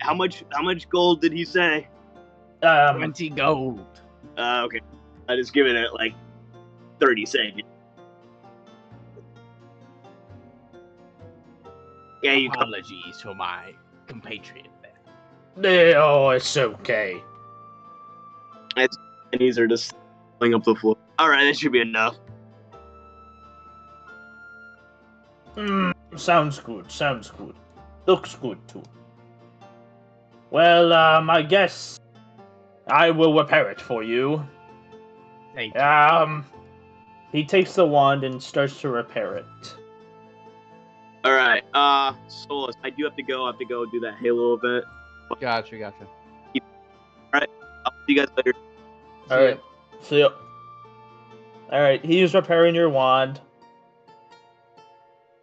D: How much? How much gold did he say?
B: Um,
E: 20 gold.
D: Uh, okay, I just give it at like thirty seconds. Yeah, you. Come.
E: Apologies for my compatriot there.
B: oh, it's okay.
D: it's Pennies are just falling up the floor. All right, that should be enough.
B: Hmm, Sounds good. Sounds good. Looks good too. Well, um, I guess I will repair it for you.
E: Thank you.
B: Um, he takes the wand and starts to repair it.
D: All right. Uh, Solus, I do have to go. I have to go do that Halo event.
H: Gotcha, gotcha.
D: All right, I'll see you guys later.
B: All right. So, you- all right, he's repairing your wand.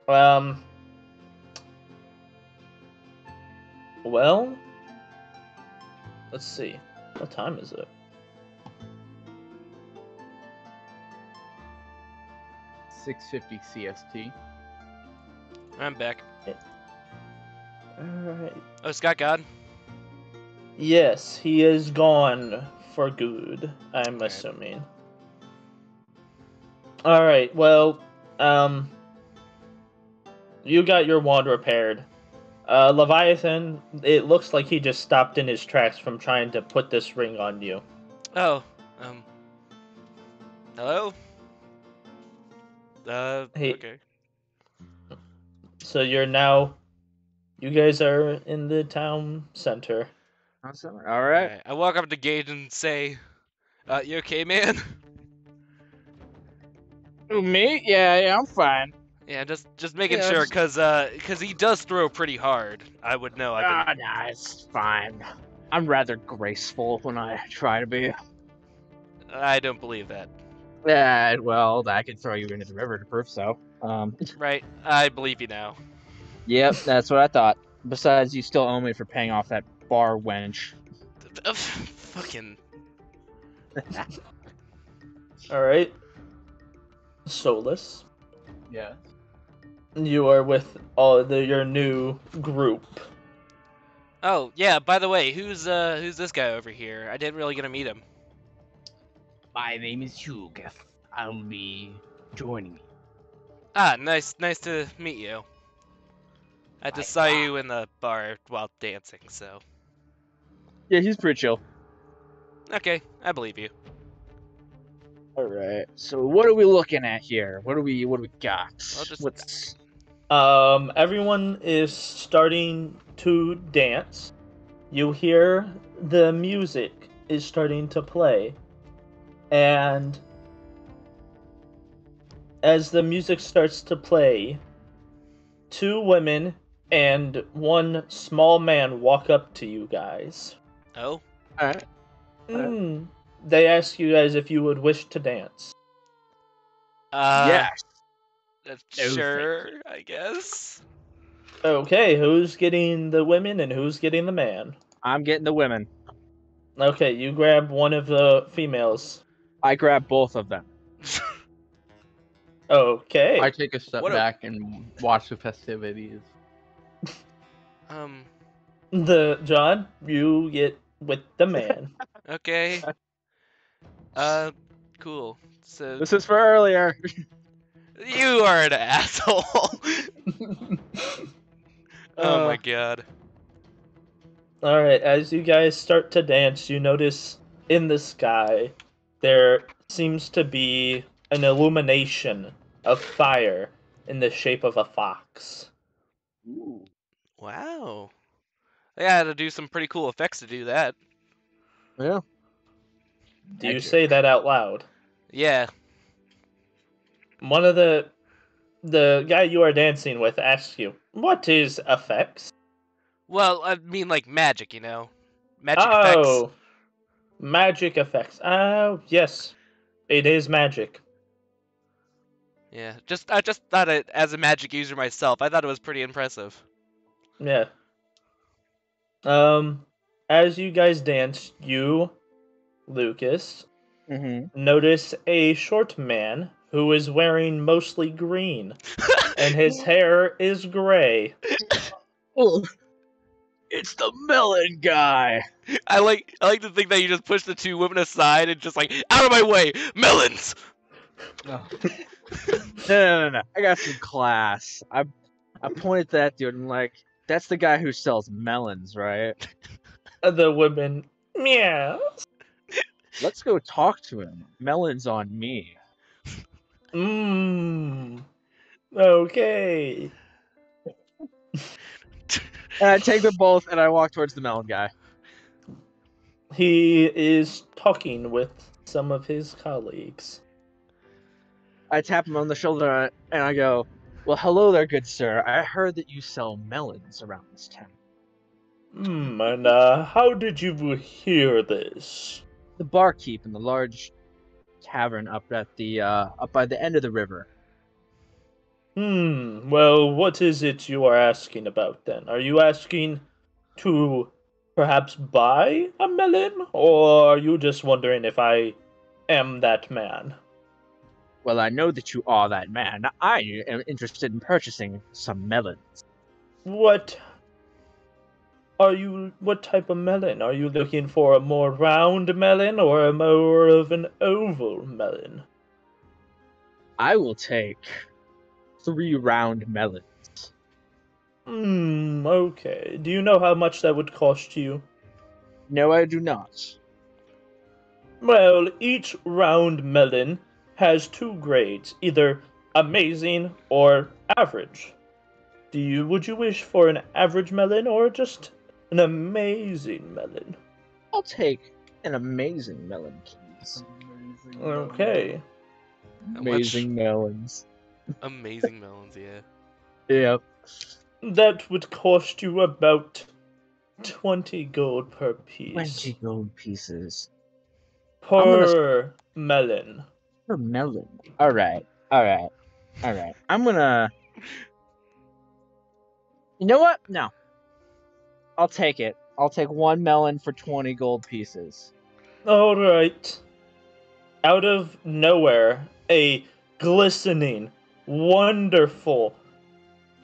B: Um. Well, let's see. What time is it?
H: Six fifty CST.
A: I'm back.
B: All right.
A: Oh, Scott God.
B: Yes, he is gone for good. I'm
A: Okay.
B: assuming. All right. Well, um, you got your wand repaired. Uh, Leviathan, it looks like he just stopped in his tracks from trying to put this ring on you.
A: Oh, um. Hello? Uh,
B: Hey.
A: okay.
B: So you're now, you guys are in the town center.
C: All right.
A: Alright, I walk up to Gage and say, uh, you okay, man?
C: Who, me? Yeah, yeah, I'm fine.
A: yeah, just just making
C: Yeah,
A: sure, cause uh, cause he does throw pretty hard. I would know. I've
C: Ah,
A: been...
C: nah, it's fine. I'm rather graceful when I try to be.
A: I don't believe that.
C: Yeah, well, I could throw you into the river to prove so. Um,
A: Right? I believe you now.
C: yep, that's what I thought. Besides, you still owe me for paying off that bar wench.
A: Fucking.
B: All right. Solus,
H: Yeah.
B: you are with all the your new group.
A: Oh yeah. By the way, who's uh who's this guy over here? I didn't really get to meet him.
E: My name is Hugh. I'll be joining you.
A: Ah, nice, nice to meet you. I just saw you in the bar while dancing, so
C: Yeah, he's pretty chill.
A: okay, I believe you.
C: All right. So what are we looking at here? What do we what do we got?
A: Just-
C: What's
B: Um, everyone is starting to dance. You hear the music is starting to play. And as the music starts to play, two women and one small man walk up to you guys.
A: Oh,
C: all right?
B: Mm, they ask you guys if you would wish to dance.
A: uh,
C: yes.
A: uh,
E: thank
A: sure, I guess.
B: Okay, who's getting the women and who's getting the man?
C: I'm getting the women.
B: Okay, you grab one of the females.
C: I grab both of them.
B: Okay.
H: I take a step
A: What a-
H: back and watch the festivities.
A: um,
B: The John, you get with the man.
A: okay. Uh, cool. So
C: This is for earlier.
A: you are an asshole. oh my
C: Uh,
A: god.
B: All right, as you guys start to dance, you notice in the sky there seems to be an illumination of fire in the shape of a fox.
A: Wow. They had to do some pretty cool effects to do that.
C: Yeah.
B: Do you say that out loud?
A: Yeah.
B: One of the the guy you are dancing with asks you, "What is effects?"
A: Well, I mean like magic, you know. Magic effects.
B: oh, magic effects. Oh, yes, it is magic.
A: Yeah. Just I just thought it as a magic user myself. I thought it was pretty impressive.
B: Yeah. Um, as you guys dance, you, Lucas,
C: Mm-hmm.
B: notice a short man who is wearing mostly green, and his hair is gray.
C: Oh, it's the melon guy.
A: I like I like to think that you just push the two women aside and just like out of my way, melons.
H: No.
C: No, no, no, no. I got some class. I I pointed to that dude and like, that's the guy who sells melons, right?
B: Uh, The women, meow.
C: Let's go talk to him. Melons on me.
B: Mmm. Okay.
C: And I take them both and I walk towards the melon guy.
B: He is talking with some of his colleagues.
C: I tap him on the shoulder and I go, Well, hello there, good sir. I heard that you sell melons around this town.
B: Hmm, and uh, how did you hear this?
C: The barkeep in the large tavern up at the uh, up by the end of the river.
B: Hmm, well, what is it you are asking about then? Are you asking to perhaps buy a melon, or are you just wondering if I am that man?
C: Well, I know that you are that man. I am interested in purchasing some melons.
B: What are you? What type of melon? Are you looking for a more round melon or a more of an oval melon?
C: I will take three round melons.
B: Hmm, okay. Do you know how much that would cost you?
C: No, I do not.
B: Well, each round melon has two grades, either amazing or average. Do you would you wish for an average melon or just an amazing melon?
C: I'll take an amazing melon, please.
B: Okay.
A: How
C: Amazing melons.
A: Amazing melons, yeah.
C: Yep.
B: That would cost you about twenty gold per piece.
C: Twenty gold pieces
B: per melon.
C: Melon. All right. All right. All right. I'm gonna. You know what? No. I'll take it. I'll take one melon for twenty gold pieces.
B: All right. Out of nowhere, a glistening, wonderful,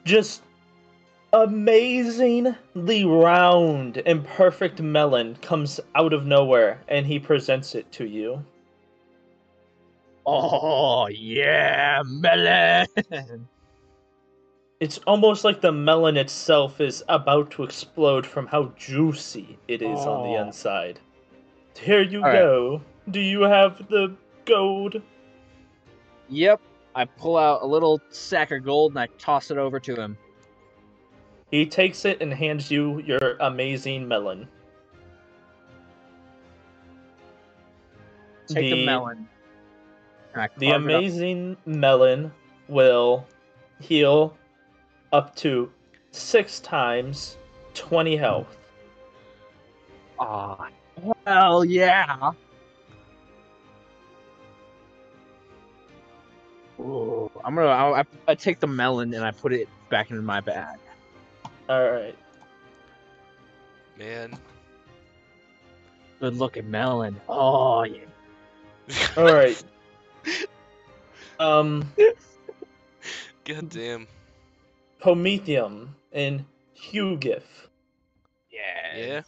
B: just amazingly round and perfect melon comes out of nowhere and he presents it to you.
C: Oh yeah, melon.
B: It's almost like the melon itself is about to explode from how juicy it is on the
C: Oh.
B: inside. Here you
C: All right.
B: go. Do you have the gold?
C: yep. I pull out a little sack of gold and I toss it over to him.
B: He takes it and hands you your amazing melon.
C: Take the,
B: The-
C: melon. And
B: The
C: carve it up.
B: amazing melon will heal up to six times 20 health.
C: Aw, hell yeah. Ooh, I'm gonna. I, I, I take the melon and I put it back into my bag.
B: Alright.
A: Man.
C: Good looking melon. Oh yeah.
B: Alright. Um,
A: God damn.
B: Promethium and Hugif.
A: Yeah. Yeah.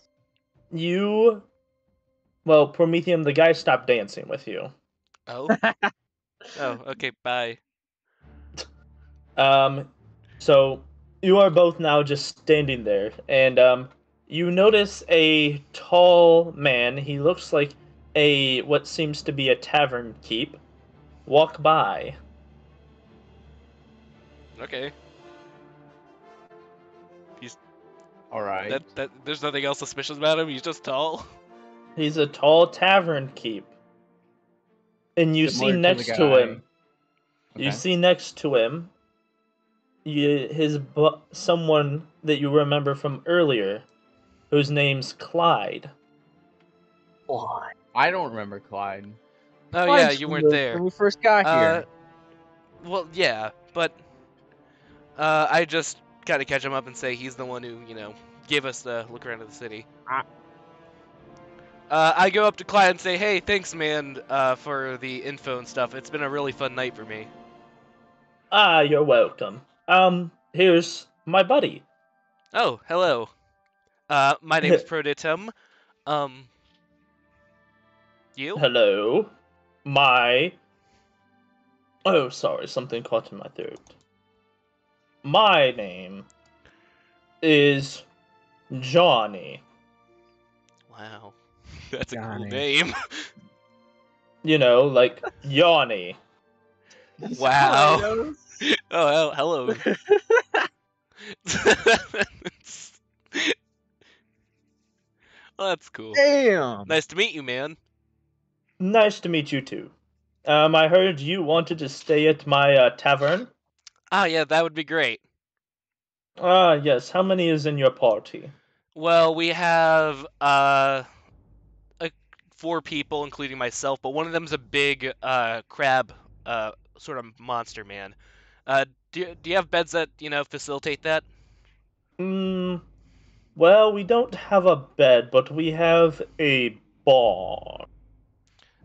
B: You. Well, Promethium, the guy stopped dancing with you.
A: Oh. oh. Okay. Bye.
B: Um, so you are both now just standing there, and um, you notice a tall man. He looks like a what seems to be a tavern keep. Walk by.
A: Okay.
H: He's All right.
A: That that there's nothing else suspicious about him. He's just tall.
B: He's a tall tavern keep. And you
H: Similar
B: see next to
H: guy-
B: him, you see next to him, you, his bu- someone that you remember from earlier, whose name's Clyde.
C: Why?
H: I don't remember Clyde.
A: Oh
C: Fine,
A: yeah, you weren't
C: the-
A: there.
C: When we first got
A: Uh,
C: here.
A: well, yeah, but uh, I just kind of catch him up and say he's the one who, you know, gave us the look around of the city.
C: Ah.
A: Uh, I go up to Clyde and say, "Hey, thanks, man, uh, for the info and stuff. It's been a really fun night for me."
B: Ah, you're welcome. Um, here's my buddy.
A: Oh, hello. Uh, my name's Proditum. Um, you?
B: Hello. My. Oh, sorry, something caught in my throat. My name is Johnny.
A: Wow, that's a cool name.
B: You know, like Yanni.
A: wow.
C: Oh,
A: Oh, hello. Well, that's cool.
C: Damn.
A: Nice to meet you, man.
B: Nice to meet you too. Um, I heard you wanted to stay at my uh, tavern.
A: Ah, yeah, that would be great.
B: Ah, yes. How many is in your party?
A: Well, we have uh, a, four people, including myself, but one of them's a big uh, crab uh, sort of monster man. Uh, do, you- do you have beds that you know facilitate that?
B: Hmm. Well, we don't have a bed, but we have a barn.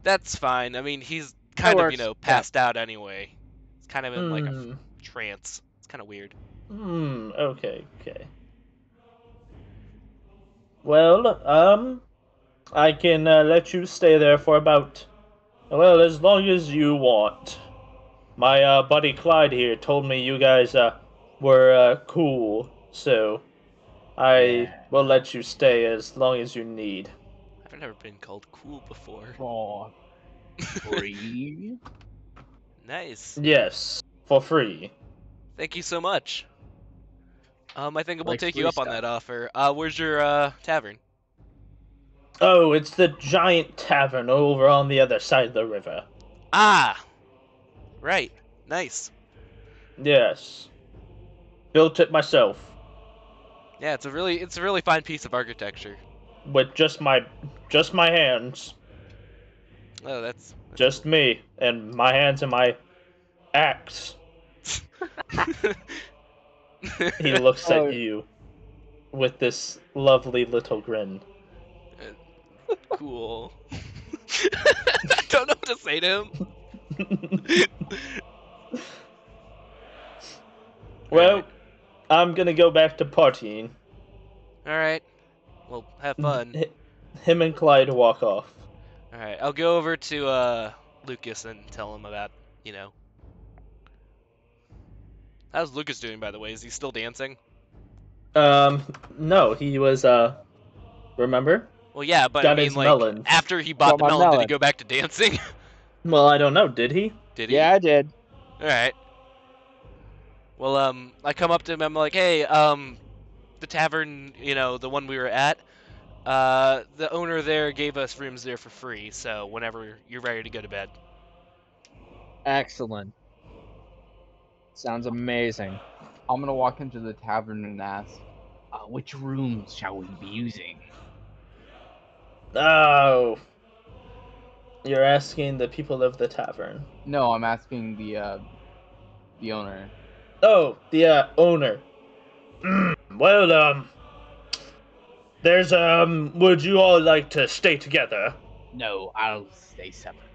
A: That's fine. I mean, he's kind of you know
C: yeah.
A: passed out anyway. It's kind of in like a
B: Hmm.
A: trance. It's kind of weird.
B: Hmm. Okay. Okay. Well, um, I can uh, let you stay there for about, well, as long as you want. My uh, buddy Clyde here told me you guys uh, were uh, cool, so I will let you stay as long as you need.
A: I've never been called cool before.
E: For free.
A: Nice.
B: Yes, for free.
A: Thank you so much. Um, I think we'll
C: Like
A: take you up on that offer. Uh, where's your uh tavern?
B: Oh, it's the giant tavern over on the other side of the river.
A: Ah, right. Nice.
B: Yes. Built it myself
A: Yeah, it's a really it's a really fine piece of architecture.
B: With just my just my hands,
A: Oh, that's. that's
B: just me and my hands and my axe. He looks
C: Oh.
B: at you with this lovely little grin.
A: Uh, cool. I don't know what to say to him.
B: well, I'm gonna go back to partying.
A: All right. Well, have fun.
B: Him and Clyde walk off.
A: All right, I'll go over to uh Lucas and tell him about you know. How's Lucas doing, by the way? Is he still dancing?
B: Um, no, he was uh, remember?
A: Well, yeah, but I mean, like,
B: melon.
A: after he bought
C: Got
A: the
C: my
A: melon, did he go back to dancing?
B: Well, I don't know. Did he?
A: did he?
F: Yeah, I did.
A: All right. Well, um, I come up to him. I'm like, hey, um, the tavern, you know, the one we were at. Uh, the owner there gave us rooms there for free. So whenever you're ready to go to bed.
C: Excellent. Sounds amazing.
H: I'm gonna walk into the tavern and ask.
E: Uh, which rooms shall we be using?
B: Oh. You're asking the people of the tavern.
H: No, I'm asking the uh, the owner.
B: Oh, the uh, owner. Well, um, there's um. Would you all like to stay together?
E: No, I'll stay separate.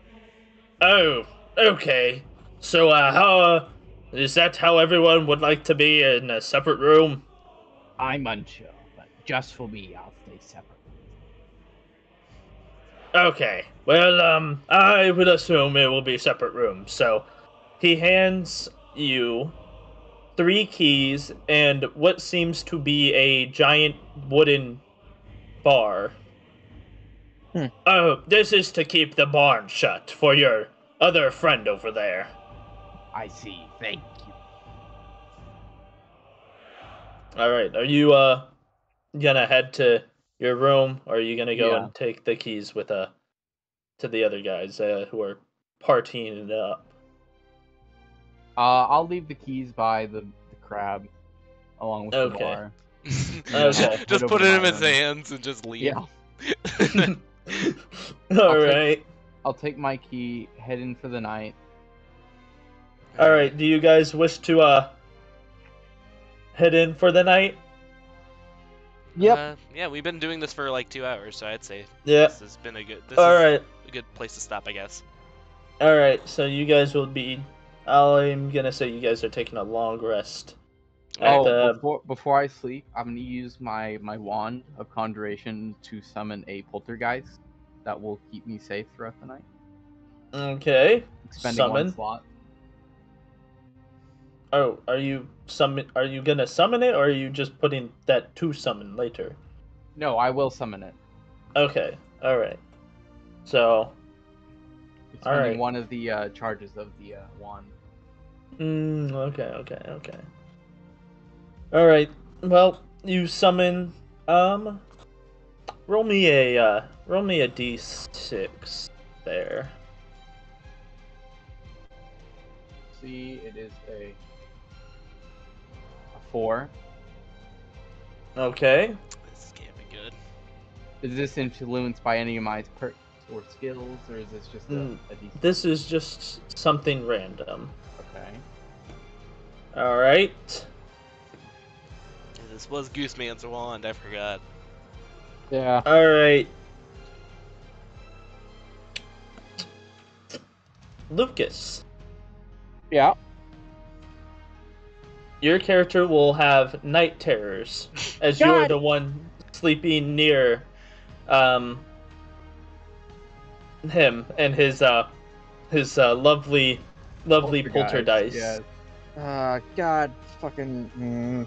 B: Oh, okay. So, uh, how uh, is that how everyone would like to be in a separate room?
E: I'm unsure, but just for me, I'll stay separate.
B: Okay. Well, um, I would assume it will be separate rooms. So, he hands you three keys and what seems to be a giant wooden bar.
C: Hmm.
B: Oh, this is to keep the barn shut for your other friend over there.
E: I see. Thank you.
B: All right. Are you uh gonna head to your room, or are you gonna go
H: Yeah.
B: and take the keys with uh to the other guys uh, who are partying it up?
H: Uh, I'll leave the keys by the, the crab, along with
B: Okay.
H: the bar.
B: Okay.
A: just
H: Put
A: put it in his
H: room.
A: hands and just leave.
H: Yeah.
B: All
H: take-
B: right.
H: I'll take my key, head in for the night.
B: All right. Do you guys wish to uh head in for the night?
C: Yep.
A: Uh, yeah, we've been doing this for like two hours, so I'd say
B: Yeah.
A: this has been a good. This
B: All
A: is
B: right.
A: a good place to stop, I guess.
B: All right. So you guys will be. I'm gonna say you guys are taking a long rest.
H: Oh,
B: the-
H: before before I sleep, I'm gonna use my my wand of conjuration to summon a poltergeist that will keep me safe throughout the night.
B: Okay.
H: Expending
B: Summon?
H: one slot.
B: Oh, are you summon? Are you gonna summon it, or are you just putting that to summon later?
H: No, I will summon it.
B: Okay. All right. So.
H: Expending
B: Alright.
H: one of the uh, charges of the uh, wand.
B: Mm, okay. Okay. Okay. All right. Well, you summon um roll me a uh, roll me a d6 there.
H: See, it is a, a four.
B: Okay.
A: This can't be good.
H: Is this influenced by any of my perks or skills, or is this just a,
B: Mm,
H: a decent?
B: This is just something random.
H: Okay.
B: All right.
A: This was Gooseman's wand. I forgot.
C: Yeah.
B: All right. Lucas,
C: Yeah.
B: your character will have night terrors as you're the one sleeping near um him and his uh his uh lovely lovely poltergeist.
H: Yes.
C: Uh, God, fucking. Mm.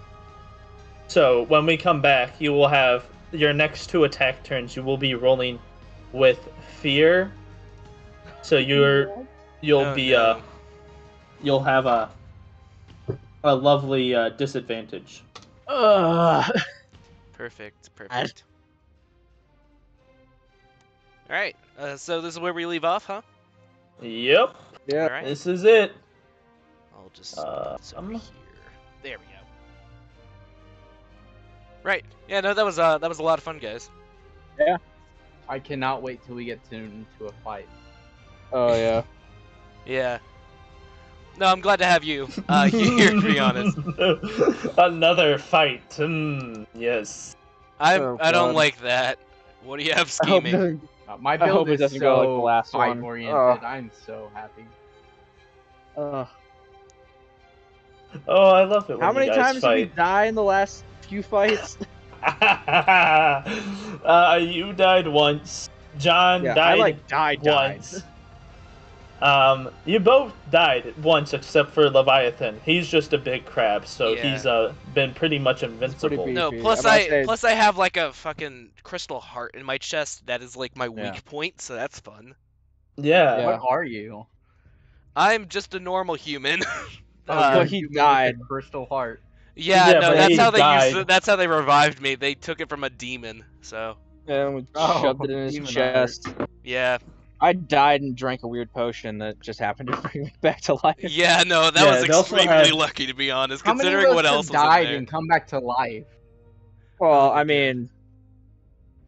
B: So when we come back, you will have your next two attack turns. You will be rolling with fear. So you're you'll
A: Oh,
B: be
A: no.
B: uh you'll have a a lovely uh, disadvantage.
C: Ugh.
A: Perfect. Perfect. All right. Uh, so this is where we leave off, huh?
B: Yep,
C: Yeah.
A: All right.
B: this is it.
A: I'll just
B: Uh,
A: put
B: um.
A: here. There we go. Right. Yeah. No, that was uh that was a lot of fun, guys. Yeah.
H: I cannot wait till we get to, into a fight.
C: Oh yeah.
A: Yeah. No, I'm glad to have you uh, here. To be honest,
B: Another fight. Hmm, yes.
A: I
C: Oh,
A: I don't
C: God.
A: like that. What do you have scheming?
H: Uh, my
C: I
H: build
C: hope it
H: is
C: doesn't
H: so
C: go like the last
H: fight
C: one.
H: oriented.
C: Ugh.
H: I'm so happy.
C: Ugh.
B: Oh, I love it. When
C: How many
B: you guys
C: times did we die in the last few fights?
B: uh, you died once. John
C: yeah,
B: died
C: I like died, died.
B: once. Um, you both died once except for Leviathan. He's just a big crab, so
A: Yeah.
B: he's uh been pretty much invincible.
C: beefy.
A: No, plus
C: I'm about
A: I
C: to say-
A: plus I have like a fucking crystal heart in my chest that is like my
C: Yeah.
A: weak point, so that's fun.
B: yeah.
C: Yeah.
H: What are you?
A: I'm just a normal human.
H: Oh,
A: Uh,
H: you're
C: he
H: human with a
C: died.
H: Crystal heart.
A: yeah,
B: Yeah,
A: no, that's how they
B: died.
A: used it, that's how they revived me. They took it from a demon. So,
C: And we
H: Oh,
C: shoved it in his
H: demon
C: chest.
A: yeah.
C: I died and drank a weird potion that just happened to bring me back to life.
A: Yeah, no, that
B: Yeah,
A: was extremely
B: had-
A: lucky to be honest,
H: How many
A: considering
H: of
A: what else
H: have
A: was
H: died and come back to life?
C: Well, I mean,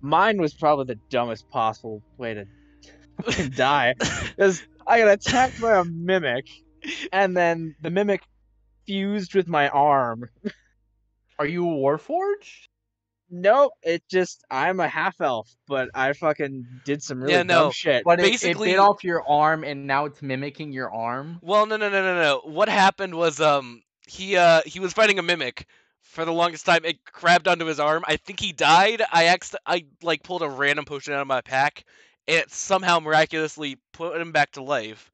C: mine was probably the dumbest possible way to die. Because I got attacked by a mimic, and then the mimic fused with my arm.
H: Are you a Warforged?
C: Nope, it just I'm a half elf, but I fucking did some really
A: Yeah, no,
C: dumb shit.
H: But it, it bit off your arm, and now it's mimicking your arm.
A: Well, no, no, no, no, no. What happened was, um, he, uh, he was fighting a mimic for the longest time. It grabbed onto his arm. I think he died. I acc- I like pulled a random potion out of my pack, and it somehow miraculously put him back to life.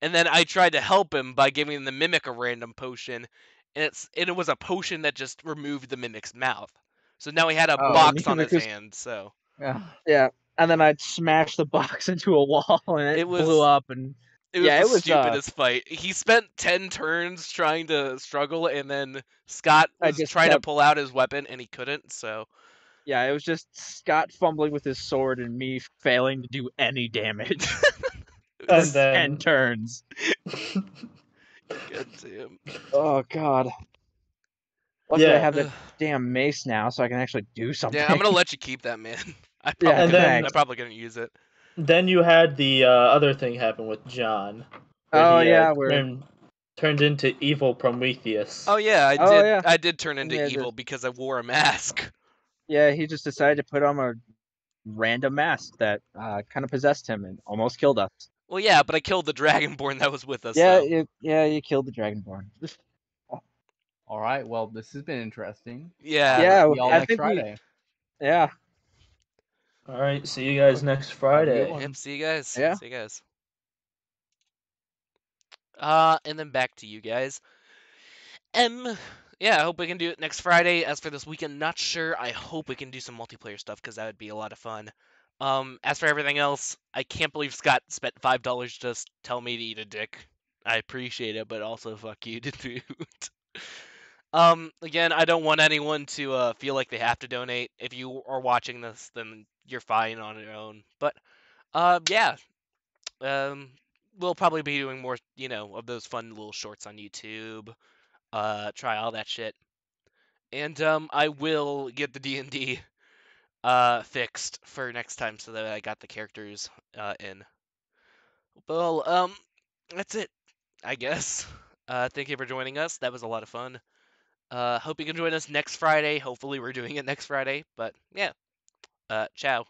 A: And then I tried to help him by giving the mimic a random potion, and it's and it was a potion that just removed the mimic's mouth. So now he had a
H: Oh,
A: box on his hand. So
H: Yeah.
C: yeah, and then I smashed the box into a wall, and it,
A: It was-
C: blew up. And
A: it was
C: Yeah,
A: the
C: it was, uh,
A: stupidest fight. He spent ten turns trying to struggle, and then Scott was
C: just
A: trying to pull out his weapon, and he couldn't. So
C: yeah, it was just Scott fumbling with his sword and me failing to do any damage.
A: it
B: And then-
C: Ten turns.
A: good damn.
C: Oh god. Luckily, I have that damn mace now, so I can actually do something.
A: Yeah, I'm gonna let you keep that, man. I probably,
C: Yeah,
B: and then-
A: I'm probably gonna use it.
B: Then you had the uh, other thing happen with John.
C: Oh,
B: he, uh,
C: yeah, where-
B: turned, turned into evil Prometheus.
A: Oh yeah, I
C: Oh,
A: did.
C: yeah.
A: I did turn into
C: Yeah, the-
A: evil because I wore a mask.
C: Yeah, he just decided to put on a random mask that uh, kind of possessed him and almost killed us.
A: Well, yeah, but I killed the dragonborn that was with us.
C: yeah,
A: so-
C: you, yeah, you killed the dragonborn.
H: All right. Well, this has been interesting.
A: yeah.
C: Yeah,
H: See y'all
C: I
H: next
C: think we- yeah.
B: All right, see you guys next Friday.
H: one.
A: Yep. See you guys.
C: Yeah.
A: See you guys. Uh, and then back to you guys. Um, yeah, I hope we can do it next Friday. As for this weekend, not sure. I hope we can do some multiplayer stuff because that would be a lot of fun. Um, as for everything else, I can't believe Scott spent five dollars just tell me to eat a dick. I appreciate it, but also fuck you, dude. um, again, I don't want anyone to uh, feel like they have to donate. If you are watching this, then you're fine on your own. But uh, yeah, um, we'll probably be doing more, you know, of those fun little shorts on YouTube. Uh, try all that shit, and um, I will get the D and D uh fixed for next time so that I got the characters uh in. Well, um, that's it, I guess. Uh, thank you for joining us. That was a lot of fun. Uh, hope you can join us next Friday. Hopefully, we're doing it next Friday. But yeah, uh, ciao.